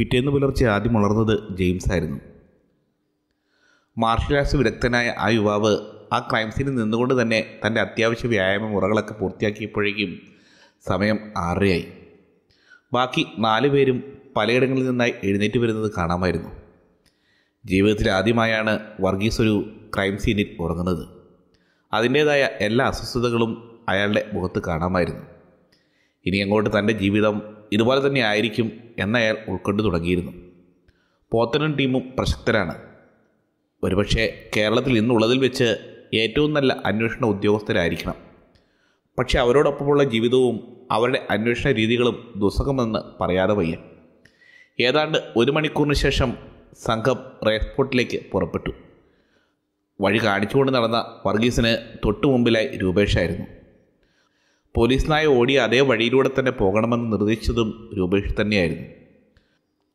പിറ്റേന്ന് പുലർച്ചെ ആദ്യം ഉണർന്നത് ജെയിംസ് ആയിരുന്നു. മാർഷൽ ആർട്സ് വിദഗ്ധനായ ആ യുവാവ് ആ ക്രൈം സീനിൽ നിന്നുകൊണ്ട് തന്നെ തന്റെ അത്യാവശ്യ വ്യായാമ മുറകളൊക്കെ പൂർത്തിയാക്കിയപ്പോഴേക്കും സമയം ആറരയായി. ബാക്കി നാല് പേരും പലയിടങ്ങളിൽ നിന്നായി എഴുന്നേറ്റ് വരുന്നത് കാണാമായിരുന്നു. ജീവിതത്തിൽ ആദ്യമായാണ് വർഗീസ് ഒരു ക്രൈം സീനിൽ ഉറങ്ങുന്നത്. അതിന്റേതായ എല്ലാ അസ്വസ്ഥതകളും അയാളുടെ മുഖത്ത് കാണാമായിരുന്നു. ഇനി അങ്ങോട്ട് തന്റെ ജീവിതം ഇതുപോലെ തന്നെ ആയിരിക്കും എന്നയാൾ ഉൾക്കൊണ്ടു തുടങ്ങിയിരുന്നു. പോത്തനും ടീമും പ്രശസ്തരാണ്. ഒരുപക്ഷെ കേരളത്തിൽ ഇന്നുള്ളതിൽ വെച്ച് ഏറ്റവും നല്ല അന്വേഷണ ഉദ്യോഗസ്ഥരായിരിക്കണം. പക്ഷെ അവരോടൊപ്പമുള്ള ജീവിതവും അവരുടെ അന്വേഷണ രീതികളും ദുസ്സഹമെന്ന് പറയാതെ വയ്യ. ഏതാണ്ട് ഒരു മണിക്കൂറിന് ശേഷം സംഘം റെയർപോർട്ടിലേക്ക് പുറപ്പെട്ടു. വഴി കാണിച്ചുകൊണ്ട് നടന്ന വർഗീസിന് തൊട്ടു മുമ്പിലായി രൂപേഷായിരുന്നു പോലീസ് നായ അതേ വഴിയിലൂടെ തന്നെ പോകണമെന്ന് നിർദ്ദേശിച്ചതും രൂപേഷ് തന്നെയായിരുന്നു.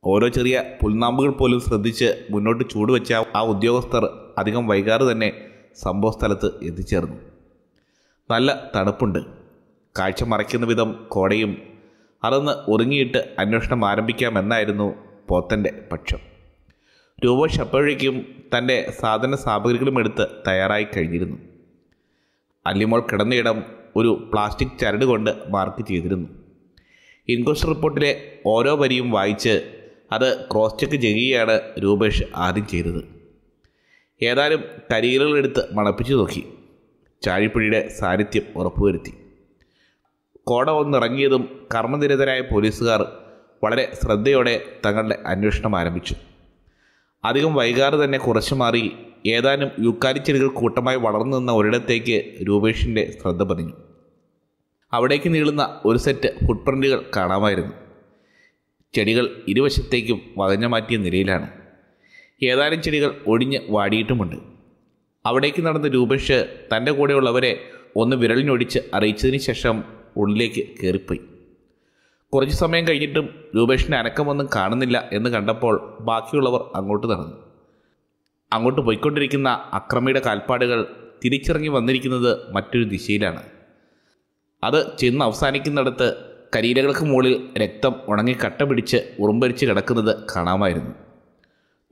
ഓരോ ചെറിയ പുൽനാമ്പുകൾ പോലും ശ്രദ്ധിച്ച് മുന്നോട്ട് ചൂടുവെച്ച ആ ഉദ്യോഗസ്ഥർ അധികം വൈകാതെ തന്നെ സംഭവ സ്ഥലത്ത് എത്തിച്ചേർന്നു. നല്ല തണുപ്പുണ്ട്. കാഴ്ച മറയ്ക്കുന്ന വിധം കോടയും അറന്ന് ഉറങ്ങിയിട്ട് അന്വേഷണം ആരംഭിക്കാമെന്നായിരുന്നു പോത്തന്റെ പക്ഷം. രൂപേഷ് അപ്പോഴേക്കും തന്റെ സാധന സാമഗ്രികളും എടുത്ത് തയ്യാറായി കഴിഞ്ഞിരുന്നു. അല്ലിമോൾ കിടന്നയിടം ഒരു പ്ലാസ്റ്റിക് ചരട് കൊണ്ട് മാർക്ക് ചെയ്തിരുന്നു. ഇൻക്വസ്റ്റ് റിപ്പോർട്ടിലെ ഓരോ വരിയും വായിച്ച് അത് ക്രോസ് ചെക്ക് ചെയ്യുകയാണ് രൂപേഷ് ആദ്യം ചെയ്തത്. ഏതാനും കരിയിലുകളെടുത്ത് മണപ്പിച്ചു നോക്കി. ചാഴിപ്പുഴയുടെ സാന്നിധ്യം ഉറപ്പുവരുത്തി. കോട ഒന്നിറങ്ങിയതും കർമ്മനിരതരായ പോലീസുകാർ വളരെ ശ്രദ്ധയോടെ തങ്ങളുടെ അന്വേഷണം ആരംഭിച്ചു. അധികം വൈകാതെ തന്നെ കുറച്ചു മാറി ഏതാനും യൂക്കാലിച്ചെടികൾ കൂട്ടമായി വളർന്നു നിന്ന ഒരിടത്തേക്ക് രൂപേഷിന്റെ ശ്രദ്ധ പതിഞ്ഞു. അവിടേക്ക് നീളുന്ന ഒരു സെറ്റ് ഫുട്പ്രിന്റുകൾ കാണാമായിരുന്നു. ചെടികൾ ഇരുവശത്തേക്കും വകഞ്ഞ മാറ്റിയ നിലയിലാണ്. ഏതാനും ചെടികൾ ഒടിഞ്ഞ് വാടിയിട്ടുമുണ്ട്. അവിടേക്ക് നടന്ന രൂപേഷ് തന്റെ കൂടെയുള്ളവരെ ഒന്ന് വിരലിനൊടിച്ച് അറിയിച്ചതിന് ശേഷം ഉള്ളിലേക്ക് കയറിപ്പോയി കുറച്ച് സമയം കഴിഞ്ഞിട്ടും രൂപേഷിന്റെ അനക്കമൊന്നും കാണുന്നില്ല എന്ന് കണ്ടപ്പോൾ ബാക്കിയുള്ളവർ അങ്ങോട്ട് നടന്നു. അങ്ങോട്ട് പോയിക്കൊണ്ടിരിക്കുന്ന അക്രമിയുടെ കാൽപ്പാടുകൾ തിരിച്ചിറങ്ങി വന്നിരിക്കുന്നത് മറ്റൊരു ദിശയിലാണ്. അത് ചെന്ന് അവസാനിക്കുന്നിടത്ത് കരീരകൾക്ക് മുകളിൽ രക്തം ഉണങ്ങി കട്ട പിടിച്ച് ഉറുമ്പരിച്ച് കിടക്കുന്നത് കാണാമായിരുന്നു.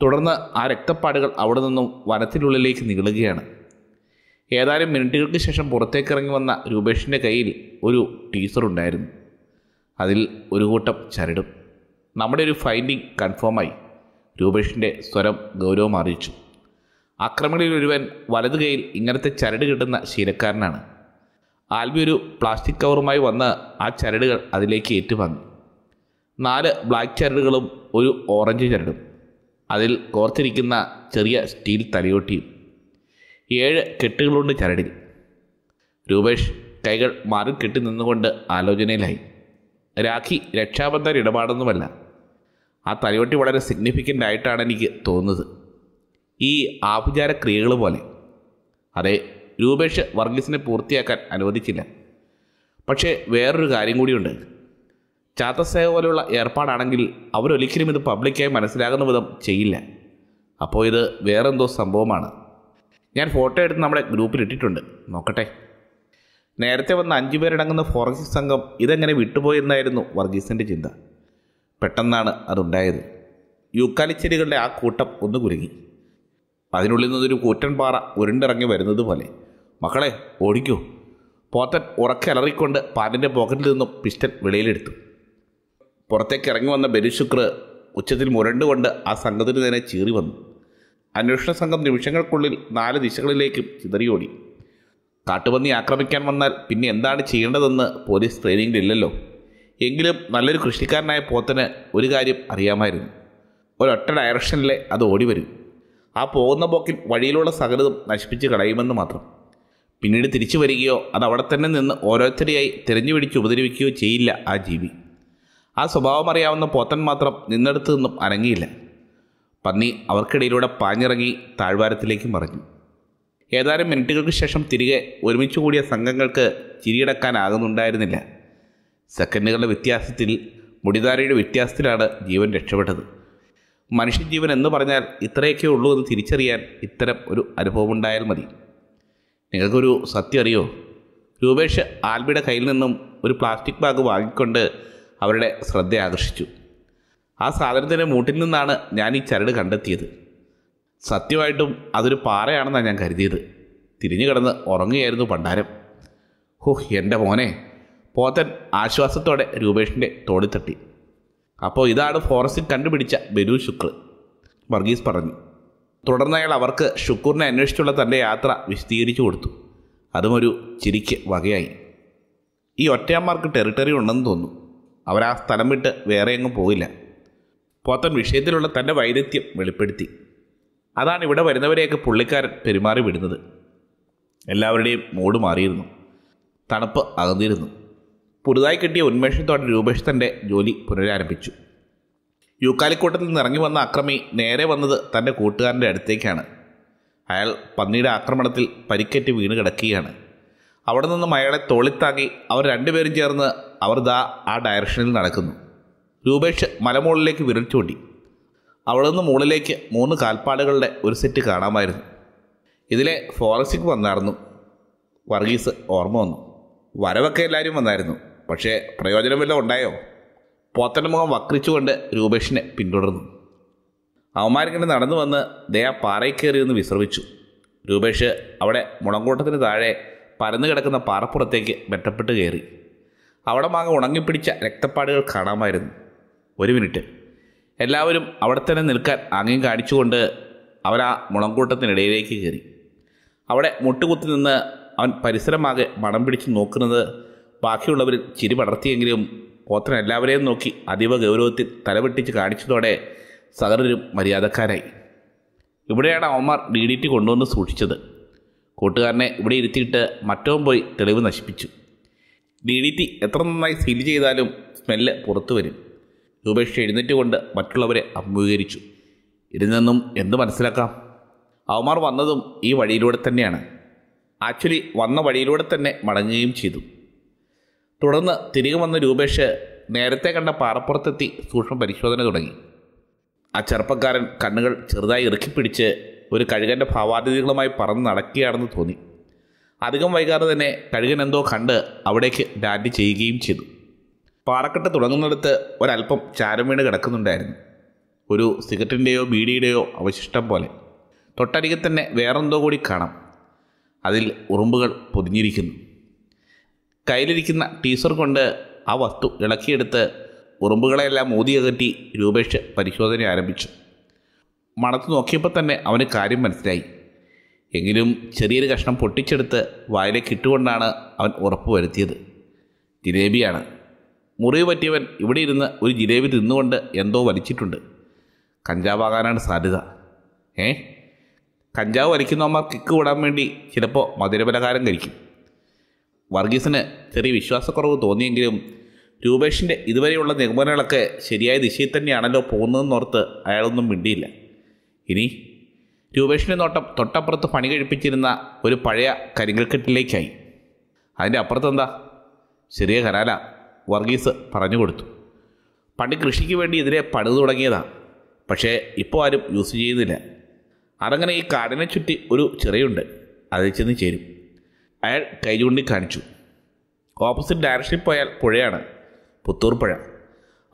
തുടർന്ന് ആ രക്തപ്പാടുകൾ അവിടെ നിന്നും വനത്തിനുള്ളിലേക്ക് നീളുകയാണ്. ഏതാനും മിനിറ്റുകൾക്ക് ശേഷം പുറത്തേക്കിറങ്ങി വന്ന രൂപേഷിന്റെ കയ്യിൽ ഒരു ടീസർ ഉണ്ടായിരുന്നു. അതിൽ ഒരു കൂട്ടം ചരടും. നമ്മുടെ ഒരു ഫൈൻഡിങ് കൺഫേമായി രൂപേഷിന്റെ സ്വരം ഗൗരവം അറിയിച്ചു. അക്രമങ്ങളിൽ ഒരുവൻ വലതു കൈയിൽ ഇങ്ങനത്തെ ചരട് കിട്ടുന്ന ശീലക്കാരനാണ്. ആൽബി ഒരു പ്ലാസ്റ്റിക് കവറുമായി വന്ന് ആ ചരടുകൾ അതിലേക്ക് ഏറ്റുവാങ്ങി. നാല് ബ്ലാക്ക് ചരടുകളും ഒരു ഓറഞ്ച് ചരടും. അതിൽ കോർത്തിരിക്കുന്ന ചെറിയ സ്റ്റീൽ തലയോട്ടിയും ഏഴ് കെട്ടുകളുണ്ട് ചരടിൽ. രൂപേഷ് കൈകൾ മാറി കെട്ടി നിന്നുകൊണ്ട് ആലോചനയിലായി. രാഖി രക്ഷാബന്ധൻ ഇടപാടൊന്നുമല്ല. ആ തലയോട്ടി വളരെ സിഗ്നിഫിക്കന്റ് ആയിട്ടാണ് എനിക്ക് തോന്നുന്നത്. ഈ ആഭിചാര ക്രിയകൾ പോലെ. അതെ രൂപേഷ് വർഗീസിനെ പൂർത്തിയാക്കാൻ അനുവദിച്ചില്ല. പക്ഷേ വേറൊരു കാര്യം കൂടിയുണ്ട്. ചാത്തസേവ പോലെയുള്ള ഏർപ്പാടാണെങ്കിൽ അവരൊരിക്കലും ഇത് പബ്ലിക്കായി മനസ്സിലാകുന്ന വിധം ചെയ്യില്ല. അപ്പോൾ ഇത് വേറെന്തോ സംഭവമാണ്. ഞാൻ ഫോട്ടോ എടുത്ത് നമ്മുടെ ഗ്രൂപ്പിൽ ഇട്ടിട്ടുണ്ട്. നോക്കട്ടെ. നേരത്തെ വന്ന അഞ്ചു പേരടങ്ങുന്ന ഫോറൻസിക് സംഘം ഇതെങ്ങനെ വിട്ടുപോയെന്നായിരുന്നു വർഗീസിന്റെ ചിന്ത. പെട്ടെന്നാണ് അതുണ്ടായത്. യൂക്കാലിച്ചെടികളുടെ ആ കൂട്ടം ഒന്ന് കുരുങ്ങി. അതിനുള്ളിൽ നിന്നൊരു കൂറ്റൻ പാറ ഉരുണ്ടിറങ്ങി വരുന്നത് പോലെ. മക്കളെ ഓടിക്കൂ. പോത്തൻ ഉറക്കെ അലറിക്കൊണ്ട് പാലിന്റെ പോക്കറ്റിൽ നിന്നും പിസ്റ്റൽ വെളിയിലെടുത്തു. പുറത്തേക്ക് ഇറങ്ങി വന്ന ബെരുശുക്ർ ഉച്ചത്തിൽ മുരണ്ടുകൊണ്ട് ആ സംഘത്തിന് നേരെ ചീറി വന്നു. അന്വേഷണ സംഘം നിമിഷങ്ങൾക്കുള്ളിൽ നാല് ദിശകളിലേക്കും ചിതറിയോടി. കാട്ടുപന്നി ആക്രമിക്കാൻ വന്നാൽ പിന്നെ എന്താണ് ചെയ്യേണ്ടതെന്ന് പോലീസ് ട്രെയിനിങ്ങിലില്ലല്ലോ. എങ്കിലും നല്ലൊരു കൃഷിക്കാരനായ പോത്തന് ഒരു കാര്യം അറിയാമായിരുന്നു. ഒരൊറ്റ ഡയറക്ഷനിലെ അത് ഓടി വരും ആ പോകുന്ന പോക്കിൽ വഴിയിലുള്ള സകലതും നശിപ്പിച്ച് കളയുമെന്ന് മാത്രം. പിന്നീട് തിരിച്ചു വരികയോ അത് അവിടെ തന്നെ നിന്ന് ഓരോരുത്തരെയായി തിരഞ്ഞു പിടിച്ച് ഉപദ്രവിക്കുകയോ ചെയ്യില്ല ആ ജീവി. ആ സ്വഭാവം അറിയാവുന്ന പോത്തൻ മാത്രം നിന്നെടുത്ത് നിന്നും അനങ്ങിയില്ല. പന്നി അവർക്കിടയിലൂടെ പാഞ്ഞിറങ്ങി താഴ്വാരത്തിലേക്ക് മറിഞ്ഞു. ഏതാനും മിനിറ്റുകൾക്ക് ശേഷം തിരികെ ഒരുമിച്ച് കൂടിയ സംഘങ്ങൾക്ക് ചിരിയടക്കാനാകുന്നുണ്ടായിരുന്നില്ല. സെക്കൻഡുകളുടെ വ്യത്യാസത്തിൽ മുടിധാരയുടെ വ്യത്യാസത്തിലാണ് ജീവൻ രക്ഷപ്പെട്ടത്. മനുഷ്യജീവൻ എന്ന് പറഞ്ഞാൽ ഇത്രയൊക്കെ ഉള്ളൂ എന്ന് തിരിച്ചറിയാൻ ഇത്തരം ഒരു അനുഭവമുണ്ടായാൽ മതി. നിങ്ങൾക്കൊരു സത്യം അറിയോ? രൂപേഷ് ആൽബിയുടെ കയ്യിൽ നിന്നും ഒരു പ്ലാസ്റ്റിക് ബാഗ് വാങ്ങിക്കൊണ്ട് അവരുടെ ശ്രദ്ധ ആകർഷിച്ചു. ആ സാധനത്തിന്റെ മൂട്ടിൽ നിന്നാണ് ഞാൻ ഈ ചരട് കണ്ടെത്തിയത്. സത്യമായിട്ടും അതൊരു പാറയാണെന്നാണ് ഞാൻ കരുതിയത്. തിരിഞ്ഞു കിടന്ന് ഉറങ്ങുകയായിരുന്നു പണ്ടാരം. ഹോ എന്റെ മോനെ. പോത്തൻ ആശ്വാസത്തോടെ രൂപേഷിന്റെ തോടി തട്ടി. അപ്പോൾ ഇതാണ് ഫോറസ്റ്റിൽ കണ്ടുപിടിച്ച ബലു ശുക്ർ വർഗീസ് പറഞ്ഞു. തുടർന്ന് അയാൾ അവർക്ക് ഷുക്കൂറിനെ അന്വേഷിച്ചുള്ള തന്റെ യാത്ര വിശദീകരിച്ചു കൊടുത്തു. അതും ഒരു ചിരിക്ക് വകയായി. ഈ ഒറ്റയന്മാർക്ക് ടെറിട്ടറി ഉണ്ടെന്ന് തോന്നുന്നു. അവരാ സ്ഥലം വിട്ട് വേറെ എങ്ങും പോകില്ല. പോത്തൻ വിഷയത്തിലുള്ള തന്റെ വൈദഗ്ധ്യം വെളിപ്പെടുത്തി. അതാണ് ഇവിടെ വരുന്നവരെയൊക്കെ പുള്ളിക്കാരൻ പെരുമാറി വിടുന്നത്. എല്ലാവരുടെയും മൂട് മാറിയിരുന്നു. തണുപ്പ് അകന്നിരുന്നു. പുതുതായി കിട്ടിയ ഉന്മേഷത്തോടെ രൂപേഷ് തന്റെ ജോലി പുനരാരംഭിച്ചു. യൂക്കാലിക്കൂട്ടത്തിൽ നിന്ന് ഇറങ്ങി വന്ന അക്രമി നേരെ വന്നത് തന്റെ കൂട്ടുകാരന്റെ അടുത്തേക്കാണ്. അയാൾ പന്നിയുടെ ആക്രമണത്തിൽ പരിക്കേറ്റ് വീണ് കിടക്കുകയാണ്. അവിടെ നിന്നും അയാളെ തോളിത്താങ്ങി അവർ രണ്ടുപേരും ചേർന്ന് അവർ ദാ ആ ഡയറക്ഷനിൽ നടക്കുന്നു. രൂപേഷ് മലമുകളിലേക്ക് വിരൽ ചൂണ്ടി അവിടെ നിന്ന് മുകളിലേക്ക് മൂന്ന് കാൽപ്പാടുകളുടെ ഒരു സെറ്റ് കാണാമായിരുന്നു. ഇതിലെ ഫോറൻസിക് വന്നായിരുന്നു വർഗീസ് ഓർമ്മ വന്നു. വരവൊക്കെ എല്ലാവരും വന്നായിരുന്നു. പക്ഷേ പ്രയോജനം വല്ലതും ഉണ്ടായോ? പോത്തന്റെ മുഖം വക്രിച്ചുകൊണ്ട് രൂപേഷിനെ പിന്തുടർന്നു. അവന്മാരിങ്ങനെ നടന്നു വന്ന് ദയ പാറയിൽ കയറി വിശ്രമിച്ചു. രൂപേഷ് അവിടെ മുളങ്കൂട്ടത്തിന് താഴെ പരന്നു കിടക്കുന്ന പാറപ്പുറത്തേക്ക് മെറ്റപ്പെട്ട് കയറി. അവിടെ മാങ്ങ ഉണങ്ങിപ്പിടിച്ച രക്തപ്പാടുകൾ കാണാമായിരുന്നു. ഒരു മിനിറ്റ്. എല്ലാവരും അവിടെ തന്നെ നിൽക്കാൻ ആംഗ്യം കാണിച്ചുകൊണ്ട് അവർ ആ മുളങ്കൂട്ടത്തിനിടയിലേക്ക് കയറി. അവിടെ മുട്ടുകുത്തി നിന്ന് അവൻ പരിസരമാകെ മണം പിടിച്ച് നോക്കുന്നത് ബാക്കിയുള്ളവരിൽ ചിരി പടർത്തിയെങ്കിലും പോത്തൻ എല്ലാവരെയും നോക്കി അതീവ ഗൗരവത്തിൽ തലവെട്ടിച്ച് കാണിച്ചതോടെ സകലരും മര്യാദക്കാരായി. ഇവിടെയാണ് അവന്മാർ ഡി ഡി ടി കൊണ്ടുവന്ന് സൂക്ഷിച്ചത്. കൂട്ടുകാരനെ ഇവിടെ ഇരുത്തിയിട്ട് മറ്റവും പോയി തെളിവ് നശിപ്പിച്ചു. ഡി ഡി ടി എത്ര നന്നായി സീൽ ചെയ്താലും സ്മെല്ല് പുറത്തു വരും. രൂപേഷ് എഴുന്നേറ്റ് കൊണ്ട് മറ്റുള്ളവരെ അഭിമുഖീകരിച്ചു. ഇതിൽ നിന്നും എന്ത് മനസ്സിലാക്കാം? അവന്മാർ വന്നതും ഈ വഴിയിലൂടെ തന്നെയാണ്. ആക്ച്വലി വന്ന വഴിയിലൂടെ തന്നെ മടങ്ങുകയും ചെയ്തു. തുടർന്ന് തിരികെ വന്ന രൂപേഷ് നേരത്തെ കണ്ട പാറപ്പുറത്തെത്തി സൂക്ഷ്മ പരിശോധന തുടങ്ങി. ആ ചെറുപ്പക്കാരൻ കണ്ണുകൾ ചെറുതായി ഇറുക്കിപ്പിടിച്ച് ഒരു കഴുകന്റെ ഭാവാതിഥികളുമായി പറന്ന് നടക്കുകയാണെന്ന് തോന്നി. അധികം വൈകാതെ തന്നെ കഴുകൻ എന്തോ കണ്ട് അവിടേക്ക് ഡാൻഡി ചെയ്യുകയും ചെയ്തു. പാറക്കെട്ട് തുടങ്ങുന്നിടത്ത് ഒരല്പം ചാരം വീണ് കിടക്കുന്നുണ്ടായിരുന്നു. ഒരു സിഗരറ്റിന്റെയോ ബീഡിയുടെയോ അവശിഷ്ടം പോലെ. തൊട്ടരികെ തന്നെ വേറെന്തോ കൂടി കാണാം. അതിൽ ഉറുമ്പുകൾ പൊതിഞ്ഞിരിക്കുന്നു. കയ്യിലിരിക്കുന്ന ടീസർ കൊണ്ട് ആ വസ്തു ഇളക്കിയെടുത്ത് ഉറുമ്പുകളെല്ലാം ഊതിയകറ്റി രൂപേഷ് പരിശോധന ആരംഭിച്ചു. മണത്ത് നോക്കിയപ്പോൾ തന്നെ അവന് കാര്യം മനസ്സിലായി. എങ്കിലും ചെറിയൊരു കഷ്ണം പൊട്ടിച്ചെടുത്ത് വായിലേക്ക് ഇട്ടുകൊണ്ടാണ് അവൻ ഉറപ്പ് വരുത്തിയത്. ജിലേബിയാണ്. മുറിവ് പറ്റിയവൻ ഇവിടെ ഇരുന്ന് ഒരു ജിലേബി തിന്നുകൊണ്ട് എന്തോ വലിച്ചിട്ടുണ്ട്. കഞ്ചാവാകാനാണ് സാധ്യത. ഏ? കഞ്ചാവ് വലിക്കുന്നവന്മാർ കിക്ക് വിടാൻ വേണ്ടി ചിലപ്പോൾ മധുരപലഹാരം കഴിക്കും. വർഗീസിന് ചെറിയ വിശ്വാസക്കുറവ് തോന്നിയെങ്കിലും രൂപേഷിന്റെ ഇതുവരെയുള്ള നിഗമനങ്ങളൊക്കെ ശരിയായ ദിശയിൽ തന്നെയാണല്ലോ പോകുന്നതെന്നോർത്ത് അയാളൊന്നും മിണ്ടിയില്ല. ഇനി രൂപേഷിന്റെ നോട്ടം തൊട്ടപ്പുറത്ത് പണി കഴിപ്പിച്ചിരുന്ന ഒരു പഴയ കരിങ്കൽക്കെട്ടിലേക്കായി. അതിന്റെ അപ്പുറത്തെന്താ? ചെറിയ കനാല വർഗീസ് പറഞ്ഞു കൊടുത്തു. പണ്ട് കൃഷിക്ക് വേണ്ടി ഇതിനെ പണിതു തുടങ്ങിയതാണ് പക്ഷേ ഇപ്പോൾ ആരും യൂസ് ചെയ്യുന്നില്ല. അതങ്ങനെ ഈ കാടിനെ ചുറ്റി ഒരു ചെറിയുണ്ട്. അതിൽ ചെന്ന് ചേരും. അയാൾ കൈ ചൂണ്ടി കാണിച്ചു ഓപ്പോസിറ്റ് ഡയറക്ഷനിൽ പോയാൽ പുഴയാണ് പുത്തൂർ പുഴ.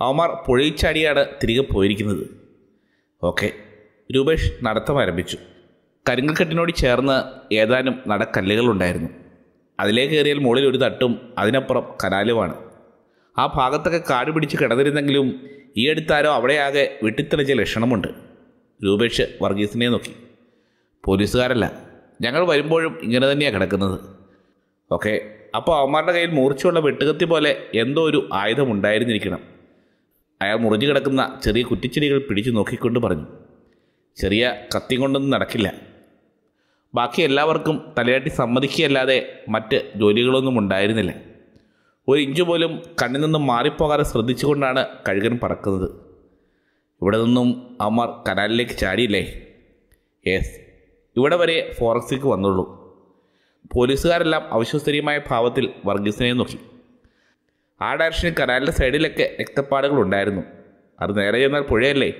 അവന്മാർ പുഴയിൽ ചാടിയാണ് തിരികെ പോയിരിക്കുന്നത്. ഓക്കെ രൂപേഷ് നടത്തം ആരംഭിച്ചു. കരിങ്കൽക്കെട്ടിനോട് ചേർന്ന് ഏതാനും നടക്കല്ലുകളുണ്ടായിരുന്നു. അതിലേക്ക് കയറിയാൽ മുകളിൽ ഒരു തട്ടും അതിനപ്പുറം കനാലുമാണ്. ആ ഭാഗത്തൊക്കെ കാട് പിടിച്ച് കിടന്നിരുന്നെങ്കിലും ഈ അടുത്താരോ അവിടെയാകെ വെട്ടിത്തെളിച്ച ലക്ഷണമുണ്ട്. രൂപേഷ് വർഗീസിനെ നോക്കി. പോലീസുകാരല്ല ഞങ്ങൾ വരുമ്പോഴും ഇങ്ങനെ തന്നെയാണ് കിടക്കുന്നത്. ഓക്കെ. അപ്പോൾ അവന്മാരുടെ കയ്യിൽ മൂർച്ചയുള്ള വെട്ടുകത്തി പോലെ എന്തോ ഒരു ആയുധം ഉണ്ടായിരുന്നിരിക്കണം. അയാൾ മുറിഞ്ഞു കിടക്കുന്ന ചെറിയ കുറ്റിച്ചെടികൾ പിടിച്ചു നോക്കിക്കൊണ്ട് പറഞ്ഞു ചെറിയ കത്തി കൊണ്ടൊന്നും നടക്കില്ല. ബാക്കി എല്ലാവർക്കും തലയാട്ടി സമ്മതിക്കുകയല്ലാതെ മറ്റ് ജോലികളൊന്നും ഉണ്ടായിരുന്നില്ല. ഒരു ഇഞ്ച് പോലും കണ്ണിൽ നിന്നും മാറിപ്പോകാതെ ശ്രദ്ധിച്ചുകൊണ്ടാണ് കഴുകൻ പറക്കുന്നത്. ഇവിടെ നിന്നും അവന്മാർ കനാലിലേക്ക് ചാടിയില്ലേ? യെസ്. ഇവിടെ വരെ ഫോറസ്റ്റിക്ക് വന്നുള്ളൂ. പോലീസുകാരെല്ലാം അവിശ്വസനീയമായ ഭാവത്തിൽ വർഗീസിനെ നോക്കി. ആ ഡയറക്ഷനിൽ കനാലിന്റെ സൈഡിലൊക്കെ രക്തപ്പാടുകൾ ഉണ്ടായിരുന്നു. അത് നേരെ ചെന്നാൽ പുഴയല്ലേ?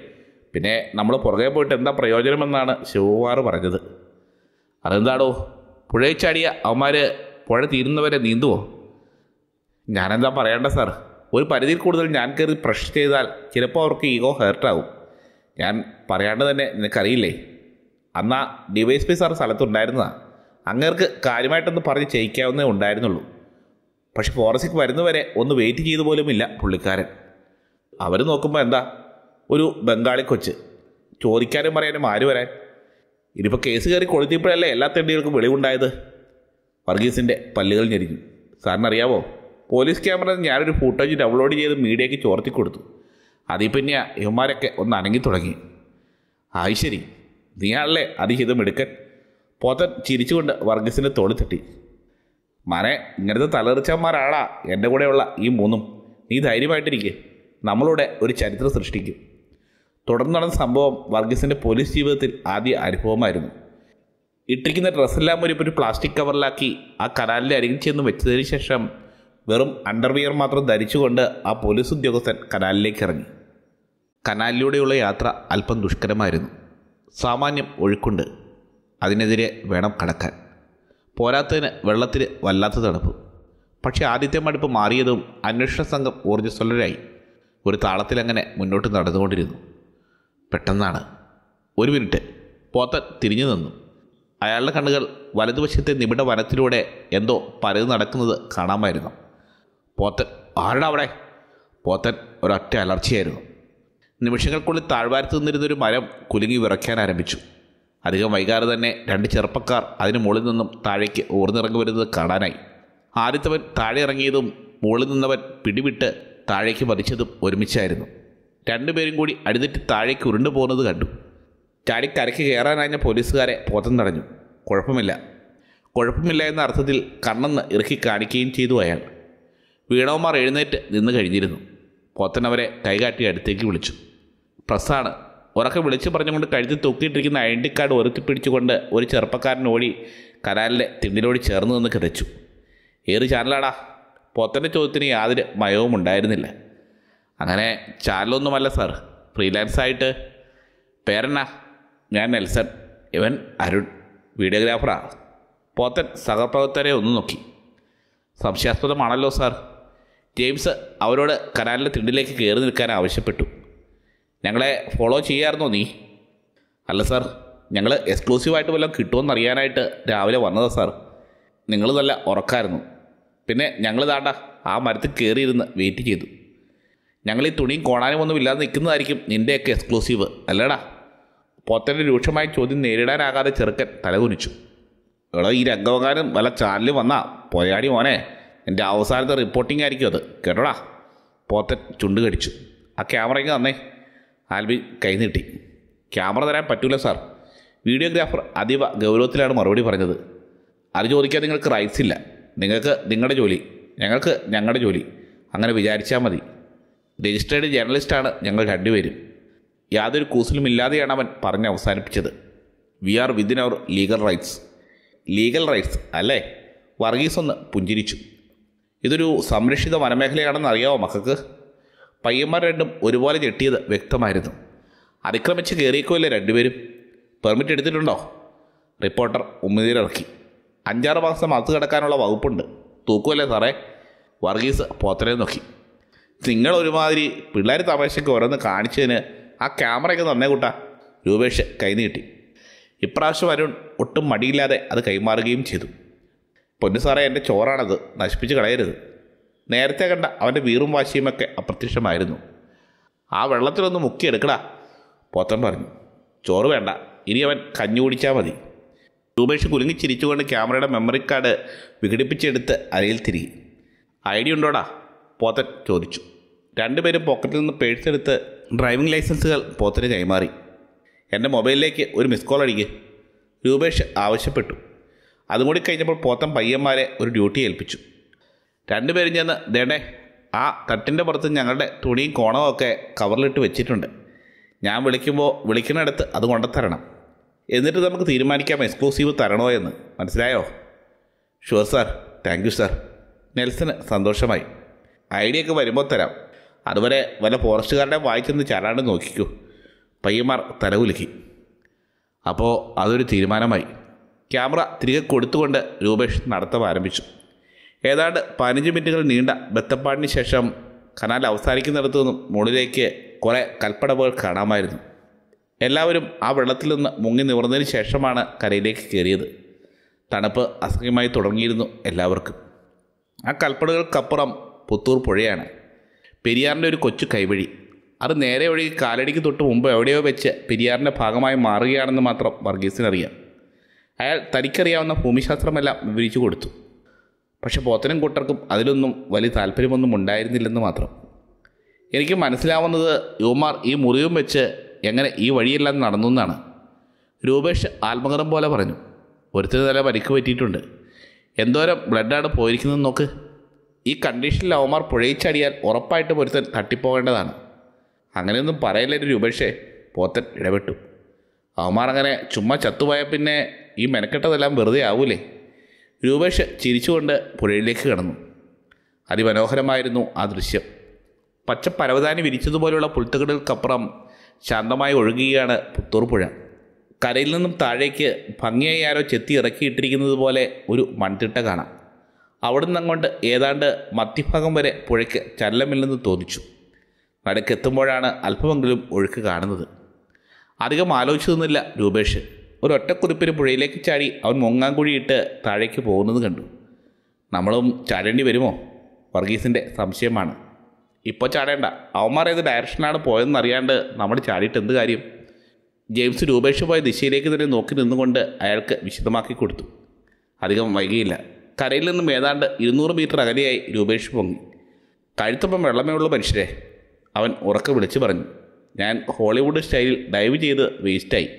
പിന്നെ നമ്മൾ പുറകെ പോയിട്ട് എന്താ പ്രയോജനമെന്നാണ് ശിവകുമാർ പറഞ്ഞത്. അതെന്താടോ? പുഴയിൽ ചാടിയ അവന്മാർ പുഴ തീരുന്നവരെ നീന്തുവോ? ഞാനെന്താ പറയണ്ട സാർ ഒരു പരിധിയിൽ കൂടുതൽ ഞാൻ കയറി പ്രഷർ ചെയ്താൽ ചിലപ്പോൾ അവർക്ക് ഈഗോ ഹേർട്ടാവും ഞാൻ പറയാണ്ട് തന്നെ നിനക്കറിയില്ലേ? അന്നാ ഡിവൈസ് പി സാർ സ്ഥലത്തുണ്ടായിരുന്നതാ. അങ്ങേർക്ക് കാര്യമായിട്ടൊന്ന് പറഞ്ഞ് ചെയ്യിക്കാവുന്നേ ഉണ്ടായിരുന്നുള്ളൂ. പക്ഷെ ഫോറൻസിക് വരുന്നവരെ ഒന്ന് വെയിറ്റ് ചെയ്തു പോലുമില്ല പുള്ളിക്കാരൻ. അവർ നോക്കുമ്പോൾ എന്താ? ഒരു ബംഗാളി കൊച്ച്. ചോദിക്കാനും പറയാനും ആര് വരാൻ? ഇനിയിപ്പോൾ കേസ് കയറി കൊളുത്തിയപ്പോഴല്ലേ എല്ലാ തെണ്ടികൾക്കും വെളിവുണ്ടായത്? വർഗീസിന്റെ പല്ലുകൾ ഞെരിഞ്ഞു. സാറിനറിയാവോ? പോലീസ് ക്യാമറ ഞാനൊരു ഫുട്ടേജ് ഡൗൺലോഡ് ചെയ്ത് മീഡിയയ്ക്ക് ചോർത്തി കൊടുത്തു. അതിൽ പിന്നെ ഇവന്മാരൊക്കെ ഒന്ന് അനങ്ങി തുടങ്ങി. ആയി ശരി. നീയാണല്ലേ അതിഹിതം എടുക്കൻ പോത്തൻ ചിരിച്ചുകൊണ്ട് വർഗീസിന്റെ തോളി തട്ടി. മനെ ഇങ്ങനത്തെ തലറിച്ചന്മാരാടാ എന്റെ കൂടെയുള്ള ഈ മൂന്നും. നീ ധൈര്യമായിട്ടിരിക്കെ. നമ്മളുടെ ഒരു ചരിത്രം സൃഷ്ടിക്കും. തുടർന്ന് നടന്ന സംഭവം വർഗീസിന്റെ പോലീസ് ജീവിതത്തിൽ ആദ്യ അനുഭവമായിരുന്നു. ഇട്ടിരിക്കുന്ന ഡ്രസ്സെല്ലാം ഒരു ഒരു പ്ലാസ്റ്റിക് കവറിലാക്കി ആ കനാലിന്റെ അരികിൽ ചെന്ന് വെച്ചതിന് ശേഷം വെറും അണ്ടർവിയർ മാത്രം ധരിച്ചുകൊണ്ട് ആ പോലീസ് ഉദ്യോഗസ്ഥൻ കനാലിലേക്ക് ഇറങ്ങി. കനാലിലൂടെയുള്ള യാത്ര അല്പം ദുഷ്കരമായിരുന്നു. സാമാന്യം ഒഴുക്കുണ്ട്. അതിനെതിരെ വേണം കടക്കാൻ. പോരാത്തതിന് വെള്ളത്തിന് വല്ലാത്ത തണുപ്പ്. പക്ഷേ ആദ്യത്തെ മടുപ്പ് മാറിയതും അന്വേഷണ സംഘം ഊർജസ്വലരായി ഒരു താളത്തിലങ്ങനെ മുന്നോട്ട് നടന്നുകൊണ്ടിരുന്നു. പെട്ടെന്നാണ്. ഒരു മിനിറ്റ്. പോത്തൻ തിരിഞ്ഞു നിന്നു. അയാളുടെ കണ്ണുകൾ വലതുവശത്തെ നിബിഡ വനത്തിലൂടെ എന്തോ പരത് നടക്കുന്നത് കാണാമായിരുന്നു. പോത്തൻ ആരുടെ അവിടെ? പോത്തൻ ഒരൊറ്റ അലർച്ചയായിരുന്നു. നിമിഷങ്ങൾക്കുള്ളിൽ താഴ്വാരത്ത് നിന്നിരുന്നൊരു മരം കുലുങ്ങി വിറയ്ക്കാൻ ആരംഭിച്ചു. അധികം വൈകാതെ തന്നെ രണ്ട് ചെറുപ്പക്കാർ അതിന് മുകളിൽ നിന്നും താഴേക്ക് ഊർന്നിറങ്ങി വരുന്നത് കാണാനായി. ആദ്യത്തവൻ താഴെ ഇറങ്ങിയതും മുകളിൽ നിന്നവൻ പിടിവിട്ട് താഴേക്ക് പതിച്ചതും ഒരുമിച്ചായിരുന്നു. രണ്ടുപേരും കൂടി അടിതെറ്റി താഴേക്ക് ഉരുണ്ടു പോകുന്നത് കണ്ടു. ചാടി കരയ്ക്ക് കയറാനാഞ്ഞ പോലീസുകാരെ പോത്തം തടഞ്ഞു കുഴപ്പമില്ല. കുഴപ്പമില്ല എന്ന അർത്ഥത്തിൽ കണ്ണെന്ന് ഇറുക്കി കാണിക്കുകയും ചെയ്തു അയാൾ. വീണവന്മാർ എഴുന്നേറ്റ് നിന്ന് കഴിഞ്ഞിരുന്നു. പോത്തൻ അവരെ കൈകാട്ടി അടുത്തേക്ക് വിളിച്ചു. പ്രസ്സാണ് ഉറക്കെ വിളിച്ചു പറഞ്ഞുകൊണ്ട് കഴുതി തൂക്കിയിട്ടിരിക്കുന്ന ഐ ഡി കാർഡ് ഒരുത്തി പിടിച്ചുകൊണ്ട് ഒരു ചെറുപ്പക്കാരൻ ഓടി കനാലിലെ തിണ്ടിലോടി ചേർന്ന് നിന്ന് കിതച്ചു. ഏത് ചാനലാടാ? പൊത്തന്റെ ചോദ്യത്തിന് യാതൊരു മയവും ഉണ്ടായിരുന്നില്ല. അങ്ങനെ ചാനലൊന്നുമല്ല സാർ. ഫ്രീലാൻസായിട്ട്. പേരെന്നാ? ഞാൻ നെൽസൺ. ഇവൻ അരുൺ. വീഡിയോഗ്രാഫറാണ് പോത്തൻ സഹപ്രവർത്തകരെ ഒന്ന് നോക്കി. സംശയാസ്പദമാണല്ലോ സാർ. ജെയിംസ് അവരോട് കനാലിന്റെ തിണ്ടിലേക്ക് കയറി നിൽക്കാൻ ആവശ്യപ്പെട്ടു. ഞങ്ങളെ ഫോളോ ചെയ്യാമായിരുന്നോ നീ? അല്ല സാർ ഞങ്ങൾ എക്സ്ക്ലൂസീവായിട്ട് വല്ലതും കിട്ടുമെന്ന് അറിയാനായിട്ട് രാവിലെ വന്നതാണ് സാർ നിങ്ങൾ നല്ല ഉറക്കായിരുന്നു. പിന്നെ ഞങ്ങൾ താണ്ട ആ മരത്തിൽ കയറിയിരുന്ന് വെയിറ്റ് ചെയ്തു. ഞങ്ങൾ ഈ തുണിയും കോണാനും ഒന്നും ഇല്ലാതെ നിൽക്കുന്നതായിരിക്കും നിന്റെയൊക്കെ എക്സ്ക്ലൂസീവ് അല്ലടാ പോത്തന്റെ രൂക്ഷമായ ചോദ്യം നേരിടാനാകാതെ ചെറുക്കൻ തലകുനിച്ചു. എടാ ഈ രംഗവകാരം വല്ല ചാനലിൽ വന്നാ പോയാടി മോനെ. എന്റെ അവസാനത്തെ റിപ്പോർട്ടിംഗ് ആയിരിക്കും അത്. കേട്ടോടാ? പോത്തൻ ചുണ്ട് കടിച്ചു ആ ക്യാമറയ്ക്ക് തന്നേ. ആൽബി കൈനീട്ടി. ക്യാമറ തരാൻ പറ്റൂല സാർ. വീഡിയോഗ്രാഫർ അതീവ ഗൗരവത്തിലാണ് മറുപടി പറഞ്ഞത്. അത് ചോദിക്കാൻ നിങ്ങൾക്ക് റൈറ്റ്സ് ഇല്ല. നിങ്ങൾക്ക് നിങ്ങളുടെ ജോലി ഞങ്ങൾക്ക് ഞങ്ങളുടെ ജോലി. അങ്ങനെ വിചാരിച്ചാൽ മതി. രജിസ്റ്റേർഡ് ജേർണലിസ്റ്റാണ് ഞങ്ങൾ രണ്ടുപേരും. യാതൊരു കൂസലും ഇല്ലാതെയാണ് അവൻ പറഞ്ഞ് അവസാനിപ്പിച്ചത്. We are within our legal rights legal rights അല്ലേ? വർഗീസ് ഒന്ന് പുഞ്ചിരിച്ചു. ഇതൊരു സംരക്ഷിത വനമേഖലയാണെന്ന് അറിയാമോ മക്കൾക്ക്? പയ്യന്മാർ രണ്ടും ഒരുപോലെ ഞെട്ടിയത് വ്യക്തമായിരുന്നു. അതിക്രമിച്ച് കയറിയേക്കുമല്ലേ രണ്ടുപേരും? പെർമിറ്റ് എടുത്തിട്ടുണ്ടോ? റിപ്പോർട്ടർ ഉമ്മനീരിറക്കി അഞ്ചാറ് മാസം അത് കിടക്കാനുള്ള വകുപ്പുണ്ട്. തൂക്കുമല്ലേ സാറേ? വർഗീസ് പോത്തനെ നോക്കി. നിങ്ങൾ ഒരുമാതിരി പിള്ളേർ തമാശയ്ക്ക് ഓരോന്ന് കാണിച്ചതിന് ആ ക്യാമറയൊക്കെ നന്നേ കൂട്ടാ. രൂപേഷ് കൈനീട്ടി ഇപ്രാവശ്യം അരുൺ ഒട്ടും മടിയില്ലാതെ അത് കൈമാറുകയും ചെയ്തു. പൊന്നു സാറേ എന്റെ ചോറാണത്. നശിപ്പിച്ച് കളയരുത്. നേരത്തെ കണ്ട അവന്റെ വീറും വാശിയുമൊക്കെ അപ്രത്യക്ഷമായിരുന്നു. ആ വെള്ളത്തിലൊന്ന് മുക്കിയെടുക്കടാ പോത്തൻ പറഞ്ഞു. ചോറ് വേണ്ട ഇനി അവൻ കഞ്ഞു കുടിച്ചാൽ മതി. രൂപേഷ് കുലുങ്ങി ചിരിച്ചുകൊണ്ട് ക്യാമറയുടെ മെമ്മറി കാർഡ് വിഘടിപ്പിച്ചെടുത്ത് അരയിൽ തിരികെ ഡി ഉണ്ടോടാ? പോത്തൻ ചോദിച്ചു. രണ്ടുപേരും പോക്കറ്റിൽ നിന്ന് പേഴ്സെടുത്ത് ഡ്രൈവിംഗ് ലൈസൻസുകൾ പോത്തന് കൈമാറി. എന്റെ മൊബൈലിലേക്ക് ഒരു മിസ് കോൾ അടിക്ക്. രൂപേഷ് ആവശ്യപ്പെട്ടു. അതും കൂടി കഴിഞ്ഞപ്പോൾ പോത്തൻ പയ്യന്മാരെ ഒരു ഡ്യൂട്ടി ഏൽപ്പിച്ചു. രണ്ടുപേരും ചെന്ന് ദേടേ ആ തട്ടിന്റെ പുറത്ത് ഞങ്ങളുടെ തുണിയും കോണവും ഒക്കെ കവറിലിട്ട് വെച്ചിട്ടുണ്ട്. ഞാൻ വിളിക്കുമ്പോൾ വിളിക്കുന്നിടത്ത് അത് കൊണ്ടുത്തരണം. എന്നിട്ട് നമുക്ക് തീരുമാനിക്കാം എക്സ്ക്ലൂസീവ് തരണോ എന്ന്. മനസ്സിലായോ? Sure sir thank you sir നെൽസന് സന്തോഷമായി. ഐഡിയ ഒക്കെ വരുമ്പോൾ തരാം. അതുവരെ വല്ല ഫോറസ്റ്റുകാരുടെ വായിച്ചെന്ന് ചാടാണ്ട് നോക്കിക്കൂ. പയ്യന്മാർ തലകുലുക്കി. അപ്പോൾ അതൊരു തീരുമാനമായി. ക്യാമറ തിരികെ കൊടുത്തുകൊണ്ട് രൂപേഷ് നടത്തം ആരംഭിച്ചു. ഏതാണ്ട് പതിനഞ്ച് മിനിറ്റുകൾ നീണ്ട ബത്തപ്പാടിന് ശേഷം കനാൽ അവസാനിക്കുന്നിടത്തു നിന്നും മുകളിലേക്ക് കുറേ കൽപ്പടവുകൾ കാണാമായിരുന്നു. എല്ലാവരും ആ വെള്ളത്തിൽ നിന്ന് മുങ്ങി നിവർന്നതിന് ശേഷമാണ് കരയിലേക്ക് കയറിയത്. തണുപ്പ് അസഹ്യമായി തുടങ്ങിയിരുന്നു എല്ലാവർക്കും. ആ കൽപ്പടകൾക്കപ്പുറം പുത്തൂർ പുഴയാണ്. പെരിയാറിന്റെ ഒരു കൊച്ചു കൈവഴി. അത് നേരെ ഒഴുകി കാലടിക്ക് തൊട്ട് മുമ്പ് എവിടെയോ വെച്ച് പെരിയാറിന്റെ ഭാഗമായി മാറുകയാണെന്ന് മാത്രം വർഗീസിനറിയാം അയാൾ തനിക്കറിയാവുന്ന ഭൂമിശാസ്ത്രമെല്ലാം വിവരിച്ചു കൊടുത്തു. പക്ഷെ പോത്തനും കൂട്ടർക്കും അതിലൊന്നും വലിയ താല്പര്യമൊന്നും ഉണ്ടായിരുന്നില്ലെന്ന് മാത്രം. എനിക്ക് മനസ്സിലാവുന്നത് യുവമാർ ഈ മുറിവും വെച്ച് എങ്ങനെ ഈ വഴിയെല്ലാം നടന്നു എന്നാണ്. രൂപേഷ് ആത്മകഥം പോലെ പറഞ്ഞു ഒരുത്തിന് തല പരിക്ക് പറ്റിയിട്ടുണ്ട്. എന്തോരം ബ്ലഡാണ് പോയിരിക്കുന്നത് നോക്ക്. ഈ കണ്ടീഷനിൽ അവന്മാർ പുഴയിച്ചടിയാൽ ഉറപ്പായിട്ട് ഉറപ്പായിട്ടും ഒരുത്തൻ തട്ടിപ്പോകേണ്ടതാണ്. അങ്ങനെയൊന്നും പറയല്ലേ രൂപേഷേ. പോത്തൻ ഇടപെട്ടു. അവന്മാർ അങ്ങനെ ചുമ്മാ ചത്തുപോയാൽ പിന്നെ ഈ മെനക്കെട്ടതെല്ലാം വെറുതെ ആവൂലേ? രൂപേഷ് ചിരിച്ചുകൊണ്ട് പുഴയിലേക്ക് കടന്നു. അതിമനോഹരമായിരുന്നു ആ ദൃശ്യം. പച്ച പരവതാനി വിരിച്ചതുപോലെയുള്ള പുൽത്തകടുകൾക്കപ്പുറം ശാന്തമായി ഒഴുകുകയാണ് പുത്തൂർ പുഴ. കരയിൽ നിന്നും താഴേക്ക് ഭംഗിയായി ആരോ ചെത്തി ഇറക്കിയിട്ടിരിക്കുന്നത് പോലെ ഒരു മൺതിട്ട കാണാം. അവിടുന്ന് അങ്ങോട്ട് ഏതാണ്ട് മധ്യഭാഗം വരെ പുഴയ്ക്ക് ചലനമില്ലെന്ന് തോന്നിച്ചു. നടുക്കെത്തുമ്പോഴാണ് അല്പമെങ്കിലും ഒഴുക്ക് കാണുന്നത്. അധികം ആലോചിച്ചു നിന്നില്ല രൂപേഷ്. ഒരു ഒറ്റക്കുറിപ്പിന് പുഴയിലേക്ക് ചാടി അവൻ മുങ്ങാങ്കുഴിയിട്ട് താഴേക്ക് പോകുന്നത് കണ്ടു. നമ്മളും ചാടേണ്ടി വരുമോ? വർഗീസിന്റെ സംശയമാണ്. ഇപ്പോൾ ചാടേണ്ട. അവന്മാർ ഏത് ഡയറക്ഷനാണ് പോയതെന്ന് അറിയാണ്ട് നമ്മൾ ചാടിയിട്ട് എന്ത് കാര്യം? ജെയിംസ് രൂപേഷ് പോയ ദിശയിലേക്ക് തന്നെ നോക്കി നിന്നുകൊണ്ട് അയാൾക്ക് വിശദമാക്കി കൊടുത്തു. അധികം വൈകിയില്ല. കരയിൽ നിന്നും ഏതാണ്ട് ഇരുന്നൂറ് മീറ്റർ അകലെയായി രൂപേഷ് പൊങ്ങി. കഴുത്തപ്പം വെള്ളമേ ഉള്ളൂ മനുഷ്യരെ അവൻ ഉറക്കെ വിളിച്ചു പറഞ്ഞു. ഞാൻ ഹോളിവുഡ് സ്റ്റൈലിൽ ഡൈവ് ചെയ്ത് വേസ്റ്റായി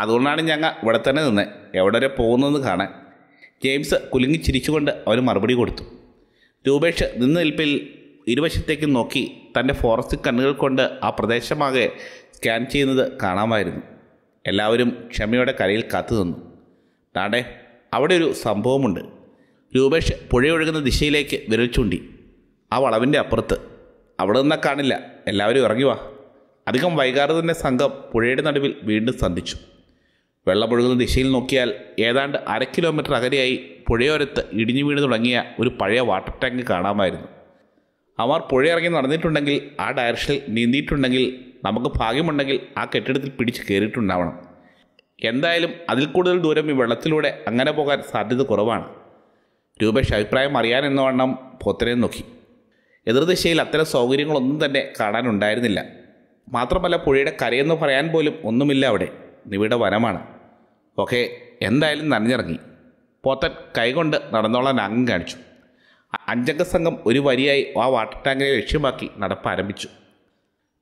അതുകൊണ്ടാണ് ഞങ്ങൾ ഇവിടെ തന്നെ നിന്ന് എവിടെ വരെ പോകുന്നതെന്ന് കാണാൻ. ജെയിംസ് കുലുങ്ങി ചിരിച്ചുകൊണ്ട് അവന് മറുപടി കൊടുത്തു. രൂപേഷ് നിന്ന് നിൽപ്പിൽ ഇരുവശത്തേക്ക് നോക്കി തന്റെ ഫോറസ്റ്റ് കണ്ണുകൾ കൊണ്ട് ആ പ്രദേശമാകെ സ്കാൻ ചെയ്യുന്നത് കാണാമായിരുന്നു. എല്ലാവരും ക്ഷമയോടെ കരയിൽ കാത്തു നിന്നു. താണ്ടെ അവിടെ ഒരു സംഭവമുണ്ട്. രൂപേഷ് പുഴയൊഴുകുന്ന ദിശയിലേക്ക് വിരൽ ചൂണ്ടി. ആ വളവിന്റെ അപ്പുറത്ത്. അവിടെ നിന്നാൽ കാണില്ല. എല്ലാവരും ഇറങ്ങി വാ. അധികം വൈകാതെ തന്നെ സംഘം പുഴയുടെ നടുവിൽ വീണ്ടും സന്ധിച്ചു. വെള്ളമൊഴുകുന്ന ദിശയിൽ നോക്കിയാൽ ഏതാണ്ട് അര കിലോമീറ്റർ അകലെയായി പുഴയോരത്ത് ഇടിഞ്ഞു വീണ് തുടങ്ങിയ ഒരു പഴയ വാട്ടർ ടാങ്ക് കാണാമായിരുന്നു. അവർ പുഴയിറങ്ങി നടന്നിട്ടുണ്ടെങ്കിൽ ആ ഡയറക്ഷനിൽ നീന്തിയിട്ടുണ്ടെങ്കിൽ നമുക്ക് ഭാഗ്യമുണ്ടെങ്കിൽ ആ കെട്ടിടത്തിൽ പിടിച്ച് കയറിയിട്ടുണ്ടാവണം. എന്തായാലും അതിൽ കൂടുതൽ ദൂരം ഈ വെള്ളത്തിലൂടെ അങ്ങനെ പോകാൻ സാധ്യത കുറവാണ്. രൂപേഷ് അഭിപ്രായം അറിയാനെന്നവണ്ണം പോത്തനെ നോക്കി. എതിർദിശയിൽ അത്തരം സൗകര്യങ്ങളൊന്നും തന്നെ കാണാനുണ്ടായിരുന്നില്ല. മാത്രമല്ല പുഴയുടെ കരയെന്ന് പറയാൻ പോലും ഒന്നുമില്ല അവിടെ. നിവിടെ വനമാണ് ഓക്കെ എന്തായാലും നനഞ്ഞിറങ്ങി. പോത്തൻ കൈകൊണ്ട് നടന്നോളാൻ അംഗം കാണിച്ചു. അഞ്ചംഗ സംഘം ഒരു വരിയായി ആ വാട്ടർ ടാങ്കിനെ ലക്ഷ്യമാക്കി നടപ്പ് ആരംഭിച്ചു.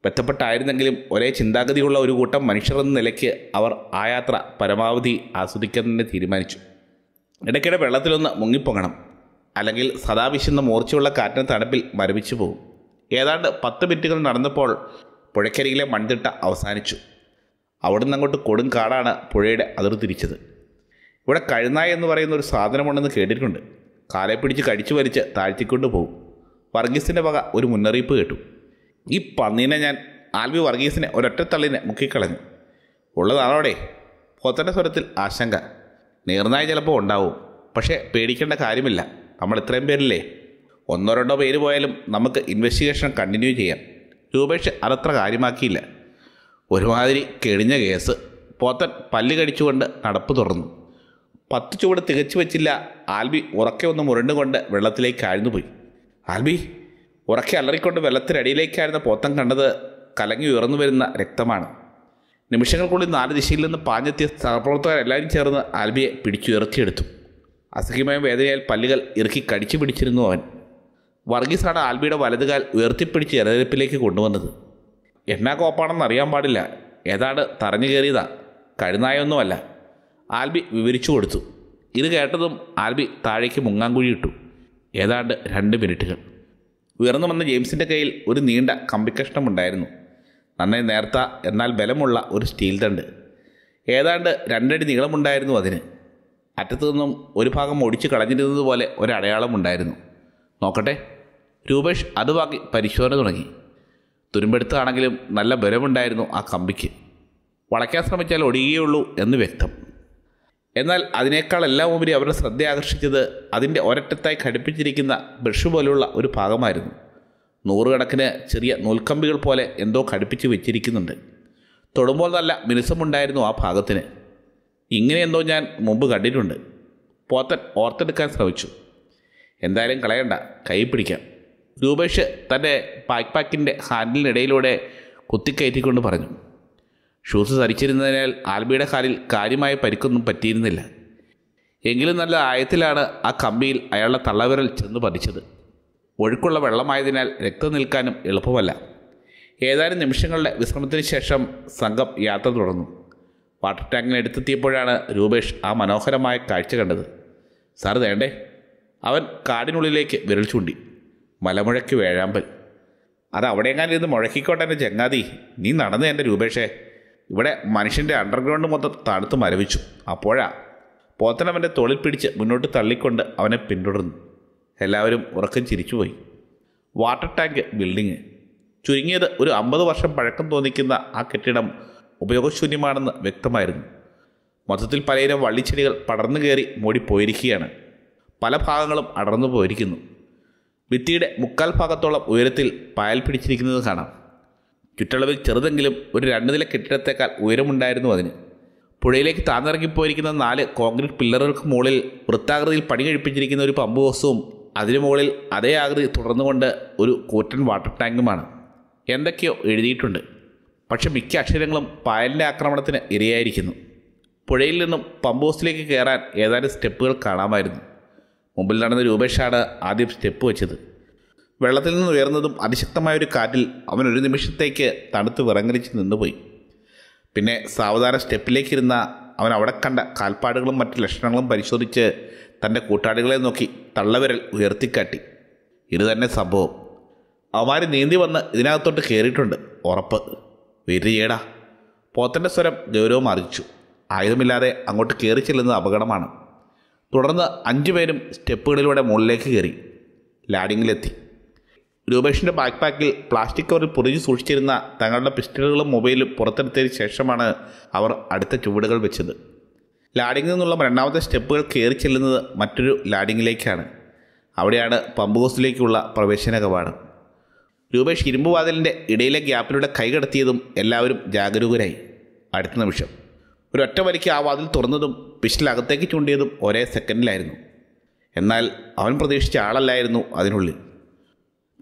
ബന്ധപ്പെട്ടായിരുന്നെങ്കിലും ഒരേ ചിന്താഗതിയുള്ള ഒരു കൂട്ടം മനുഷ്യർ എന്ന നിലയ്ക്ക് അവർ ആ യാത്ര പരമാവധി ആസ്വദിക്കാൻ തന്നെ തീരുമാനിച്ചു. ഇടയ്ക്കിടെ വെള്ളത്തിലൊന്ന് മുങ്ങിപ്പൊങ്ങണം അല്ലെങ്കിൽ സദാ വീശുന്ന മൂർച്ചയുള്ള കാറ്റിന് തണുപ്പിൽ മരവിച്ചു പോകും. ഏതാണ്ട് പത്ത് മിനിറ്റുകൾ നടന്നപ്പോൾ പുഴക്കരികിലെ മൺതിട്ട അവസാനിച്ചു. അവിടുന്ന് അങ്ങോട്ട് കൊടും കാടാണ് പുഴയുടെ അതിർ തിരിച്ചത്. ഇവിടെ കഴുന്നായ എന്ന് പറയുന്ന ഒരു സാധനമുണ്ടെന്ന് കേട്ടിട്ടുണ്ട്. കാലെ പിടിച്ച് കടിച്ചു വലിച്ച് താഴ്ത്തിക്കൊണ്ട് പോകും വർഗീസിന്റെ വക ഒരു മുന്നറിയിപ്പ് കേട്ടു. ഈ പന്നീനെ ഞാൻ ആൽവി വർഗീസിനെ ഒരൊറ്റത്തള്ളിനെ മുക്കിക്കളഞ്ഞു. ഉള്ളതാണോടെ പോത്തന്റെ സ്വരത്തിൽ ആശങ്ക. നീർനായ ചിലപ്പോൾ ഉണ്ടാവും. പക്ഷേ പേടിക്കേണ്ട കാര്യമില്ല. നമ്മൾ ഇത്രയും പേരില്ലേ? ഒന്നോ രണ്ടോ പേര് പോയാലും നമുക്ക് ഇൻവെസ്റ്റിഗേഷൻ കണ്ടിന്യൂ ചെയ്യാം. രൂപേഷ് അതത്ര കാര്യമാക്കിയില്ല. ഒരുമാതിരി കെടിഞ്ഞ കേസ്. പോത്തൻ പല്ല് കടിച്ചുകൊണ്ട് നടപ്പ് തുറന്നു. പത്ത് ചുവട് തികച്ചു വെച്ചില്ല. ആൽബി ഉറക്കെ ഒന്ന് മുരണ്ടുകൊണ്ട് വെള്ളത്തിലേക്ക് ആഴ്ന്നുപോയി ആൽബി ഉറക്കെ അലറിക്കൊണ്ട് വെള്ളത്തിനടിയിലേക്കായിരുന്ന പോത്തൻ കണ്ടത് കലങ്ങി ഉയർന്നു വരുന്ന രക്തമാണ്. നിമിഷങ്ങൾക്കുള്ളിൽ നാല് ദിശയിൽ നിന്ന് പാഞ്ഞെത്തിയ സഹപ്രവർത്തകരെല്ലാവരും ചേർന്ന് ആൽബിയെ പിടിച്ചുയർത്തിയെടുത്തു. അസഹ്യമായ വേദനയാൽ പല്ലുകൾ ഇറുക്കി കടിച്ചു പിടിച്ചിരുന്നു അവൻ. വർഗീസാണ് ആൽബിയുടെ വലതുകാൽ ഉയർത്തിപ്പിടിച്ച് ജലനിരപ്പിലേക്ക് കൊണ്ടുവന്നത്. എന്നാ കോപ്പാണെന്ന് അറിയാൻ പാടില്ല. ഏതാണ്ട് തറഞ്ഞു കയറിയതാ. കഴുനായൊന്നുമല്ല ആൽബി വിവരിച്ചു കൊടുത്തു. ഇത് കേട്ടതും ആൽബി താഴേക്ക് മുങ്ങാങ്കുഴി ഇട്ടു. ഏതാണ്ട് രണ്ട് മിനിറ്റുകൾ. ഉയർന്നു വന്ന ജെയിംസിന്റെ കയ്യിൽ ഒരു നീണ്ട കമ്പിക്കഷ്ണമുണ്ടായിരുന്നു നന്നായി നേർത്ത എന്നാൽ ബലമുള്ള ഒരു സ്റ്റീൽ തണ്ട്. ഏതാണ്ട് രണ്ടടി നീളമുണ്ടായിരുന്നു അതിന്. അറ്റത്തു നിന്നും ഒരു ഭാഗം ഒടിച്ച് കളഞ്ഞിരുന്നത് പോലെ ഒരു അടയാളമുണ്ടായിരുന്നു നോക്കട്ടെ. രൂപേഷ് അതുവാക്കി പരിശോധന തുടങ്ങി. തുരുമ്പെടുത്താണെങ്കിലും നല്ല ബലമുണ്ടായിരുന്നു ആ കമ്പിക്ക്. വളയ്ക്കാൻ ശ്രമിച്ചാൽ ഒടിയുകയുള്ളൂ എന്ന് വ്യക്തം. എന്നാൽ അതിനേക്കാളെല്ലാം ഉപരി അവരുടെ ശ്രദ്ധ ആകർഷിച്ചത് അതിന്റെ ഒരറ്റത്തായി ഘടിപ്പിച്ചിരിക്കുന്ന ബ്രഷ് പോലുള്ള ഒരു ഭാഗമായിരുന്നു നൂറുകണക്കിന് ചെറിയ നൂൽക്കമ്പികൾ പോലെ എന്തോ ഘടിപ്പിച്ച് വെച്ചിരിക്കുന്നുണ്ട്. തൊടുമ്പോൾ നല്ല മിനുസമുണ്ടായിരുന്നു ആ ഭാഗത്തിന് ഇങ്ങനെ എന്തോ ഞാൻ മുമ്പ് കണ്ടിട്ടുണ്ട്. പോത്തൻ ഓർത്തെടുക്കാൻ ശ്രമിച്ചു. എന്തായാലും കളയണ്ട കൈ പിടിക്കാം. രൂപേഷ് തന്റെ പാക്ക് പാക്കിന്റെ ഹാൻഡിലിനിടയിലൂടെ കുത്തിക്കയറ്റിക്കൊണ്ട് പറഞ്ഞു ഷൂസ് ധരിച്ചിരുന്നതിനാൽ ആൽബിയുടെ കാലിൽ കാര്യമായ പരിക്കൊന്നും പറ്റിയിരുന്നില്ല. എങ്കിലും നല്ല ആയത്തിലാണ് ആ കമ്പിയിൽ അയാളുടെ തള്ളവിരൽ ചെന്ന് പതിച്ചത്. ഒഴുക്കുള്ള വെള്ളമായതിനാൽ രക്തം നിൽക്കാനും എളുപ്പമല്ല. ഏതാനും നിമിഷങ്ങളുടെ വിശ്രമത്തിന് ശേഷം സംഘം യാത്ര തുടർന്നു. വാട്ടർ ടാങ്കിന് എടുത്തെത്തിയപ്പോഴാണ് രൂപേഷ് ആ മനോഹരമായ കാഴ്ച കണ്ടത്. സാർ വേണ്ടേ അവൻ കാടിനുള്ളിലേക്ക് വിരൽ ചൂണ്ടി. മലമുഴയ്ക്ക് വേഴാമ്പൽ അത് അവിടെയെങ്ങാനും ഇരുന്ന് മുഴക്കിക്കോട്ടെ എന്റെ ചങ്ങാതി. നീ നടന്നു എന്റെ രൂപേഷേ. ഇവിടെ മനുഷ്യന്റെ അണ്ടർഗ്രൗണ്ട് മൊത്തം തണുത്ത് മരവിച്ചു. അപ്പോഴാ പോത്തനവന്റെ തോളിൽ പിടിച്ച് മുന്നോട്ട് തള്ളിക്കൊണ്ട് അവനെ പിന്തുടർന്നു. എല്ലാവരും ഉറക്കം ചിരിച്ചുപോയി. വാട്ടർ ടാങ്ക് ബിൽഡിങ് ചുരുങ്ങിയത് ഒരു അമ്പത് വർഷം പഴക്കം തോന്നിക്കുന്ന ആ കെട്ടിടം ഉപയോഗശൂന്യമാണെന്ന് വ്യക്തമായിരുന്നു. മൊത്തത്തിൽ പലയിനം വള്ളിച്ചെടികൾ പടർന്നു കയറി മൂടിപ്പോയിരിക്കുകയാണ്. പല ഭാഗങ്ങളും അടർന്നു പോയിരിക്കുന്നു. ഭിത്തിയുടെ മുക്കാൽ ഭാഗത്തോളം ഉയരത്തിൽ പായൽ പിടിച്ചിരിക്കുന്നത് കാണാം. ചുറ്റളവിൽ ചെറുതെങ്കിലും ഒരു രണ്ട് നില കെട്ടിടത്തേക്കാൾ ഉയരമുണ്ടായിരുന്നു അതിന്. പുഴയിലേക്ക് താന്നിറങ്ങിപ്പോയിരിക്കുന്ന നാല് കോൺക്രീറ്റ് പില്ലറുകൾക്ക് മുകളിൽ വൃത്താകൃതിയിൽ പണി കഴിപ്പിച്ചിരിക്കുന്ന ഒരു പമ്പ് ഹോസും അതിനു മുകളിൽ അതേ ആകൃതി തുടർന്നുകൊണ്ട് ഒരു കൂറ്റൻ വാട്ടർ ടാങ്കുമാണ്. എന്തൊക്കെയോ എഴുതിയിട്ടുണ്ട്. പക്ഷേ മിക്ക അക്ഷരങ്ങളും പായലിന്റെ ആക്രമണത്തിന് ഇരയായിരിക്കുന്നു. പുഴയിൽ നിന്നും പമ്പ് ഹോസിലേക്ക് കയറാൻ ഏതാനും സ്റ്റെപ്പുകൾ കാണാമായിരുന്നു. മുമ്പിൽ നടന്ന രൂപേഷാണ് ആദ്യം സ്റ്റെപ്പ് വെച്ചത്. വെള്ളത്തിൽ നിന്ന് ഉയർന്നതും അതിശക്തമായ ഒരു കാറ്റിൽ അവൻ ഒരു നിമിഷത്തേക്ക് തണുത്ത് വിറങ്ങലിച്ച് നിന്നുപോയി. പിന്നെ സാവധാനം സ്റ്റെപ്പിലേക്കിരുന്ന അവൻ അവിടെ കണ്ട കാൽപ്പാടുകളും മറ്റ് ലക്ഷണങ്ങളും പരിശോധിച്ച് തന്റെ കൂട്ടാളികളെ നോക്കി തള്ളവിരൽ ഉയർത്തിക്കാട്ടി. ഇത് തന്നെ സംഭവം. അവന്മാർ നീന്തി വന്ന് ഇതിനകത്തോട്ട് കയറിയിട്ടുണ്ട് ഉറപ്പ്. വെയിറ്റ് ചെയ്യടാ പോത്തന്റെ സ്വരം ഗൗരവം അറിയിച്ചു. ആയുധമില്ലാതെ അങ്ങോട്ട് കയറി ചെല്ലുന്നത് അപകടമാണ്. തുടർന്ന് അഞ്ചു പേരും സ്റ്റെപ്പുകളിലൂടെ മുകളിലേക്ക് കയറി. ലാഡിങ്ങിലെത്തി. രൂപേഷിന്റെ ബാക്ക് പാക്കിൽ പ്ലാസ്റ്റിക് കവറിൽ പൊറിഞ്ഞു സൂക്ഷിച്ചിരുന്ന തങ്ങളുടെ പിസ്റ്റലുകളും മൊബൈലും പുറത്തെടുത്തതിന് ശേഷമാണ് അവർ അടുത്ത ചുവടുകൾ വെച്ചത്. ലാഡിങ്ങിൽ നിന്നുള്ള രണ്ടാമത്തെ സ്റ്റെപ്പുകൾ കയറി ചെല്ലുന്നത് മറ്റൊരു ലാഡിങ്ങിലേക്കാണ്. അവിടെയാണ് പമ്പ് ഹൗസിലേക്കുള്ള പ്രവേശന കവാടം. രൂപേഷ് ഇരുമ്പുവാതിലിന്റെ ഇടയിലെ ഗ്യാപ്പിലൂടെ കൈ കടത്തിയതും എല്ലാവരും ജാഗരൂകരായി. അടുത്ത നിമിഷം. ഒരൊറ്റ വലിക്ക് ആ വാതിൽ തുറന്നതും പിസ്റ്റൽ അകത്തേക്ക് ചൂണ്ടിയതും ഒരേ സെക്കൻഡിലായിരുന്നു. എന്നാൽ അവൻ പ്രതീക്ഷിച്ച ആളല്ലായിരുന്നു അതിനുള്ളിൽ.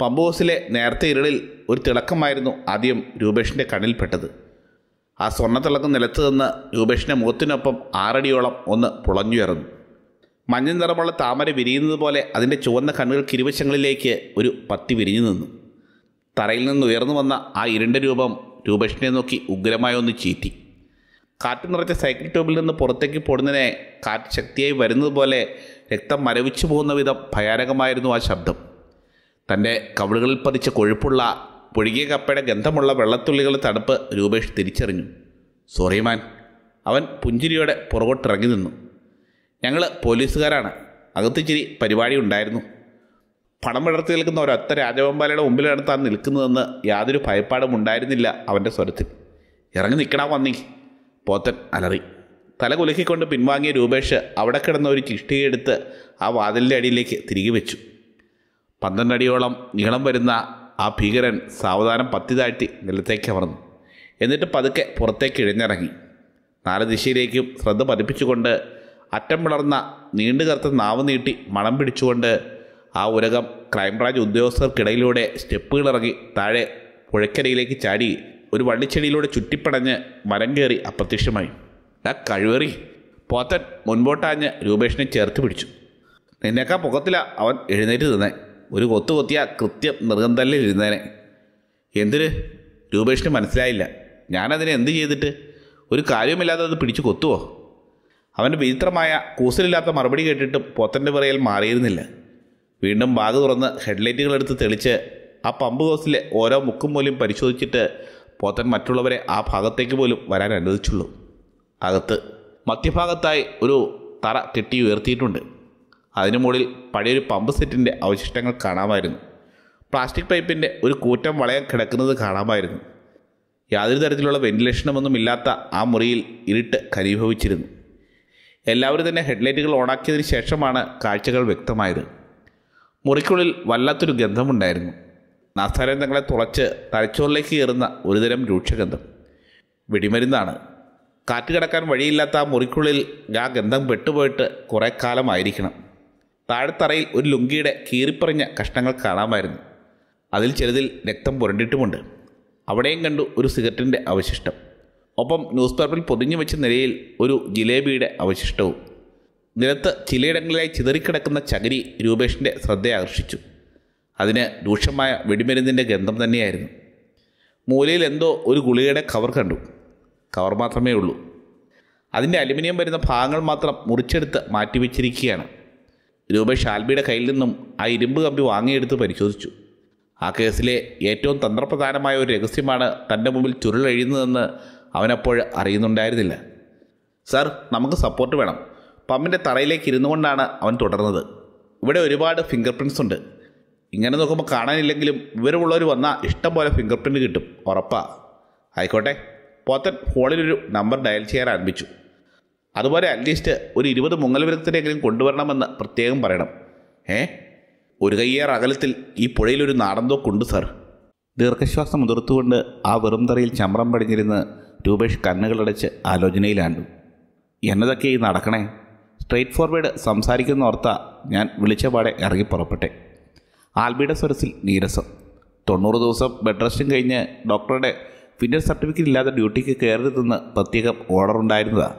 പമ്പ് ഹൗസിലെ നേരത്തെ ഇരുളിൽ ഒരു തിളക്കമായിരുന്നു ആദ്യം രൂപേഷിന്റെ കണ്ണിൽപ്പെട്ടത് ആ സ്വർണത്തിളക്കം നിലത്ത് നിന്ന് രൂപേഷിന്റെ മുഖത്തിനൊപ്പം ആറടിയോളം ഒന്ന് പുളഞ്ഞുയർന്നു. മഞ്ഞ നിറമുള്ള താമര വിരിയുന്നത് പോലെ അതിന്റെ ചുവന്ന കണ്ണുകൾക്ക് ഇരുവശങ്ങളിലേക്ക് ഒരു പത്തി വിരിഞ്ഞു നിന്നു. തറയിൽ നിന്ന് ഉയർന്നു വന്ന ആ ഇരുണ്ട രൂപം രൂപേഷിനെ നോക്കി ഉഗ്രമായി ഒന്ന് ചീറ്റി. കാറ്റ് നിറച്ച സൈക്കിൾ ട്യൂബിൽ നിന്ന് പുറത്തേക്ക് പൊടുന്നതിനെ കാറ്റ് ശക്തിയായി വരുന്നത് പോലെ രക്തം മരവിച്ചു പോകുന്ന വിധം ഭയാനകമായിരുന്നു ആ ശബ്ദം. തന്റെ കവിളുകളിൽ പതിച്ച കൊഴുപ്പുള്ള പുഴുകിയ കപ്പയുടെ ഗന്ധമുള്ള വെള്ളത്തുള്ളികളുടെ തണുപ്പ് രൂപേഷ് തിരിച്ചറിഞ്ഞു. Sorry man. അവൻ പുഞ്ചിരിയോടെ പുറകോട്ടിറങ്ങി നിന്നു. ഞങ്ങൾ പോലീസുകാരാണ്. അകത്തിച്ചിരി പരിപാടി ഉണ്ടായിരുന്നു. പണം വിടർത്തി നിൽക്കുന്ന ഒരൊറ്റ രാജവമ്പാലയുടെ മുമ്പിലാണ് താൻ നിൽക്കുന്നതെന്ന് യാതൊരു ഭയപ്പാടും ഉണ്ടായിരുന്നില്ല അവന്റെ സ്വരത്തിൽ. ഇറങ്ങി നിൽക്കണ വന്നി പോത്തൻ അലറി. തല കുലുക്കിക്കൊണ്ട് പിൻവാങ്ങിയ രൂപേഷ് അവിടെ കിടന്ന ഒരു ചിഷ്ടിയെടുത്ത് ആ വാതിലിന്റെ അടിയിലേക്ക് തിരികെ വെച്ചു. പന്ത്രണ്ടടിയോളം നീളം വരുന്ന ആ ഭീകരൻ സാവധാനം പത്തി താഴ്ത്തി നിലത്തേക്ക് അമർന്നു. എന്നിട്ട് പതുക്കെ പുറത്തേക്ക് ഇഴഞ്ഞിറങ്ങി നാല് ദിശയിലേക്കും ശ്രദ്ധ പതിപ്പിച്ചുകൊണ്ട് അറ്റം പിളർന്ന നീണ്ടു കറുത്ത നാവ് നീട്ടി മണം പിടിച്ചുകൊണ്ട് ആ ഉരകം ക്രൈംബ്രാഞ്ച് ഉദ്യോഗസ്ഥർക്കിടയിലൂടെ സ്റ്റെപ്പുകളിറങ്ങി താഴെ പുഴക്കരയിലേക്ക് ചാടി ഒരു വള്ളിച്ചെടിയിലൂടെ ചുറ്റിപ്പടഞ്ഞ് മരം കയറി അപ്രത്യക്ഷമായി. ആ കഴിവേറി പോത്തൻ മുൻപോട്ടാഞ്ഞ് രൂപേഷിനെ ചേർത്ത് പിടിച്ചു. നിന്നേക്കാ പൊക്കത്തില അവൻ എഴുന്നേറ്റ് നിന്നേ. ഒരു കൊത്തു കൊത്തിയ കൃത്യം നിർഗന്ധല്ലിൽ ഇരുന്നേനെ. എന്തിന്? രൂപേഷിന് മനസ്സിലായില്ല. ഞാനതിനെ എന്ത് ചെയ്തിട്ട്? ഒരു കാര്യവുമില്ലാതെ അത് പിടിച്ചു കൊത്തുവോ? അവന്റെ വിചിത്രമായ കൂസലില്ലാത്ത മറുപടി കേട്ടിട്ടും പോത്തന്റെ പിറയിൽ മാറിയിരുന്നില്ല. വീണ്ടും ബാഗ് തുറന്ന് ഹെഡ്ലൈറ്റുകളെടുത്ത് തെളിച്ച് ആ പമ്പ് ഹൗസിലെ ഓരോ മുക്കും മൂലയും പരിശോധിച്ചിട്ട് പോത്തൻ മറ്റുള്ളവരെ ആ ഭാഗത്തേക്ക് പോലും വരാൻ അനുവദിച്ചുള്ളൂ. അകത്ത് മധ്യഭാഗത്തായി ഒരു തറ കെട്ടി ഉയർത്തിയിട്ടുണ്ട്. അതിനു മുകളിൽ പഴയൊരു പമ്പ് സെറ്റിന്റെ അവശിഷ്ടങ്ങൾ കാണാമായിരുന്നു. പ്ലാസ്റ്റിക് പൈപ്പിന്റെ ഒരു കൂറ്റം വളയം കിടക്കുന്നത് കാണാമായിരുന്നു. യാതൊരു തരത്തിലുള്ള വെന്റിലേഷനൊന്നും ഇല്ലാത്ത ആ മുറിയിൽ ഇരുട്ട് കരീഭവിച്ചിരുന്നു എല്ലാവരും തന്നെ ഹെഡ്ലൈറ്റുകൾ ഓണാക്കിയതിന് ശേഷമാണ് കാഴ്ചകൾ വ്യക്തമായത്. മുറിക്കുള്ളിൽ വല്ലാത്തൊരു ഗന്ധമുണ്ടായിരുന്നു. നാസാരന്തങ്ങളെ തുളച്ച് തലച്ചോറിലേക്ക് കയറുന്ന ഒരുതരം രൂക്ഷഗന്ധം. വെടിമരുന്നാണ്. കാറ്റ് കിടക്കാൻ വഴിയില്ലാത്ത ആ മുറിക്കുള്ളിൽ ആ ഗന്ധം പെട്ടുപോയിട്ട് കുറേ കാലമായിരിക്കണം. താഴെത്തറയിൽ ഒരു ലുങ്കിയുടെ കീറിപ്പറിഞ്ഞ കഷ്ണങ്ങൾ കാണാമായിരുന്നു. അതിൽ ചിലതിൽ രക്തം പുരണ്ടിട്ടുമുണ്ട്. അവിടെയും കണ്ടു ഒരു സിഗരറ്റിന്റെ അവശിഷ്ടം. ഒപ്പം ന്യൂസ് പേപ്പറിൽ പൊതിഞ്ഞു വെച്ച നിലയിൽ ഒരു ജിലേബിയുടെ അവശിഷ്ടവും. നിലത്ത് ചിലയിടങ്ങളിലായി ചിതറിക്കിടക്കുന്ന ചകിരി രൂപേഷിന്റെ ശ്രദ്ധയാകർഷിച്ചു. അതിന് രൂക്ഷമായ വെടിമരുന്നിന്റെ ഗന്ധം തന്നെയായിരുന്നു. മൂലയിൽ എന്തോ ഒരു ഗുളികയുടെ കവർ കണ്ടു. കവർ മാത്രമേ ഉള്ളൂ. അതിന്റെ അലുമിനിയം വരുന്ന ഭാഗങ്ങൾ മാത്രം മുറിച്ചെടുത്ത് മാറ്റിവെച്ചിരിക്കുകയാണ്. രൂപ ആൽബിയുടെ കയ്യിൽ നിന്നും ആ ഇരുമ്പ് കമ്പി വാങ്ങിയെടുത്ത് പരിശോധിച്ചു. ആ കേസിലെ ഏറ്റവും തന്ത്രപ്രധാനമായ ഒരു രഹസ്യമാണ് തന്റെ മുമ്പിൽ ചുരുളഴിയുന്നതെന്ന് അവനപ്പോൾ അറിയുന്നുണ്ടായിരുന്നില്ല. സാർ നമുക്ക് സപ്പോർട്ട് വേണം. പമ്പിന്റെ തറയിലേക്ക് ഇരുന്നു കൊണ്ടാണ് അവൻ തുടർന്നത്. ഇവിടെ ഒരുപാട് ഫിംഗർ പ്രിൻസ് ഉണ്ട്. ഇങ്ങനെ നോക്കുമ്പോൾ കാണാനില്ലെങ്കിലും വിവരമുള്ളവർ വന്നാൽ ഇഷ്ടം പോലെ ഫിംഗർ പ്രിന്റ് കിട്ടും ഉറപ്പാ. ആയിക്കോട്ടെ. പോത്തൻ ഫോണിലൊരു നമ്പർ ഡയൽ ചെയ്യാൻ ആരംഭിച്ചു. അതുപോലെ അറ്റ്ലീസ്റ്റ് ഒരു ഇരുപത് മുങ്ങൽ വിരുദ്ധത്തിനെങ്കിലും കൊണ്ടുവരണമെന്ന് പ്രത്യേകം പറയണം. ഏ? ഒരു കയ്യേർ അകലത്തിൽ ഈ പുഴയിലൊരു നാടന്തോക്കുണ്ട് സർ ദീർഘശ്വാസം മുതിർത്തുകൊണ്ട് ആ വെറും തറയിൽ ചമ്രം പടിഞ്ഞിരുന്ന് രൂപേഷ് കണ്ണുകളടച്ച് ആലോചനയിലാണ്ടു. എന്നതൊക്കെ ഈ നടക്കണേ? സ്ട്രെയിറ്റ് ഫോർവേഡ് സംസാരിക്കുന്ന ഓർത്ത ഞാൻ വിളിച്ചപാടെ ഇറങ്ങി പുറപ്പെട്ടെ. ആൽബിയുടെ സ്വരസിൽ നീരസം. തൊണ്ണൂറ് ദിവസം ബെഡ് റെസ്റ്റും കഴിഞ്ഞ് ഡോക്ടറുടെ ഫിറ്റ്നസ് സർട്ടിഫിക്കറ്റ് ഇല്ലാതെ ഡ്യൂട്ടിക്ക് കയറരുതെന്ന് പ്രത്യേകം ഓർഡർ ഉണ്ടായിരുന്നതാണ്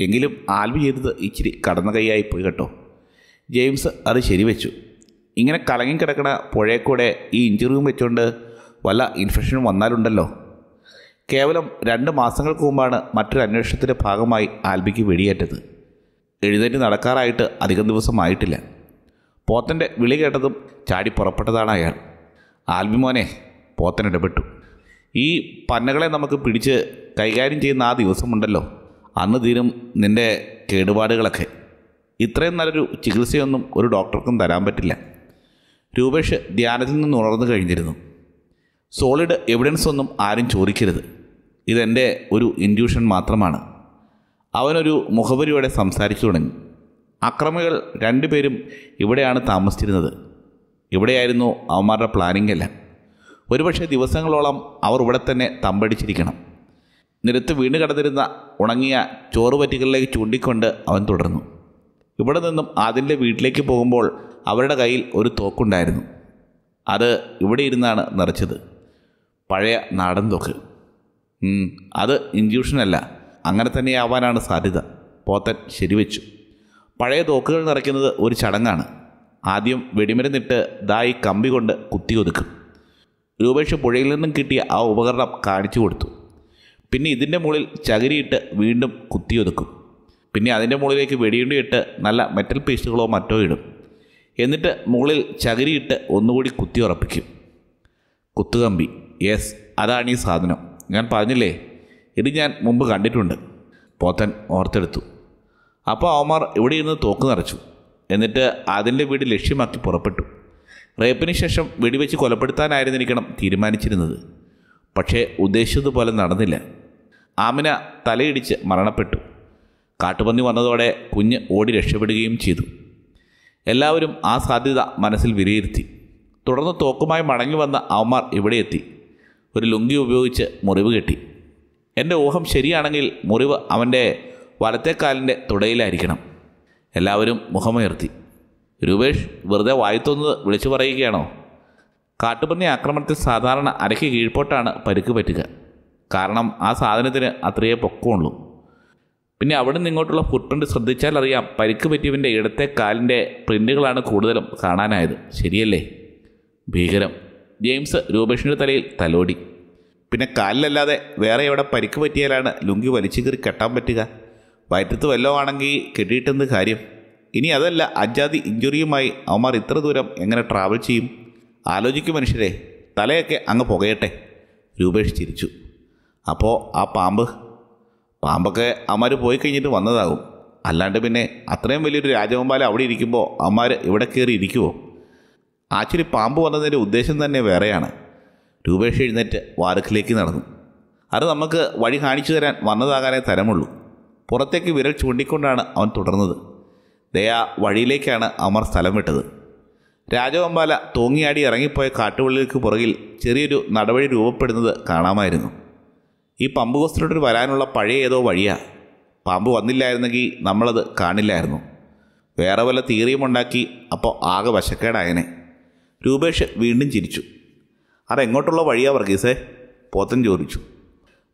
എങ്കിലും ആൽബി ചെയ്തത് ഇച്ചിരി കടന്ന കൈയായി പോയി കേട്ടോ. ജെയിംസ് അത് ശരിവെച്ചു. ഇങ്ങനെ കലങ്ങി കിടക്കണ പുഴയെക്കൂടെ ഈ ഇഞ്ചുറിയും വെച്ചുകൊണ്ട് വല്ല ഇൻഫെക്ഷനും വന്നാലുണ്ടല്ലോ. കേവലം രണ്ട് മാസങ്ങൾക്ക് മുമ്പാണ് മറ്റൊരു അന്വേഷണത്തിന്റെ ഭാഗമായി ആൽബിക്ക് വെടിയേറ്റത്. എഴുന്നേറ്റ് നടക്കാറായിട്ട് അധികം ദിവസമായിട്ടില്ല. പോത്തന്റെ വിളി കേട്ടതും ചാടി പുറപ്പെട്ടതാണ് അയാൾ. ആൽബിമോനെ പോത്തൻ ഇടപെട്ടു. ഈ പന്നകളെ നമുക്ക് പിടിച്ച് കൈകാര്യം ചെയ്യുന്ന ആ ദിവസമുണ്ടല്ലോ. അന്ന് തീരും നിന്റെ കേടുപാടുകളൊക്കെ. ഇത്രയും നല്ലൊരു ചികിത്സയൊന്നും ഒരു ഡോക്ടർക്കും തരാൻ പറ്റില്ല. രൂപേഷ് ധ്യാനത്തിൽ നിന്ന് ഉണർന്നു കഴിഞ്ഞിരുന്നു. സോളിഡ് എവിഡൻസ് ഒന്നും ആരും ചോദിക്കരുത്. ഇതെന്റെ ഒരു ഇൻഡ്യൂഷൻ മാത്രമാണ്. അവനൊരു മുഖപരിയോടെ സംസാരിച്ചു തുടങ്ങി. അക്രമികൾ രണ്ടുപേരും ഇവിടെയാണ് താമസിച്ചിരുന്നത്. ഇവിടെയായിരുന്നു അവന്മാരുടെ പ്ലാനിംഗ് എല്ലാം. ഒരുപക്ഷെ ദിവസങ്ങളോളം അവർ ഇവിടെ തന്നെ തമ്പടിച്ചിരിക്കണം. നിരത്ത് വീണ് കടന്നിരുന്ന ഉണങ്ങിയ ചോറുപറ്റികളിലേക്ക് ചൂണ്ടിക്കൊണ്ട് അവൻ തുടർന്നു. ഇവിടെ നിന്നും ആദിന്റെ വീട്ടിലേക്ക് പോകുമ്പോൾ അവരുടെ കയ്യിൽ ഒരു തോക്കുണ്ടായിരുന്നു. അത് ഇവിടെ ഇരുന്നാണ് നിറച്ചത്. പഴയ നാടൻ തോക്ക്. അത് ഇൻജ്യൂഷനല്ല അങ്ങനെ തന്നെ ആവാനാണ് സാധ്യത. പോത്തൻ ശരിവെച്ചു. പഴയ തോക്കുകൾ നിറയ്ക്കുന്നത് ഒരു ചടങ്ങാണ്. ആദ്യം വെടിമരുന്നിട്ട് ദായി കമ്പി കൊണ്ട് കുത്തി കുത്തിയൊതുക്കും രൂപേഷ് പുഴയിൽ നിന്നും കിട്ടിയ ആ ഉപകരണം കാണിച്ചു കൊടുത്തു. പിന്നെ ഇതിന്റെ മുകളിൽ ചകിരിയിട്ട് വീണ്ടും കുത്തിയൊതുക്കും പിന്നെ അതിന്റെ മുകളിലേക്ക് വെടിയുണ്ടിയിട്ട് നല്ല മെറ്റൽ പീസുകളോ മറ്റോ ഇടും. എന്നിട്ട് മുകളിൽ ചകിരിയിട്ട് ഒന്നുകൂടി കുത്തി ഉറപ്പിക്കും. കുത്തുകമ്പി. യെസ് അതാണ് ഈ സാധനം. ഞാൻ പറഞ്ഞില്ലേ? ഇത് ഞാൻ മുമ്പ് കണ്ടിട്ടുണ്ട്. പോത്തൻ ഓർത്തെടുത്തു. അപ്പോൾ അവന്മാർ ഇവിടെ ഇരുന്ന് തോക്ക് നിറച്ചു. എന്നിട്ട് അതിന്റെ വീട് ലക്ഷ്യമാക്കി പുറപ്പെട്ടു. റേപ്പിന് ശേഷം വെടിവെച്ച് കൊലപ്പെടുത്താനായിരുന്നിരിക്കണം തീരുമാനിച്ചിരുന്നത്. പക്ഷേ ഉദ്ദേശിച്ചതുപോലെ നടന്നില്ല. ആമിന തലയിടിച്ച് മരണപ്പെട്ടു. കാട്ടുപന്നി വന്നതോടെ കുഞ്ഞ് ഓടി രക്ഷപ്പെടുകയും ചെയ്തു. എല്ലാവരും ആ സാധ്യത മനസ്സിൽ വിലയിരുത്തി. തുടർന്ന് തോക്കുമായി മടങ്ങി വന്ന അവന്മാർ ഇവിടെ എത്തി. ഒരു ലുങ്കി ഉപയോഗിച്ച് മുറിവ് കെട്ടി. എന്റെ ഊഹം ശരിയാണെങ്കിൽ മുറിവ് അവന്റെ വലത്തെ കാലിന്റെ തുടയിലായിരിക്കണം. എല്ലാവരും മുഖമുയർത്തി. രൂപേഷ് വെറുതെ വായിത്തൊന്ന് വിളിച്ചു പറയുകയാണോ? കാട്ടുപന്നി ആക്രമണത്തിൽ സാധാരണ അരയ്ക്ക് കീഴ്പോട്ടാണ് പരുക്ക് പറ്റുക. കാരണം ആ സാധനത്തിന് അത്രയേ പൊക്കമുള്ളൂ. പിന്നെ അവിടെ നിന്ന് ഇങ്ങോട്ടുള്ള ഫുട് പ്രിന്റ് ശ്രദ്ധിച്ചാൽ അറിയാം പരിക്ക് പറ്റിയവന്റെ ഇടത്തെ കാലിന്റെ പ്രിന്റുകളാണ് കൂടുതലും കാണാനായത്. ശരിയല്ലേ? ഭീകരം. ജെയിംസ് രൂപേഷിന്റെ തലയിൽ തലോടി. പിന്നെ കാലിലല്ലാതെ വേറെ എവിടെ പരിക്ക് പറ്റിയാലാണ് ലുങ്കി വലിച്ചു കയറി കെട്ടാൻ പറ്റുക? വയറ്റത്ത് വല്ലോ കെട്ടിയിട്ടെന്ത് കാര്യം? ഇനി അതല്ല അജാതി ഇഞ്ചുറിയുമായി അവന്മാർ ഇത്ര ദൂരം എങ്ങനെ ട്രാവൽ ചെയ്യും? ആലോചിക്കും മനുഷ്യരെ തലയൊക്കെ അങ്ങ് പുകയട്ടെ. രൂപേഷ് ചിരിച്ചു. അപ്പോൾ ആ പാമ്പ്? പാമ്പൊക്കെ അമ്മാർ പോയി കഴിഞ്ഞിട്ട് വന്നതാകും. അല്ലാണ്ട് പിന്നെ അത്രയും വലിയൊരു രാജവമ്പാല അവിടെ ഇരിക്കുമ്പോൾ അവന്മാർ ഇവിടെ കയറി ഇരിക്കുമോ ആക്ച്വലി പാമ്പ് വന്നതിന്റെ ഉദ്ദേശം തന്നെ വേറെയാണ്. രൂപേഷ് എഴുന്നേറ്റ് വാർക്കിലേക്ക് നടന്നു. അത് നമുക്ക് വഴി കാണിച്ചു തരാൻ വന്നതാകാനേ തരമുള്ളൂ. പുറത്തേക്ക് വിരൽ ചൂണ്ടിക്കൊണ്ടാണ് അവൻ തുടർന്നത്. ദയാ വഴിയിലേക്കാണ് അമർ സ്ഥലം വിട്ടത്. രാജവമ്പാല തൂങ്ങിയാടി ഇറങ്ങിപ്പോയ കാട്ടുവള്ളിക്ക് പുറകിൽ ചെറിയൊരു നടവഴി രൂപപ്പെടുന്നത് കാണാമായിരുന്നു. ഈ പമ്പ് ഹോസ്പിറ്റലിൽ വരാനുള്ള പഴയ ഏതോ വഴിയാ. പാമ്പ് വന്നില്ലായിരുന്നെങ്കിൽ നമ്മളത് കാണില്ലായിരുന്നു. വേറെ വല്ല തീറിയും ഉണ്ടാക്കി അപ്പോൾ ആകെ വശക്കേടായനെ. രൂപേഷ് വീണ്ടും ചിരിച്ചു. അതെങ്ങോട്ടുള്ള വഴിയാ വർഗീസേ? പോത്തൻ ചോദിച്ചു.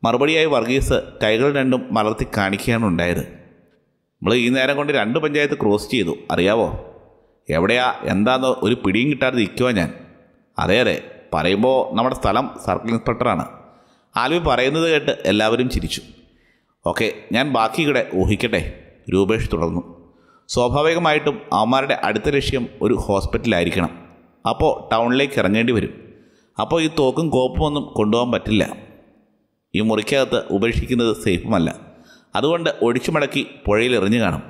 മറുപടിയായി വർഗീസ് കൈകൾ രണ്ടും മലർത്തി കാണിക്കുകയാണ് ഉണ്ടായത്. നമ്മൾ ഈ നേരം കൊണ്ട് രണ്ട് പഞ്ചായത്ത് ക്രോസ് ചെയ്തു. അറിയാവോ? എവിടെയാ എന്താന്ന് ഒരു പിടിയും കിട്ടാതെ നിൽക്കുവാ ഞാൻ. അതെ അതെ. പറയുമ്പോൾ നമ്മുടെ സ്ഥലം സർക്കിൾ ഇൻസ്പെക്ടറാണ്. ആൽവി പറയുന്നത് കേട്ട് എല്ലാവരും ചിരിച്ചു. ഓക്കെ ഞാൻ ബാക്കി കൂടെ ഊഹിക്കട്ടെ. രൂപേഷ് തുടർന്നു. സ്വാഭാവികമായിട്ടും അവന്മാരുടെ അടുത്ത ലക്ഷ്യം ഒരു ഹോസ്പിറ്റലായിരിക്കണം. അപ്പോൾ ടൗണിലേക്ക് ഇറങ്ങേണ്ടി വരും. അപ്പോൾ ഈ തോക്കും കോപ്പും ഒന്നും കൊണ്ടുപോകാൻ പറ്റില്ല. ഈ മുറിക്കകത്ത് ഉപേക്ഷിക്കുന്നത് സേഫുമല്ല. അതുകൊണ്ട് ഒഴിച്ചു മടക്കി പുഴയിൽ എറിഞ്ഞു കാണും.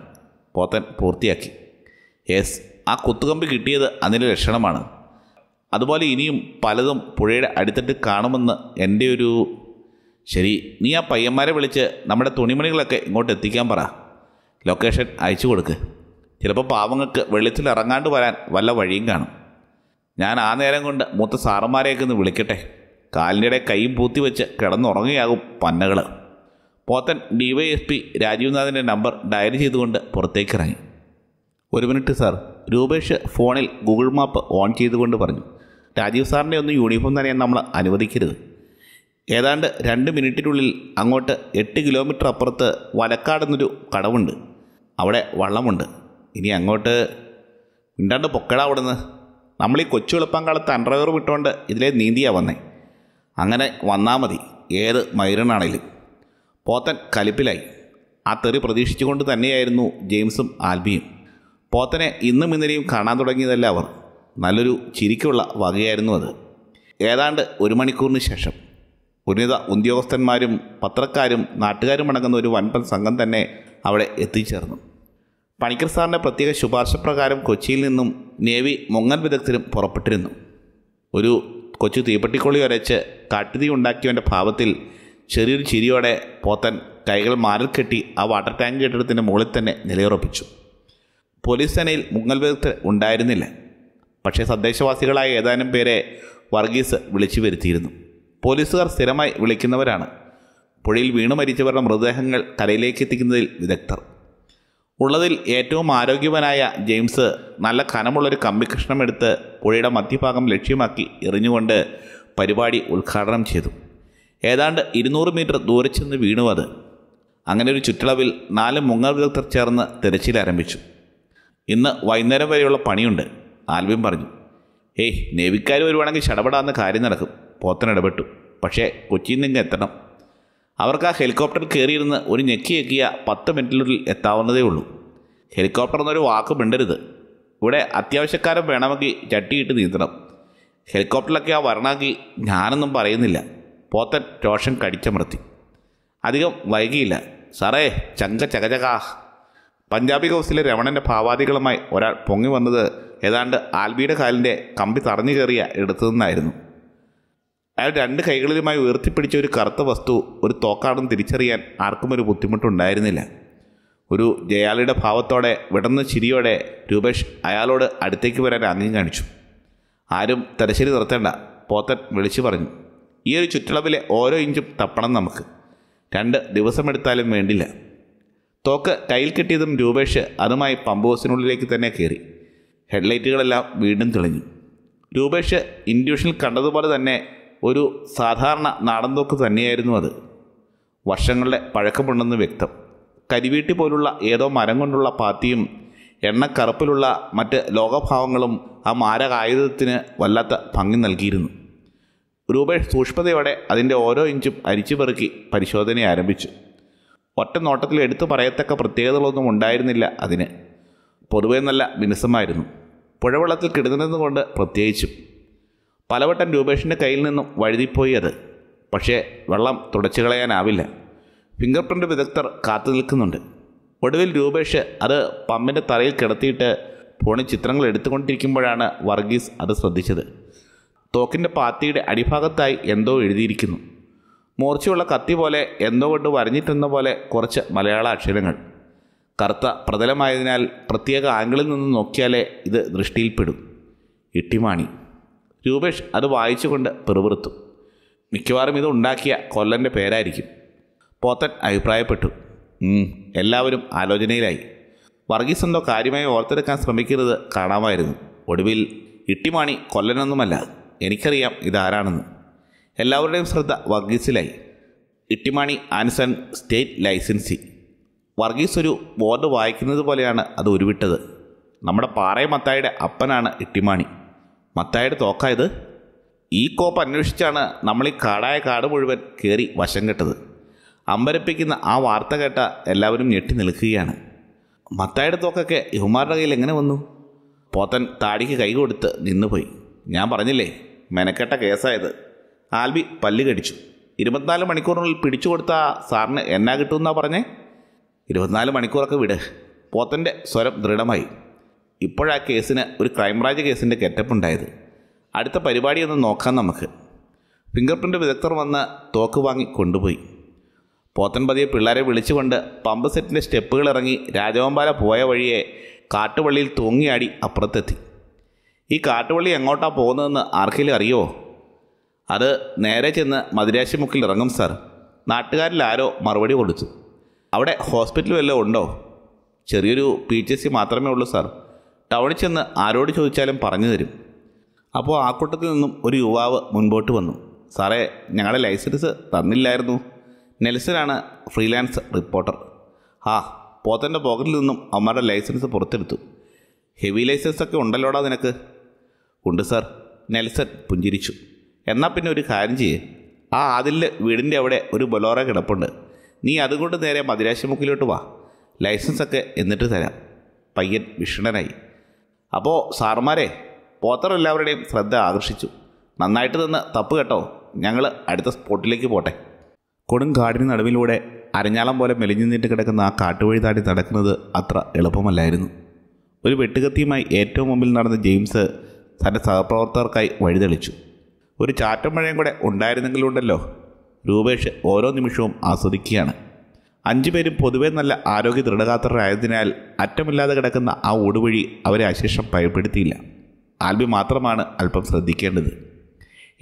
പോത്തൻ പൂർത്തിയാക്കി. യെസ് ആ കുത്തുകമ്പ് കിട്ടിയത് അതിന്റെ ലക്ഷണമാണ്. അതുപോലെ ഇനിയും പലതും പുഴയുടെ അടിത്തട്ട് കാണുമെന്ന് എന്റെ ഒരു ശരി നീ ആ പയ്യന്മാരെ വിളിച്ച് നമ്മുടെ തുണിമണികളൊക്കെ ഇങ്ങോട്ട് എത്തിക്കാൻ പറ. ലൊക്കേഷൻ അയച്ചു കൊടുക്ക്. ചിലപ്പോൾ പാവങ്ങൾക്ക് വെള്ളത്തിൽ ഇറങ്ങാണ്ട് വരാൻ വല്ല വഴിയും കാണും. ഞാൻ ആ നേരം കൊണ്ട് മൂത്ത സാറന്മാരെയൊക്കെ ഒന്ന് വിളിക്കട്ടെ. കാലിന്റെ കൈയും പൂത്തി വെച്ച് കിടന്നുറങ്ങുകയാകും പന്നകൾ പോത്തൻ ഡിവൈഎസ്പി രാജീവ്നാഥിന്റെ നമ്പർ ഡയൽ ചെയ്തുകൊണ്ട് പുറത്തേക്ക് ഇറങ്ങി ഒരു മിനിറ്റ് സാർ രൂപേഷ് ഫോണിൽ ഗൂഗിൾ മാപ്പ് ഓൺ ചെയ്തുകൊണ്ട് പറഞ്ഞു. രാജീവ് സാറിന്റെ ഒന്നും യൂണിഫോം തന്നെ നമ്മൾ അനുവദിക്കരുത്. ഏതാണ്ട് രണ്ട് മിനിറ്റിനുള്ളിൽ അങ്ങോട്ട് എട്ട് കിലോമീറ്റർ അപ്പുറത്ത് വലക്കാടെന്നൊരു കടവുണ്ട്. അവിടെ വള്ളമുണ്ട്. ഇനി അങ്ങോട്ട് മിണ്ടാണ്ട് പൊക്കട അവിടെ നിന്ന് നമ്മൾ ഈ കൊച്ചു എളുപ്പങ്കാലത്ത് അണ്ടർവെയർ വിട്ടുകൊണ്ട് ഇതിലെ നീന്തിയാ വന്നേ. അങ്ങനെ വന്നാൽ മതി. ഏത് മൈരനാണേലും. പോത്തൻ കലിപ്പിലായി. ആ തെറി പ്രതീക്ഷിച്ചുകൊണ്ട് തന്നെയായിരുന്നു ജെയിംസും ആൽബിയും. പോത്തനെ ഇന്നും ഇന്നലെയും കാണാൻ തുടങ്ങിയതല്ല അവർ. നല്ലൊരു ചിരിക്കുള്ള വകയായിരുന്നു അത്. ഏതാണ്ട് ഒരു മണിക്കൂറിന് ശേഷം ഉന്നത ഉദ്യോഗസ്ഥന്മാരും പത്രക്കാരും നാട്ടുകാരും അടങ്ങുന്ന ഒരു വൻപൻ സംഘം തന്നെ അവിടെ എത്തിച്ചേർന്നു. പണിക്കർ സാറിന്റെ പ്രത്യേക ശുപാർശ പ്രകാരം കൊച്ചിയിൽ നിന്നും നേവി മുങ്ങൽ വിദഗ്ധരും പുറപ്പെട്ടിരുന്നു. ഒരു കൊച്ചു തീപ്പെട്ടിക്കൊള്ളി ഒരച്ച് കാട്ടുതീ ഉണ്ടാക്കിയവന്റെ ഭാവത്തിൽ ചെറിയൊരു ചിരിയോടെ പോത്തൻ കൈകൾ മാറിൽ കെട്ടി ആ വാട്ടർ ടാങ്ക് കെട്ടിടത്തിന്റെ മുകളിൽ തന്നെ നിലയുറപ്പിച്ചു. പോലീസ് സേനയിൽ മുങ്ങൽ വിദഗ്ധർ ഉണ്ടായിരുന്നില്ല. പക്ഷേ തദ്ദേശവാസികളായ ഏതാനും പേരെ വർഗീസ് വിളിച്ചു വരുത്തിയിരുന്നു. പോലീസുകാർ സ്ഥിരമായി വിളിക്കുന്നവരാണ്. പുഴയിൽ വീണു മരിച്ചവരുടെ മൃതദേഹങ്ങൾ കരയിലേക്ക് എത്തിക്കുന്നതിൽ വിദഗ്ധർ. ഉള്ളതിൽ ഏറ്റവും ആരോഗ്യവനായ ജെയിംസ് നല്ല കനമുള്ളൊരു കമ്പിക്കഷ്ണം എടുത്ത് പുഴയുടെ മധ്യഭാഗം ലക്ഷ്യമാക്കി എറിഞ്ഞുകൊണ്ട് പരിപാടി ഉദ്ഘാടനം ചെയ്തു. ഏതാണ്ട് ഇരുന്നൂറ് മീറ്റർ ദൂരെ ചെന്ന് വീണു അത്. അങ്ങനെ ഒരു ചുറ്റളവിൽ നാല് മുങ്ങൽ വിദഗ്ധർ ചേർന്ന് തിരച്ചിൽ ആരംഭിച്ചു. ഇന്ന് വൈകുന്നേരം വരെയുള്ള പണിയുണ്ട് ആൽബിൻ പറഞ്ഞു. ഏയ് നേവിക്കാർ വരുവാണെങ്കിൽ ചടപടാന്ന് കാര്യം നടക്കും. പോത്തൻ ഇടപെട്ടു. പക്ഷേ കൊച്ചിയിൽ നിന്ന് എത്തണം. അവർക്ക് ആ ഹെലികോപ്റ്ററിൽ കയറിയിരുന്ന് ഒരു ഞെക്കി ഞെക്കിയ പത്ത് മിനിറ്റിനുള്ളിൽ എത്താവുന്നതേ ഉള്ളൂ. ഹെലികോപ്റ്റർ എന്നൊരു വാക്ക് മിണ്ടരുത്. ഇവിടെ അത്യാവശ്യക്കാരൻ വേണമെങ്കിൽ ചട്ടിയിട്ട് നീന്തണം. ഹെലികോപ്റ്ററിലൊക്കെ ആ വരണമെങ്കിൽ ഞാനൊന്നും പറയുന്നില്ല. പോത്തൻ രോഷൻ കടിച്ചമർത്തി. അധികം വൈകിയില്ല. സാറേ ചങ്ക ചകചകാ. പഞ്ചാബി ഹൗസിലെ രമണന്റെ ഭാവാദികളുമായി ഒരാൾ പൊങ്ങി വന്നത് ഏതാണ്ട് ആൽബിയുടെ കാലിന്റെ കമ്പി തറഞ്ഞു കയറിയ എടുത്തു നിന്നായിരുന്നു. അയാൾ രണ്ട് കൈകളിലുമായി ഉയർത്തിപ്പിടിച്ച ഒരു കറുത്ത വസ്തു ഒരു തോക്കാണെന്ന് തിരിച്ചറിയാൻ ആർക്കും ഒരു ബുദ്ധിമുട്ടുണ്ടായിരുന്നില്ല. ഒരു ജയാളിയുടെ ഭാവത്തോടെ വിടന്ന ചിരിയോടെ രൂപേഷ് അയാളോട് അടുത്തേക്ക് വരാൻ ആംഗ്യം കാണിച്ചു. ആരും തലശ്ശേരി നിർത്തേണ്ട പോത്തൻ വിളിച്ചു പറഞ്ഞു. ഈ ഒരു ചുറ്റളവിലെ ഓരോ ഇഞ്ചും തപ്പണം നമുക്ക്. രണ്ട് ദിവസമെടുത്താലും വേണ്ടില്ല. തോക്ക് കയ്യിൽ കിട്ടിയതും രൂപേഷ് അതുമായി പമ്പ് ഹൗസിനുള്ളിലേക്ക് തന്നെ കയറി. ഹെഡ്ലൈറ്റുകളെല്ലാം വീണ്ടും തെളിഞ്ഞു. രൂപേഷ് ഇൻഡ്യൂഷനിൽ കണ്ടതുപോലെ തന്നെ ഒരു സാധാരണ നാടൻ തോക്ക് തന്നെയായിരുന്നു അത്. വർഷങ്ങളുടെ പഴക്കമുണ്ടെന്ന് വ്യക്തം. കരിവീട്ടി പോലുള്ള ഏതോ മരം കൊണ്ടുള്ള പാത്തിയും എണ്ണക്കറുപ്പിലുള്ള മറ്റ് ലോകഭാവങ്ങളും ആ മാരകായുധത്തിന് വല്ലാത്ത ഭംഗി നൽകിയിരുന്നു. രൂപേഷ് സൂക്ഷ്മതയോടെ അതിന്റെ ഓരോ ഇഞ്ചും അരിച്ചു പെറുക്കി പരിശോധന ആരംഭിച്ചു. ഒറ്റ നോട്ടത്തിൽ എടുത്തു പറയത്തക്ക പ്രത്യേകതകളൊന്നും ഉണ്ടായിരുന്നില്ല അതിന്. പൊതുവേ നല്ല മിനുസമായിരുന്നു. പുഴവെള്ളത്തിൽ കൊണ്ട് പ്രത്യേകിച്ചും. പലവട്ടം രൂപേഷിന്റെ കയ്യിൽ നിന്നും വഴുതിപ്പോയി അത്. പക്ഷേ വെള്ളം തുടച്ചു കളയാനാവില്ല. ഫിംഗർ പ്രിന്റ് വിദഗ്ധർ കാത്തു നിൽക്കുന്നുണ്ട്. ഒടുവിൽ രൂപേഷ് അത് പമ്പിന്റെ തറയിൽ കിടത്തിയിട്ട് ഫോണിൽ ചിത്രങ്ങൾ എടുത്തുകൊണ്ടിരിക്കുമ്പോഴാണ് വർഗീസ് അത് ശ്രദ്ധിച്ചത്. തോക്കിന്റെ പാത്തിയുടെ അടിഭാഗത്തായി എന്തോ എഴുതിയിരിക്കുന്നു. മൂർച്ചയുള്ള കത്തി പോലെ എന്തോ കൊണ്ട് വരഞ്ഞിട്ടെന്ന പോലെ കുറച്ച് മലയാള അക്ഷരങ്ങൾ. കറുത്ത പ്രതലമായതിനാൽ പ്രത്യേക ആംഗിളിൽ നിന്ന് നോക്കിയാലേ ഇത് ദൃഷ്ടിയിൽപ്പെടും. ഇട്ടിമാണി. രൂപേഷ് അത് വായിച്ചുകൊണ്ട് പിറുപിറുത്തു. മിക്കവാറും ഇത് ഉണ്ടാക്കിയ കൊല്ലന്റെ പേരായിരിക്കും. പോത്തൻ അഭിപ്രായപ്പെട്ടു. എല്ലാവരും ആലോചനയിലായി. വർഗീസ് എന്തോ കാര്യമായി ഓർത്തെടുക്കാൻ ശ്രമിക്കുന്നത് കാണാമായിരുന്നു. ഒടുവിൽ ഇട്ടിമാണി കൊല്ലനൊന്നുമല്ല എനിക്കറിയാം ഇതാരാണെന്ന്. എല്ലാവരുടെയും ശ്രദ്ധ വർഗീസിലായി. Ittimani Anson state licensee. Varghese ഒരു ബോർഡ് വായിക്കുന്നത് പോലെയാണ് അത് ഉരുവിട്ടത്. നമ്മുടെ പാറയ മത്തായുടെ അപ്പനാണ് ഇട്ടിമാണി. മത്തായുടെ തോക്കായത് ഈ കോപ്പ് അന്വേഷിച്ചാണ് നമ്മൾ ഈ കാടായ കാട് മുഴുവൻ കയറി വശം കെട്ടത്. അമ്പരപ്പിക്കുന്ന ആ വാർത്ത കേട്ട എല്ലാവരും ഞെട്ടി നിൽക്കുകയാണ്. മത്തായുടെ തോക്കൊക്കെ യുമാരുടെ കയ്യിൽ എങ്ങനെ വന്നു? പോത്തൻ താടിക്ക് കൈ കൊടുത്ത് നിന്നുപോയി. ഞാൻ പറഞ്ഞില്ലേ മെനക്കെട്ട കേസായത്. ആൽബി പല്ല് കടിച്ചു. ഇരുപത്തിനാല് മണിക്കൂറിനുള്ളിൽ പിടിച്ചു കൊടുത്ത സാറിന് എന്നാ കിട്ടുമെന്നാ പറഞ്ഞേ? ഇരുപത്തിനാല് മണിക്കൂറൊക്കെ വിട്. പോത്തന്റെ സ്വരം ദൃഢമായി. ഇപ്പോഴാ കേസിന് ഒരു ക്രൈംബ്രാഞ്ച് കേസിന്റെ കെറ്റപ്പുണ്ടായത് അടുത്ത പരിപാടി ഒന്ന് നോക്കാം നമുക്ക്. ഫിംഗർ പ്രിന്റ് വിദഗ്ധർ വന്ന് തോക്ക് വാങ്ങി കൊണ്ടുപോയി. പോത്തൻപതിയെ പിള്ളേരെ വിളിച്ചുകൊണ്ട് പമ്പ് സെറ്റിന്റെ സ്റ്റെപ്പുകൾ ഇറങ്ങി രാജവമ്പാല പോയ വഴിയെ കാട്ടുവള്ളിയിൽ തൂങ്ങിയാടി അപ്പുറത്തെത്തി. ഈ കാട്ടുവള്ളി എങ്ങോട്ടാണ് പോകുന്നതെന്ന് ആർക്കെങ്കിലും അറിയോ? അത് നേരെ ചെന്ന് മദിരാശിമുക്കിൽ ഇറങ്ങും സാർ നാട്ടുകാരിൽ ആരോ മറുപടി കൊടുത്തു. അവിടെ ഹോസ്പിറ്റൽ വല്ലതും ഉണ്ടോ? ചെറിയൊരു പി മാത്രമേ ഉള്ളൂ സാർ ടൗണിൽ ചെന്ന് ആരോട് ചോദിച്ചാലും പറഞ്ഞു തരും. അപ്പോൾ ആ കൂട്ടത്തിൽ നിന്നും ഒരു യുവാവ് മുൻപോട്ട് വന്നു. സാറേ ഞങ്ങളുടെ ലൈസൻസ് തന്നില്ലായിരുന്നു. നെൽസനാണ് ഫ്രീലാൻസ് റിപ്പോർട്ടർ. ആ പോത്തന്റെ പോക്കറ്റിൽ നിന്നും അമ്മയുടെ ലൈസൻസ് പുറത്തെടുത്തു. ഹെവി ലൈസൻസ് ഒക്കെ ഉണ്ടല്ലോടാ നിനക്ക്? ഉണ്ട് സാർ. നെൽസൻ പുഞ്ചിരിച്ചു. എന്നാൽ പിന്നെ ഒരു കാര്യം ചെയ്യേ. ആ അതിൽ വീടിന്റെ അവിടെ ഒരു ബൊലോറ കിടപ്പുണ്ട്. നീ അതുകൊണ്ട് നേരെ മദിരാശിമുക്കിലോട്ട് വാ. ലൈസൻസ് ഒക്കെ എന്നിട്ട് തരാം. പയ്യൻ വിഷണനായി. അപ്പോൾ സാർമാരെ പോത്തർ എല്ലാവരുടെയും ശ്രദ്ധ ആകർഷിച്ചു. നന്നായിട്ട് തന്ന തപ്പ് കേട്ടോ. ഞങ്ങൾ അടുത്ത സ്പോട്ടിലേക്ക് പോട്ടെ. കൊടും കാടിന് നടുവിലൂടെ അരഞ്ഞാളം പോലെ മെലിഞ്ഞു നീട്ട് കിടക്കുന്ന ആ കാട്ടുവഴി താണ്ടി നടക്കുന്നത് അത്ര എളുപ്പമല്ലായിരുന്നു. ഒരു വെട്ടുകത്തിയുമായി ഏറ്റവും മുമ്പിൽ നടന്ന ജെയിംസ് തന്റെ സഹപ്രവർത്തകർക്കായി വഴിതെളിച്ചു. ഒരു ചാറ്റം മഴയും കൂടെ ഉണ്ടായിരുന്നെങ്കിലുണ്ടല്ലോ. രൂപേഷ് ഓരോ നിമിഷവും ആസ്വദിക്കുകയാണ്. അഞ്ചു പേരും പൊതുവെ നല്ല ആരോഗ്യ ദൃഢഗാത്രരായതിനാൽ അറ്റമില്ലാതെ കിടക്കുന്ന ആ ഓടുവഴി അവരെ അശേഷം ഭയപ്പെടുത്തിയില്ല. ആൽബി മാത്രമാണ് അല്പം ശ്രദ്ധിക്കേണ്ടത്.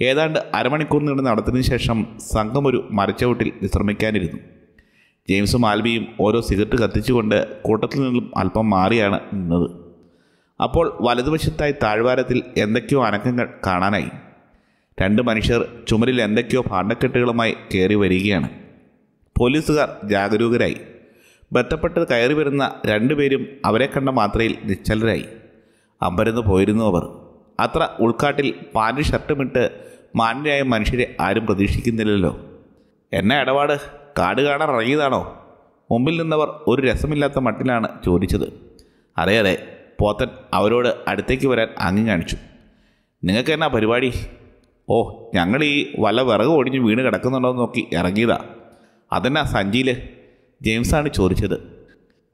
ഏതാണ്ട് അരമണിക്കൂർ നീണ്ട നടത്തിന് ശേഷം സംഘം ഒരു മരച്ചവിട്ടിൽ വിശ്രമിക്കാനിരുന്നു. ജെയിംസും ആൽബിയും ഓരോ സിഗരറ്റ് കത്തിച്ചുകൊണ്ട് കൂട്ടത്തിൽ നിന്നും അല്പം മാറിയാണ് നിന്നത്. അപ്പോൾ വലതുവശത്തായി താഴ്വാരത്തിൽ എന്തൊക്കെയോ അനക്കങ്ങൾ കാണാനായി. രണ്ട് മനുഷ്യർ ചുമരിൽ എന്തൊക്കെയോ ഭാണ്ഡക്കെട്ടുകളുമായി കയറി വരികയാണ്. പോലീസുകാർ ജാഗരൂകരായി. ബന്ധപ്പെട്ട് കയറി വരുന്ന രണ്ടുപേരും അവരെ കണ്ട മാത്രയിൽ നിശ്ചലരായി. അമ്പരന്ന് പോയിരുന്നു അവർ. അത്ര ഉൾക്കാട്ടിൽ പാന്റ് ഷർട്ടുമിട്ട് മാന്യരായ മനുഷ്യരെ ആരും പ്രതീക്ഷിക്കുന്നില്ലല്ലോ. എന്നെ ഇടപാട്? കാട് കാണാൻ ഇറങ്ങിയതാണോ? മുമ്പിൽ നിന്നവർ ഒരു രസമില്ലാത്ത മട്ടിലാണ് ചോദിച്ചത്. അതെ അതെ പോത്തൻ അവരോട് അടുത്തേക്ക് വരാൻ അങ്ങ് കാണിച്ചു. നിങ്ങൾക്ക് എന്നാ പരിപാടി? ഓ ഞങ്ങൾ ഈ വല്ല വിറക് ഒടിഞ്ഞ് വീണ് കിടക്കുന്നുണ്ടോ എന്ന് നോക്കി ഇറങ്ങിയതാ. അതെന്നാ സഞ്ചിയിൽ ജെയിംസാണ് ചോദിച്ചത്.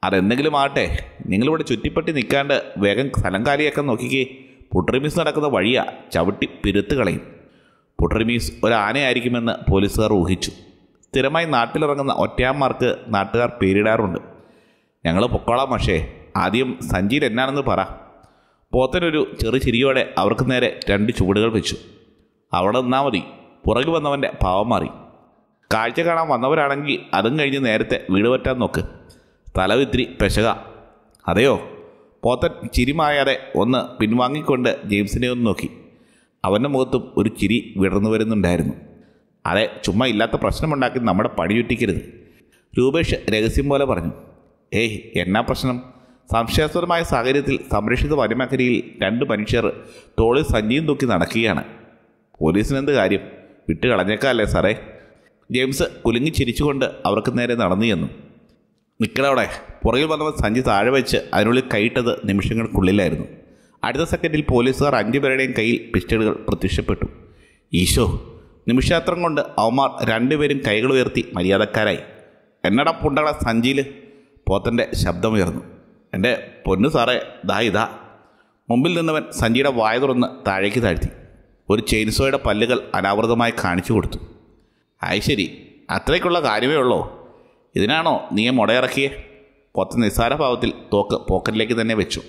അതെന്തെങ്കിലും ആട്ടെ നിങ്ങളിവിടെ ചുറ്റിപ്പറ്റി നിൽക്കാണ്ട് വേഗം സ്ഥലം കാലിയൊക്കെ നോക്കിക്കേ. പുട്ടറിമീസ് നടക്കുന്ന വഴിയാ ചവിട്ടി പിരുത്ത് കളയും. പുട്ടറിമീസ് ഒരു ആനയായിരിക്കുമെന്ന് പോലീസുകാർ ഊഹിച്ചു. സ്ഥിരമായി നാട്ടിലിറങ്ങുന്ന ഒറ്റയാന്മാർക്ക് നാട്ടുകാർ പേരിടാറുണ്ട്. ഞങ്ങൾ പൊക്കോളാം പക്ഷേ ആദ്യം സഞ്ജീൽ എന്നാണെന്ന് പറ. പോത്തനൊരു ചെറു ചിരിയോടെ അവർക്ക് നേരെ രണ്ട് ചുവടുകൾ വെച്ചു. അവിടെ നിന്നാൽ മതി പുറകിൽ വന്നവന്റെ ഭാവം മാറി. കാഴ്ച കാണാൻ വന്നവരാണെങ്കിൽ അതും കഴിഞ്ഞ് നേരത്തെ വീട് പറ്റാൻ നോക്ക്. തലവിത്തിരി പെശക. അതെയോ? പോത്തൻ ചിരിമായാതെ ഒന്ന് പിൻവാങ്ങിക്കൊണ്ട് ജെയിംസിനെ ഒന്ന് നോക്കി. അവന്റെ മുഖത്തും ഒരു ചിരി വിടർന്നു വരുന്നുണ്ടായിരുന്നു. അതെ ചുമ്മാ ഇല്ലാത്ത പ്രശ്നമുണ്ടാക്കി നമ്മുടെ പണി ചുറ്റിക്കരുത്. രൂപേഷ് രഹസ്യം പോലെ പറഞ്ഞു. ഏയ് എന്നാ പ്രശ്നം? സംശയാസ്പദമായ സാഹചര്യത്തിൽ സംരക്ഷിത വനമേഖലയിൽ രണ്ട് മനുഷ്യർ തോളിൽ സഞ്ചിയും തൂക്കി നടക്കുകയാണ്. പോലീസിനെന്ത് കാര്യം? വിട്ട് കളഞ്ഞേക്കാല്ലേ സാറേ? ജെയിംസ് കുലുങ്ങി ചിരിച്ചുകൊണ്ട് അവർക്ക് നേരെ നടന്നു ചെന്നു. നിൽക്കടവിടെ പുറകിൽ വന്നവൻ സഞ്ചി താഴെ വെച്ച് അതിനുള്ളിൽ കൈയിട്ടത് നിമിഷങ്ങൾക്കുള്ളിലായിരുന്നു. അടുത്ത സെക്കൻഡിൽ പോലീസുകാർ അഞ്ചു പേരുടെയും കയ്യിൽ പിസ്റ്റളുകൾ പ്രത്യക്ഷപ്പെട്ടു. ഈശോ നിമിഷാത്രം കൊണ്ട് അവന്മാർ രണ്ടുപേരും കൈകൾ ഉയർത്തി മര്യാദക്കാരായി. എന്നടാ പുണ്ടകളെ സഞ്ചിയിൽ? പോത്തന്റെ ശബ്ദമുയർന്നു എന്റെ പൊന്നു സാറേ ദാ ഇതാ. മുമ്പിൽ നിന്നവൻ സഞ്ചിയുടെ വായ തുറന്ന് താഴേക്ക് താഴ്ത്തി. ഒരു ചെയിൻസോയുടെ പല്ലുകൾ അനാവൃതമായി കാണിച്ചു കൊടുത്തു. ആയി ശരി അത്രയ്ക്കുള്ള കാര്യമേ ഉള്ളൂ? ഇതിനാണോ നീ മുടയിറക്കിയേ? പുറത്ത് നിസ്സാര ഭാവത്തിൽ തോക്ക് പോക്കറ്റിലേക്ക് തന്നെ വെച്ചു.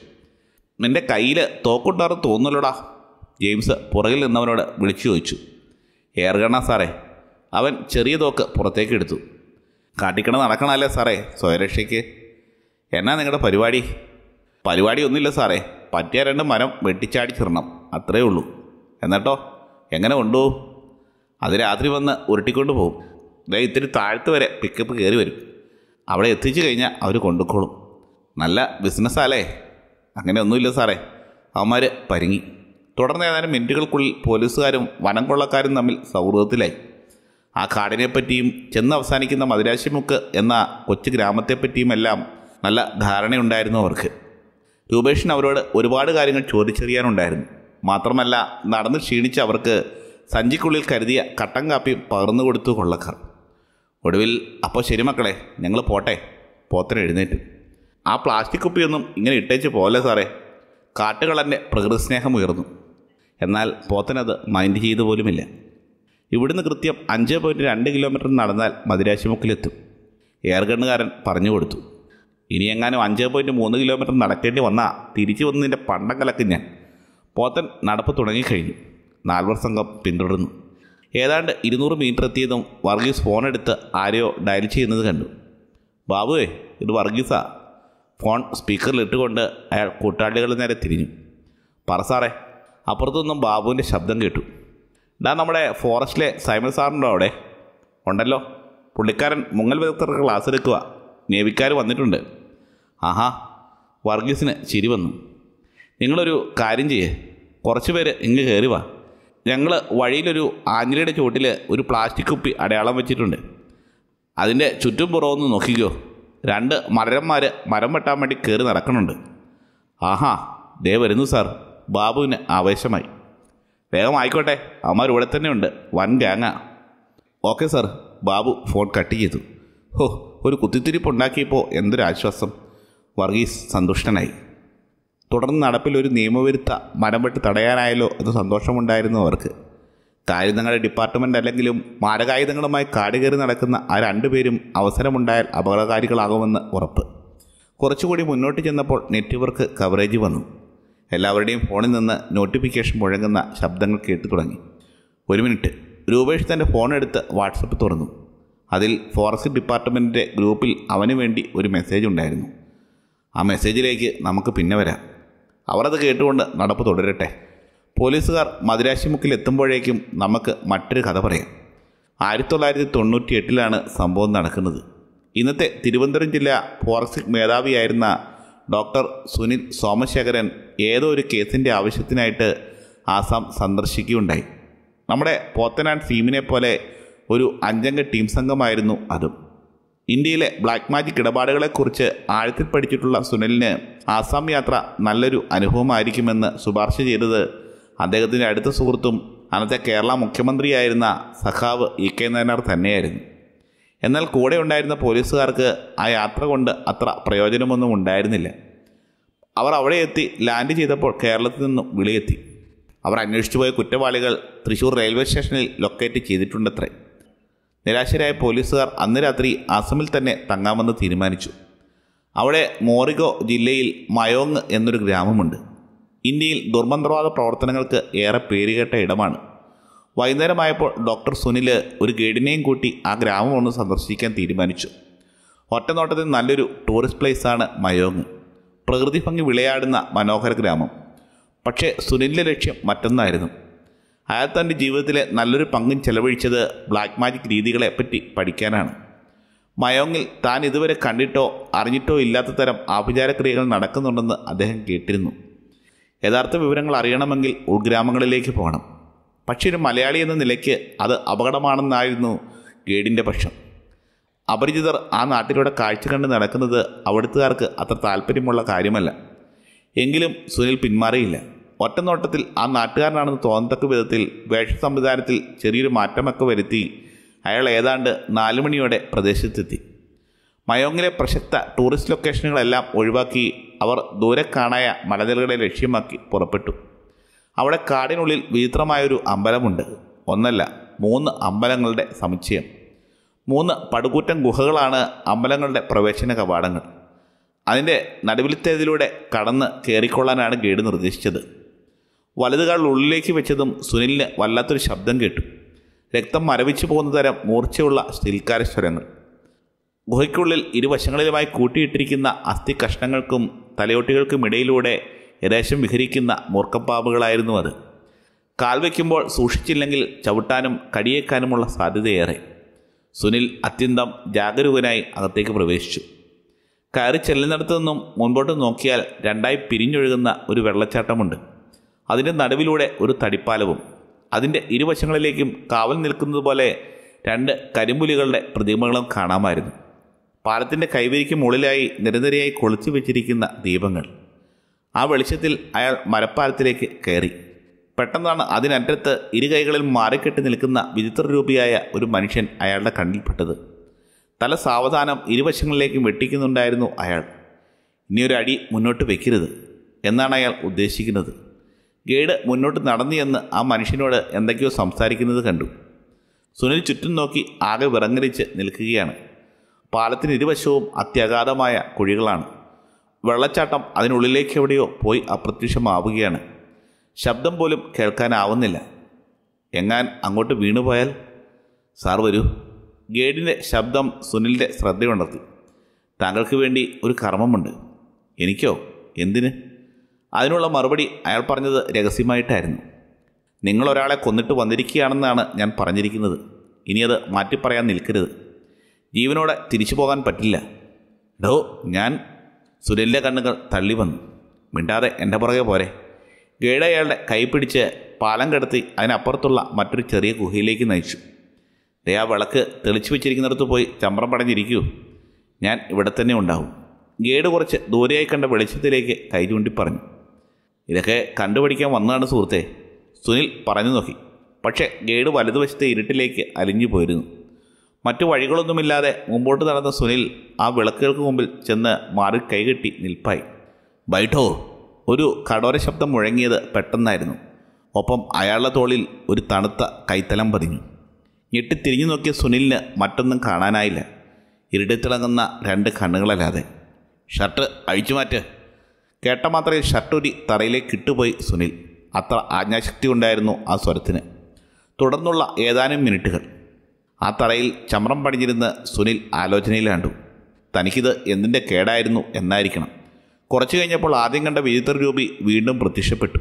നിന്റെ കയ്യിൽ തോക്കുണ്ടാറെന്ന് തോന്നുന്നല്ലോടാ. ജെയിംസ് പുറകിൽ നിന്നവനോട് വിളിച്ചു ചോദിച്ചു. ഏറുകണ സാറേ. അവൻ ചെറിയ തോക്ക് പുറത്തേക്ക് എടുത്തു. കാട്ടിക്കണ നടക്കണമല്ലേ സാറേ സ്വയരക്ഷയ്ക്ക്? എന്നാ നിങ്ങളുടെ പരിപാടി? പരിപാടി ഒന്നുമില്ല സാറേ. പറ്റിയ രണ്ട് മരം വെട്ടിച്ചാടിച്ചിടണം അത്രയേ ഉള്ളൂ. എന്നിട്ടോ? എങ്ങനെ കൊണ്ടുപോകും? അത് രാത്രി വന്ന് ഉരുട്ടിക്കൊണ്ട് പോകും. ദേ ഇത്തിരി താഴ്ത്ത് വരെ പിക്കപ്പ് കയറി വരും. അവിടെ എത്തിച്ചു കഴിഞ്ഞാൽ അവർ കൊണ്ടുക്കോളും. നല്ല ബിസിനസ്സാലേ അങ്ങനെ ഒന്നുമില്ല സാറേ. അവന്മാർ പരിങ്ങി. തുടർന്ന് ഏതാനും മിനിറ്റുകൾക്കുള്ളിൽ പോലീസുകാരും വനം കൊള്ളക്കാരും തമ്മിൽ സൗഹൃദത്തിലായി. ആ കാടിനെപ്പറ്റിയും ചെന്ന് അവസാനിക്കുന്ന മദിരാശിമുക്ക് എന്ന കൊച്ചു ഗ്രാമത്തെപ്പറ്റിയുമെല്ലാം നല്ല ധാരണയുണ്ടായിരുന്നു അവർക്ക്. രൂപേഷിന് അവരോട് ഒരുപാട് കാര്യങ്ങൾ ചോദിച്ചറിയാനുണ്ടായിരുന്നു. മാത്രമല്ല നടന്ന് ക്ഷീണിച്ച് അവർക്ക് സഞ്ചിക്കുള്ളിൽ കരുതിയ കട്ടൻ കാപ്പിയും പകർന്നു കൊടുത്തു കൊള്ളക്കാർ. ഒടുവിൽ അപ്പോൾ ശരി മക്കളെ ഞങ്ങൾ പോട്ടെ. പോത്തൻ എഴുന്നേറ്റ്. ആ പ്ലാസ്റ്റിക് കുപ്പിയൊന്നും ഇങ്ങനെ ഇട്ടേച്ച് പോലെ സാറേ? കാട്ടുകളന്റെ പ്രകൃതി സ്നേഹം ഉയർന്നു എന്നാൽ പോത്തനത് മൈൻഡ് ചെയ്തു പോലുമില്ല. ഇവിടുന്ന് കൃത്യം അഞ്ച് പോയിന്റ് രണ്ട് കിലോമീറ്റർ നടന്നാൽ മദിരാശിമുക്കിലെത്തും എയർഗണ്ണുകാരൻ പറഞ്ഞു കൊടുത്തു. ഇനി എങ്ങാനും അഞ്ച് പോയിന്റ് മൂന്ന് കിലോമീറ്റർ നടക്കേണ്ടി വന്നാൽ തിരിച്ചു വന്നതിന്റെ പണ്ടം കലക്ക് ഞാൻ. പോത്തൻ നടപ്പ് തുടങ്ങിക്കഴിഞ്ഞു. നാൽവർ സംഘം പിന്തുടർന്നു ഏതാണ്ട് ഇരുന്നൂറ് മീറ്റർ എത്തിയതും വർഗീസ് ഫോൺ ഫോണെടുത്ത് ആരെയോ ഡയൽ ചെയ്യുന്നത് കണ്ടു. ബാബുവേ ഇത് വർഗീസാ. ഫോൺ സ്പീക്കറിൽ ഇട്ടുകൊണ്ട് അയാൾ കൂട്ടാളികളുടെ നേരെ തിരിഞ്ഞു. പറ സാറേ. അപ്പുറത്തുനിന്നും ബാബുവിന്റെ ശബ്ദം കേട്ടു. ഇതാ നമ്മുടെ ഫോറസ്റ്റിലെ സൈമൺ സാറിന്റെ അവിടെ? ഉണ്ടല്ലോ. പുള്ളിക്കാരൻ മുങ്ങൽ വിദഗ്ധർക്ക് ക്ലാസ് എടുക്കുക നേവിക്കാർ വന്നിട്ടുണ്ട്. ആഹാ. വർഗീസിന് ചിരി വന്നു. നിങ്ങളൊരു കാര്യം ചെയ്യേ. കുറച്ച് പേര് ഇങ്ങ് കയറി വാ. ഞങ്ങൾ വഴിയിലൊരു ആഞ്ഞിലിയുടെ ചുവട്ടിൽ ഒരു പ്ലാസ്റ്റിക് കുപ്പി അടയാളം വെച്ചിട്ടുണ്ട്. അതിന്റെ ചുറ്റും പുറമൊന്ന് നോക്കിക്കോ. രണ്ട് മരന്മാർ മരം വെട്ടാൻ വേണ്ടി കയറി നടക്കുന്നുണ്ട്. ആഹാ ദേ വരുന്നു സാർ. ബാബുവിന് ആവേശമായി. വേഗം ആയിക്കോട്ടെ. അമ്മാർ ഇവിടെ തന്നെയുണ്ട്. വൻ ഗാങ്ങ okay sir. Babu phone cut ചെയ്തു. ഹോ ഒരു കുത്തിത്തിരിപ്പ് ഉണ്ടാക്കിയപ്പോൾ എന്തൊരാശ്വാസം. വർഗീസ് സന്തുഷ്ടനായി. തുടർന്ന് നടപ്പിൽ ഒരു നിയമവിരുദ്ധ മരം വെട്ട് തടയാനായല്ലോ എന്ന് സന്തോഷമുണ്ടായിരുന്നു അവർക്ക്. കായുധങ്ങളുടെ ഡിപ്പാർട്ട്മെന്റ് അല്ലെങ്കിലും മാരകായുധങ്ങളുമായി കാട് കയറി നടക്കുന്ന ആ രണ്ടുപേരും അവസരമുണ്ടായാൽ അപകടകാരികളാകുമെന്ന് ഉറപ്പ്. കുറച്ചുകൂടി മുന്നോട്ട് ചെന്നപ്പോൾ നെറ്റ്വർക്ക് കവറേജ് വന്നു. എല്ലാവരുടെയും ഫോണിൽ നിന്ന് നോട്ടിഫിക്കേഷൻ മുഴങ്ങുന്ന ശബ്ദങ്ങൾ കേട്ടു തുടങ്ങി. ഒരു മിനിറ്റ്. രൂപേഷ് തന്റെ ഫോണെടുത്ത് വാട്സപ്പ് തുറന്നു. അതിൽ ഫോറസ്റ്റ് ഡിപ്പാർട്ട്മെന്റിന്റെ ഗ്രൂപ്പിൽ അവന് വേണ്ടി ഒരു മെസ്സേജ് ഉണ്ടായിരുന്നു. ആ മെസ്സേജിലേക്ക് നമുക്ക് പിന്നെ വരാം. അവർ അത് കേട്ടുകൊണ്ട് നടപ്പ് തുടരട്ടെ. പോലീസുകാർ മദിരാശിമുക്കിൽ എത്തുമ്പോഴേക്കും നമുക്ക് മറ്റൊരു കഥ പറയാം. ആയിരത്തി തൊള്ളായിരത്തി തൊണ്ണൂറ്റി എട്ടിലാണ് സംഭവം നടക്കുന്നത്. ഇന്നത്തെ തിരുവനന്തപുരം ജില്ലാ ഫോറൻസിക് മേധാവിയായിരുന്ന ഡോക്ടർ സുനിൽ സോമശേഖരൻ ഏതോ ഒരു കേസിന്റെ ആവശ്യത്തിനായിട്ട് ആസാം സന്ദർശിക്കുകയുണ്ടായി. നമ്മുടെ പോത്തനാട് ഫീമിനെ പോലെ ഒരു അഞ്ചംഗ ടീം സംഘമായിരുന്നു അതും. ഇന്ത്യയിലെ ബ്ലാക്ക് മാജിക് ഇടപാടുകളെക്കുറിച്ച് ആഴത്തിൽ പഠിച്ചിട്ടുള്ള സുനിലിന് ആസാം യാത്ര നല്ലൊരു അനുഭവമായിരിക്കുമെന്ന് ശുപാർശ ചെയ്തത് അദ്ദേഹത്തിന്റെ അടുത്ത സുഹൃത്തും അന്നത്തെ കേരള മുഖ്യമന്ത്രിയായിരുന്ന സഖാവ് ഇ കെ നായനാർ തന്നെയായിരുന്നു. എന്നാൽ കൂടെ ഉണ്ടായിരുന്ന പോലീസുകാർക്ക് ആ യാത്ര കൊണ്ട് അത്ര പ്രയോജനമൊന്നും ഉണ്ടായിരുന്നില്ല. അവർ അവിടെ എത്തി ലാൻഡ് ചെയ്തപ്പോൾ കേരളത്തിൽ നിന്നും വിളിയെത്തി. അവർ അന്വേഷിച്ചു പോയ കുറ്റവാളികൾ തൃശ്ശൂർ റെയിൽവേ സ്റ്റേഷനിൽ ലൊക്കേറ്റ് ചെയ്തിട്ടുണ്ടത്രേ. നിരാശരായ പോലീസുകാർ അന്ന് രാത്രി അസമിൽ തന്നെ തങ്ങാമെന്ന് തീരുമാനിച്ചു. അവിടെ മോറിഗോ ജില്ലയിൽ മയോങ് എന്നൊരു ഗ്രാമമുണ്ട്. ഇന്ത്യയിൽ ദുർമന്ത്രവാദ പ്രവർത്തനങ്ങൾക്ക് ഏറെ പേരുകേട്ട ഇടമാണ്. വൈകുന്നേരമായപ്പോൾ ഡോക്ടർ സുനിൽ ഒരു ഗൈഡിനെയും കൂട്ടി ആ ഗ്രാമം ഒന്ന് സന്ദർശിക്കാൻ തീരുമാനിച്ചു. ഒറ്റനോട്ടത്തിൽ നല്ലൊരു ടൂറിസ്റ്റ് പ്ലേസാണ് മയോങ്. പ്രകൃതി ഭംഗി വിളയാടുന്ന മനോഹര ഗ്രാമം. പക്ഷേ സുനിലിന്റെ ലക്ഷ്യം മറ്റൊന്നായിരുന്നു. അയാൾ തന്റെ ജീവിതത്തിലെ നല്ലൊരു പങ്കും ചെലവഴിച്ചത് ബ്ലാക്ക് മാജിക് രീതികളെ പറ്റി പഠിക്കാനാണ്. മയോങ്ങിൽ താൻ ഇതുവരെ കണ്ടിട്ടോ അറിഞ്ഞിട്ടോ ഇല്ലാത്ത തരം ആഭിചാരക്രിയകൾ നടക്കുന്നുണ്ടെന്ന് അദ്ദേഹം കേട്ടിരുന്നു. യഥാർത്ഥ വിവരങ്ങൾ അറിയണമെങ്കിൽ ഉൾഗ്രാമങ്ങളിലേക്ക് പോകണം. പക്ഷേ ഒരു മലയാളി എന്ന നിലയ്ക്ക് അത് അപകടമാണെന്നായിരുന്നു ഗേഡിന്റെ പക്ഷം. അപരിചിതർ ആ നാട്ടിലൂടെ കാഴ്ച കണ്ട് നടക്കുന്നത് അവിടുത്തുകാർക്ക് അത്ര താല്പര്യമുള്ള കാര്യമല്ല. എങ്കിലും സുനിൽ പിന്മാറിയില്ല. ഒറ്റനോട്ടത്തിൽ ആ നാട്ടുകാരനാണെന്ന് തോന്നത്തക്ക വിധത്തിൽ വേഷ സംവിധാനത്തിൽ ചെറിയൊരു മാറ്റമൊക്കെ വരുത്തി അയാൾ ഏതാണ്ട് നാലു മണിയോടെ പ്രദേശത്തെത്തി. മയോങ്ങിലെ പ്രശസ്ത ടൂറിസ്റ്റ് ലൊക്കേഷനുകളെല്ലാം ഒഴിവാക്കി അവർ ദൂരെ കാണായ മലനിരകളെ ലക്ഷ്യമാക്കി പുറപ്പെട്ടു. അവിടെ കാടിനുള്ളിൽ വിചിത്രമായൊരു അമ്പലമുണ്ട്. ഒന്നല്ല മൂന്ന് അമ്പലങ്ങളുടെ സമുച്ചയം. മൂന്ന് പടുകൂറ്റൻ ഗുഹകളാണ് അമ്പലങ്ങളുടെ പ്രവേശന കവാടങ്ങൾ. അതിന്റെ നടുവിലത്തേതിലൂടെ കടന്ന് കയറിക്കൊള്ളാനാണ് ഗൈഡ് നിർദ്ദേശിച്ചത്. വലതുകാൽ ഉള്ളിലേക്ക് വെച്ചതും സുനിലിന് വല്ലാത്തൊരു ശബ്ദം കേട്ടു. രക്തം മരവിച്ചു പോകുന്ന തരം മൂർച്ചയുള്ള സ്ഥിൽക്കാര സ്വരങ്ങൾ ഗുഹയ്ക്കുള്ളിൽ ഇരുവശങ്ങളിലുമായി കൂട്ടിയിട്ടിരിക്കുന്ന അസ്ഥി കഷ്ണങ്ങൾക്കും തലയോട്ടികൾക്കും ഇടയിലൂടെ യഥേശം വിഹരിക്കുന്ന മൂർക്കപ്പാമ്പുകളായിരുന്നു അത്. കാൽ വയ്ക്കുമ്പോൾ സൂക്ഷിച്ചില്ലെങ്കിൽ ചവിട്ടാനും കടിയേക്കാനുമുള്ള സാധ്യതയേറെ. സുനിൽ അത്യന്തം ജാഗരൂകനായി അകത്തേക്ക് പ്രവേശിച്ചു. കയറി ചെല്ലുന്നിടത്തു നിന്നും മുൻപോട്ട് നോക്കിയാൽ രണ്ടായി പിരിഞ്ഞൊഴുകുന്ന ഒരു വെള്ളച്ചാട്ടമുണ്ട്. അതിന്റെ നടുവിലൂടെ ഒരു തടിപ്പാലവും അതിന്റെ ഇരുവശങ്ങളിലേക്കും കാവൽ നിൽക്കുന്നത് പോലെ രണ്ട് കരിമ്പുലികളുടെ പ്രതിമകളും കാണാമായിരുന്നു. പാലത്തിന്റെ കൈവരിക്ക് മുകളിലായി നിരനിരയായി കൊളിച്ചു വെച്ചിരിക്കുന്ന ദീപങ്ങൾ. ആ വെളിച്ചത്തിൽ അയാൾ മരപ്പാലത്തിലേക്ക് കയറി. പെട്ടെന്നാണ് അതിനറ്റത്ത് ഇരു കൈകളിൽ മാറിക്കെട്ടി നിൽക്കുന്ന വിചിത്രരൂപിയായ ഒരു മനുഷ്യൻ അയാളുടെ കണ്ണിൽപ്പെട്ടത് തല സാവധാനം ഇരുവശങ്ങളിലേക്കും വെട്ടിക്കുന്നുണ്ടായിരുന്നു അയാൾ. ഇനിയൊരു അടി മുന്നോട്ട് വയ്ക്കരുത് എന്നാണ് അയാൾ ഉദ്ദേശിക്കുന്നത്. ഗൈഡ് മുന്നോട്ട് നടന്നു എന്ന് ആ മനുഷ്യനോട് എന്തൊക്കെയോ സംസാരിക്കുന്നത് കണ്ടു. സുനിൽ ചുറ്റും നോക്കി ആകെ വിറങ്ങലിച്ച് നിൽക്കുകയാണ്. പാലത്തിന് ഇരുവശവും അത്യഗാധമായ കുഴികളാണ്. വെള്ളച്ചാട്ടം അതിനുള്ളിലേക്ക് എവിടെയോ പോയി അപ്രത്യക്ഷമാവുകയാണ്. ശബ്ദം പോലും കേൾക്കാനാവുന്നില്ല. എങ്ങാൻ അങ്ങോട്ട് വീണുപോയാൽ സാർ വരൂ. ഗൈഡിന്റെ ശബ്ദം സുനിലിന്റെ ശ്രദ്ധയുണർത്തി. താങ്കൾക്ക് വേണ്ടി ഒരു കർമ്മമുണ്ട്. എനിക്കോ? എന്തിന്? അതിനുള്ള മറുപടി അയാൾ പറഞ്ഞത് രഹസ്യമായിട്ടായിരുന്നു. നിങ്ങളൊരാളെ കൊന്നിട്ട് വന്നിരിക്കുകയാണെന്നാണ് ഞാൻ പറഞ്ഞിരിക്കുന്നത്. ഇനി അത് മാറ്റിപ്പറയാൻ നിൽക്കരുത്. ജീവനോടെ തിരിച്ചു പോകാൻ പറ്റില്ല. ഡോ ഞാൻ സുരല്ല കണ്ണുകൾ തള്ളി വന്നു. മിണ്ടാതെ എന്റെ പുറകെ പോരെ. ഗൈഡ് അയാളുടെ കൈ പിടിച്ച് പാലം കിടത്തി അതിനപ്പുറത്തുള്ള മറ്റൊരു ചെറിയ ഗുഹയിലേക്ക് നയിച്ചു. ദേ ആ വിളക്ക് തെളിച്ചു വെച്ചിരിക്കുന്നിടത്ത് പോയി ചമ്പ്രം പടഞ്ഞിരിക്കൂ. ഞാൻ ഇവിടെ തന്നെ ഉണ്ടാവും. ഗൈഡ് കുറച്ച് ദൂരെയായി കണ്ട വെളിച്ചത്തിലേക്ക് കൈ ചൂണ്ടി പറഞ്ഞു. ഇതൊക്കെ കണ്ടുപിടിക്കാൻ വന്നതാണ് സുഹൃത്തെ. സുനിൽ പറഞ്ഞു നോക്കി. പക്ഷേ ഗൈഡ് വലതുവശത്തെ ഇരുട്ടിലേക്ക് അലിഞ്ഞു പോയിരുന്നു. മറ്റു വഴികളൊന്നുമില്ലാതെ മുമ്പോട്ട് നടന്ന സുനിൽ ആ വിളക്കുകൾക്ക് മുമ്പിൽ ചെന്ന് മാറി കൈകെട്ടി നിൽപ്പായി. ബൈഠോ ഒരു കടോര ശബ്ദം മുഴങ്ങിയത് പെട്ടെന്നായിരുന്നു. ഒപ്പം അയാളുടെ തോളിൽ ഒരു തണുത്ത കൈത്തലം പതിഞ്ഞു. ഞെട്ടി തിരിഞ്ഞു നോക്കിയ സുനിലിന് മറ്റൊന്നും കാണാനായില്ല. ഇരുട്ടിത്തിളങ്ങുന്ന രണ്ട് കണ്ണുകളല്ലാതെ. ഷർട്ട് അഴിച്ചുമാറ്റ്. കേട്ട മാത്രമേ ഷർട്ടൂരി തറയിലേക്ക് ഇട്ടുപോയി സുനിൽ. അത്ര ആജ്ഞാശക്തി ഉണ്ടായിരുന്നു ആ സ്വരത്തിന്. തുടർന്നുള്ള ഏതാനും മിനിറ്റുകൾ. ആ തറയിൽ ചമ്രം പണിഞ്ഞിരുന്ന് സുനിൽ ആലോചനയിലാണ്ടു തനിക്കിത് എന്തിന്റെ കേടായിരുന്നു എന്നായിരിക്കണം. കുറച്ചു കഴിഞ്ഞപ്പോൾ ആദ്യം കണ്ട വിചിത്ര രൂപി വീണ്ടും പ്രത്യക്ഷപ്പെട്ടു.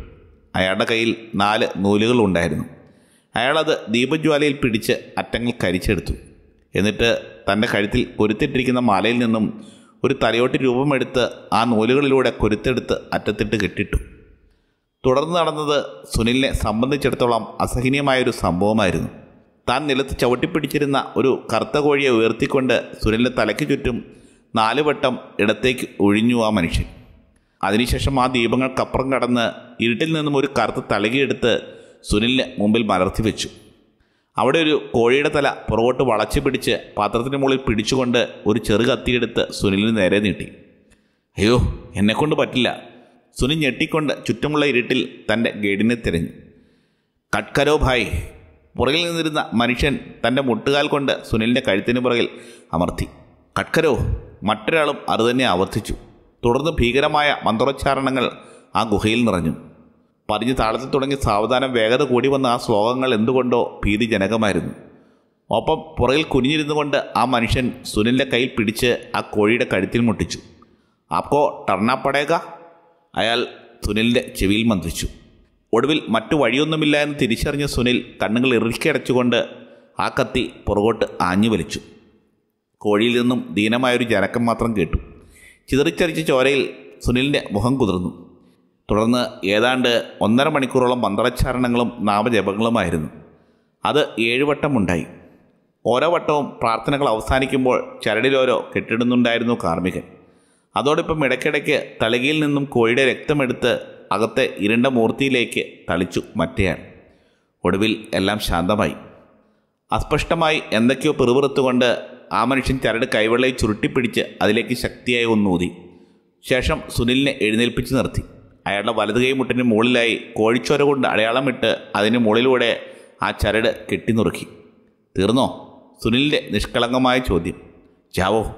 അയാളുടെ കയ്യിൽ നാല് നൂലുകൾ ഉണ്ടായിരുന്നു. അയാളത് ദീപജ്വാലയിൽ പിടിച്ച് അറ്റങ്ങൾ കരിച്ചെടുത്തു. എന്നിട്ട് തന്റെ കഴുത്തിൽ പൊരുത്തിട്ടിരിക്കുന്ന മാലയിൽ നിന്നും ഒരു തലയോട്ടി രൂപമെടുത്ത് ആ നൂലുകളിലൂടെ കൊരുത്തെടുത്ത് അറ്റത്തിട്ട് കെട്ടിട്ടു. തുടർന്ന് നടന്നത് സുനിലിനെ സംബന്ധിച്ചിടത്തോളം അസഹനീയമായൊരു സംഭവമായിരുന്നു. താൻ നിലത്ത് ചവിട്ടിപ്പിടിച്ചിരുന്ന ഒരു കറുത്ത കോഴിയെ ഉയർത്തിക്കൊണ്ട് സുനിലിന്റെ തലയ്ക്ക് ചുറ്റും നാല് വട്ടം ഇടത്തേക്ക് ഒഴിഞ്ഞു ആ മനുഷ്യൻ. അതിനുശേഷം ആ ദീപങ്ങൾക്കപ്പുറം കടന്ന് ഇരുട്ടിൽ നിന്നും ഒരു കറുത്ത തലകിയെടുത്ത് സുനിലിന് മുമ്പിൽ മലർത്തി വെച്ചു. അവിടെ ഒരു കോഴിയുടെ തല പുറകോട്ട് വളച്ചു പിടിച്ച് പാത്രത്തിന് മുകളിൽ പിടിച്ചുകൊണ്ട് ഒരു ചെറു കത്തിയെടുത്ത് സുനിലിന് നേരെ നീട്ടി. അയ്യോ എന്നെക്കൊണ്ട് പറ്റില്ല. സുനിൽ ഞെട്ടിക്കൊണ്ട് ചുറ്റുമുള്ള ഇരുട്ടിൽ തന്റെ ഗൈഡിനെ തിരഞ്ഞു. കട്കരോ ഭായ് പുറകിൽ നിന്നിരുന്ന മനുഷ്യൻ തന്റെ മുട്ടുകാൽ കൊണ്ട് സുനിലിന്റെ കഴുത്തിന് പുറകിൽ അമർത്തി. കട്കരോ മറ്റൊരാളും അതുതന്നെ ആവർത്തിച്ചു. തുടർന്ന് ഭീകരമായ മന്ത്രോച്ചാരണങ്ങൾ ആ ഗുഹയിൽ നിറഞ്ഞു. പതിഞ്ഞ് താളത്തിൽ തുടങ്ങി സാവധാനം വേഗത കൂടി വന്ന ആ ശ്ലോകങ്ങൾ എന്തുകൊണ്ടോ ഭീതിജനകമായിരുന്നു. ഒപ്പം പുറകിൽ കുനിഞ്ഞിരുന്നു കൊണ്ട് ആ മനുഷ്യൻ സുനിലിന്റെ കയ്യിൽ പിടിച്ച് ആ കോഴിയുടെ കഴുത്തിൽ മുട്ടിച്ചു. ആപ്കോ ടർണാപ്പടേക അയാൾ സുനിലിന്റെ ചെവിയിൽ മന്ത്രിച്ചു. ഒടുവിൽ മറ്റു വഴിയൊന്നുമില്ല എന്ന് തിരിച്ചറിഞ്ഞ സുനിൽ കണ്ണുകൾ ഇറുക്കിയടച്ചുകൊണ്ട് ആ കത്തി പുറകോട്ട് ആഞ്ഞു വലിച്ചു. കോഴിയിൽ നിന്നും ദീനമായൊരു ജനക്കം മാത്രം കേട്ടു. ചിതറിച്ചരിച്ച ചോരയിൽ സുനിലിന്റെ മുഖം കുതിർന്നു. തുടർന്ന് ഏതാണ്ട് ഒന്നര മണിക്കൂറോളം മന്ത്രോച്ചാരണങ്ങളും നാമജപങ്ങളുമായിരുന്നു. അത് ഏഴുവട്ടമുണ്ടായി ഓരോ വട്ടവും പ്രാർത്ഥനകൾ അവസാനിക്കുമ്പോൾ ചരടിലോരോ കെട്ടിടുന്നുണ്ടായിരുന്നു കാർമ്മികൻ. അതോടൊപ്പം ഇടയ്ക്കിടയ്ക്ക് തളികയിൽ നിന്നും കോഴിയുടെ രക്തമെടുത്ത് അകത്തെ ഇരുണ്ട മൂർത്തിയിലേക്ക് തളിച്ചു മറ്റേയാൾ. ഒടുവിൽ എല്ലാം ശാന്തമായി. അസ്പഷ്ടമായി എന്തൊക്കെയോ പിറുപിറുത്തുകൊണ്ട് ആ മനുഷ്യൻ ചരട് കൈവെള്ളയിൽ ചുരുട്ടിപ്പിടിച്ച് അതിലേക്ക് ശക്തിയായി ഒന്നൂതി ശേഷം സുനിലിനെ എഴുന്നേൽപ്പിച്ച് നിർത്തി. അയാളുടെ വലതു കൈ മുട്ടിന് മുകളിലായി കോഴിച്ചോര കൊണ്ട് അടയാളമിട്ട് അതിന് മുകളിലൂടെ ആ ചരട് കെട്ടി നുറുക്കി തീർന്നോ? സുനിലിന്റെ നിഷ്കളങ്കമായ ചോദ്യം. ജാവോ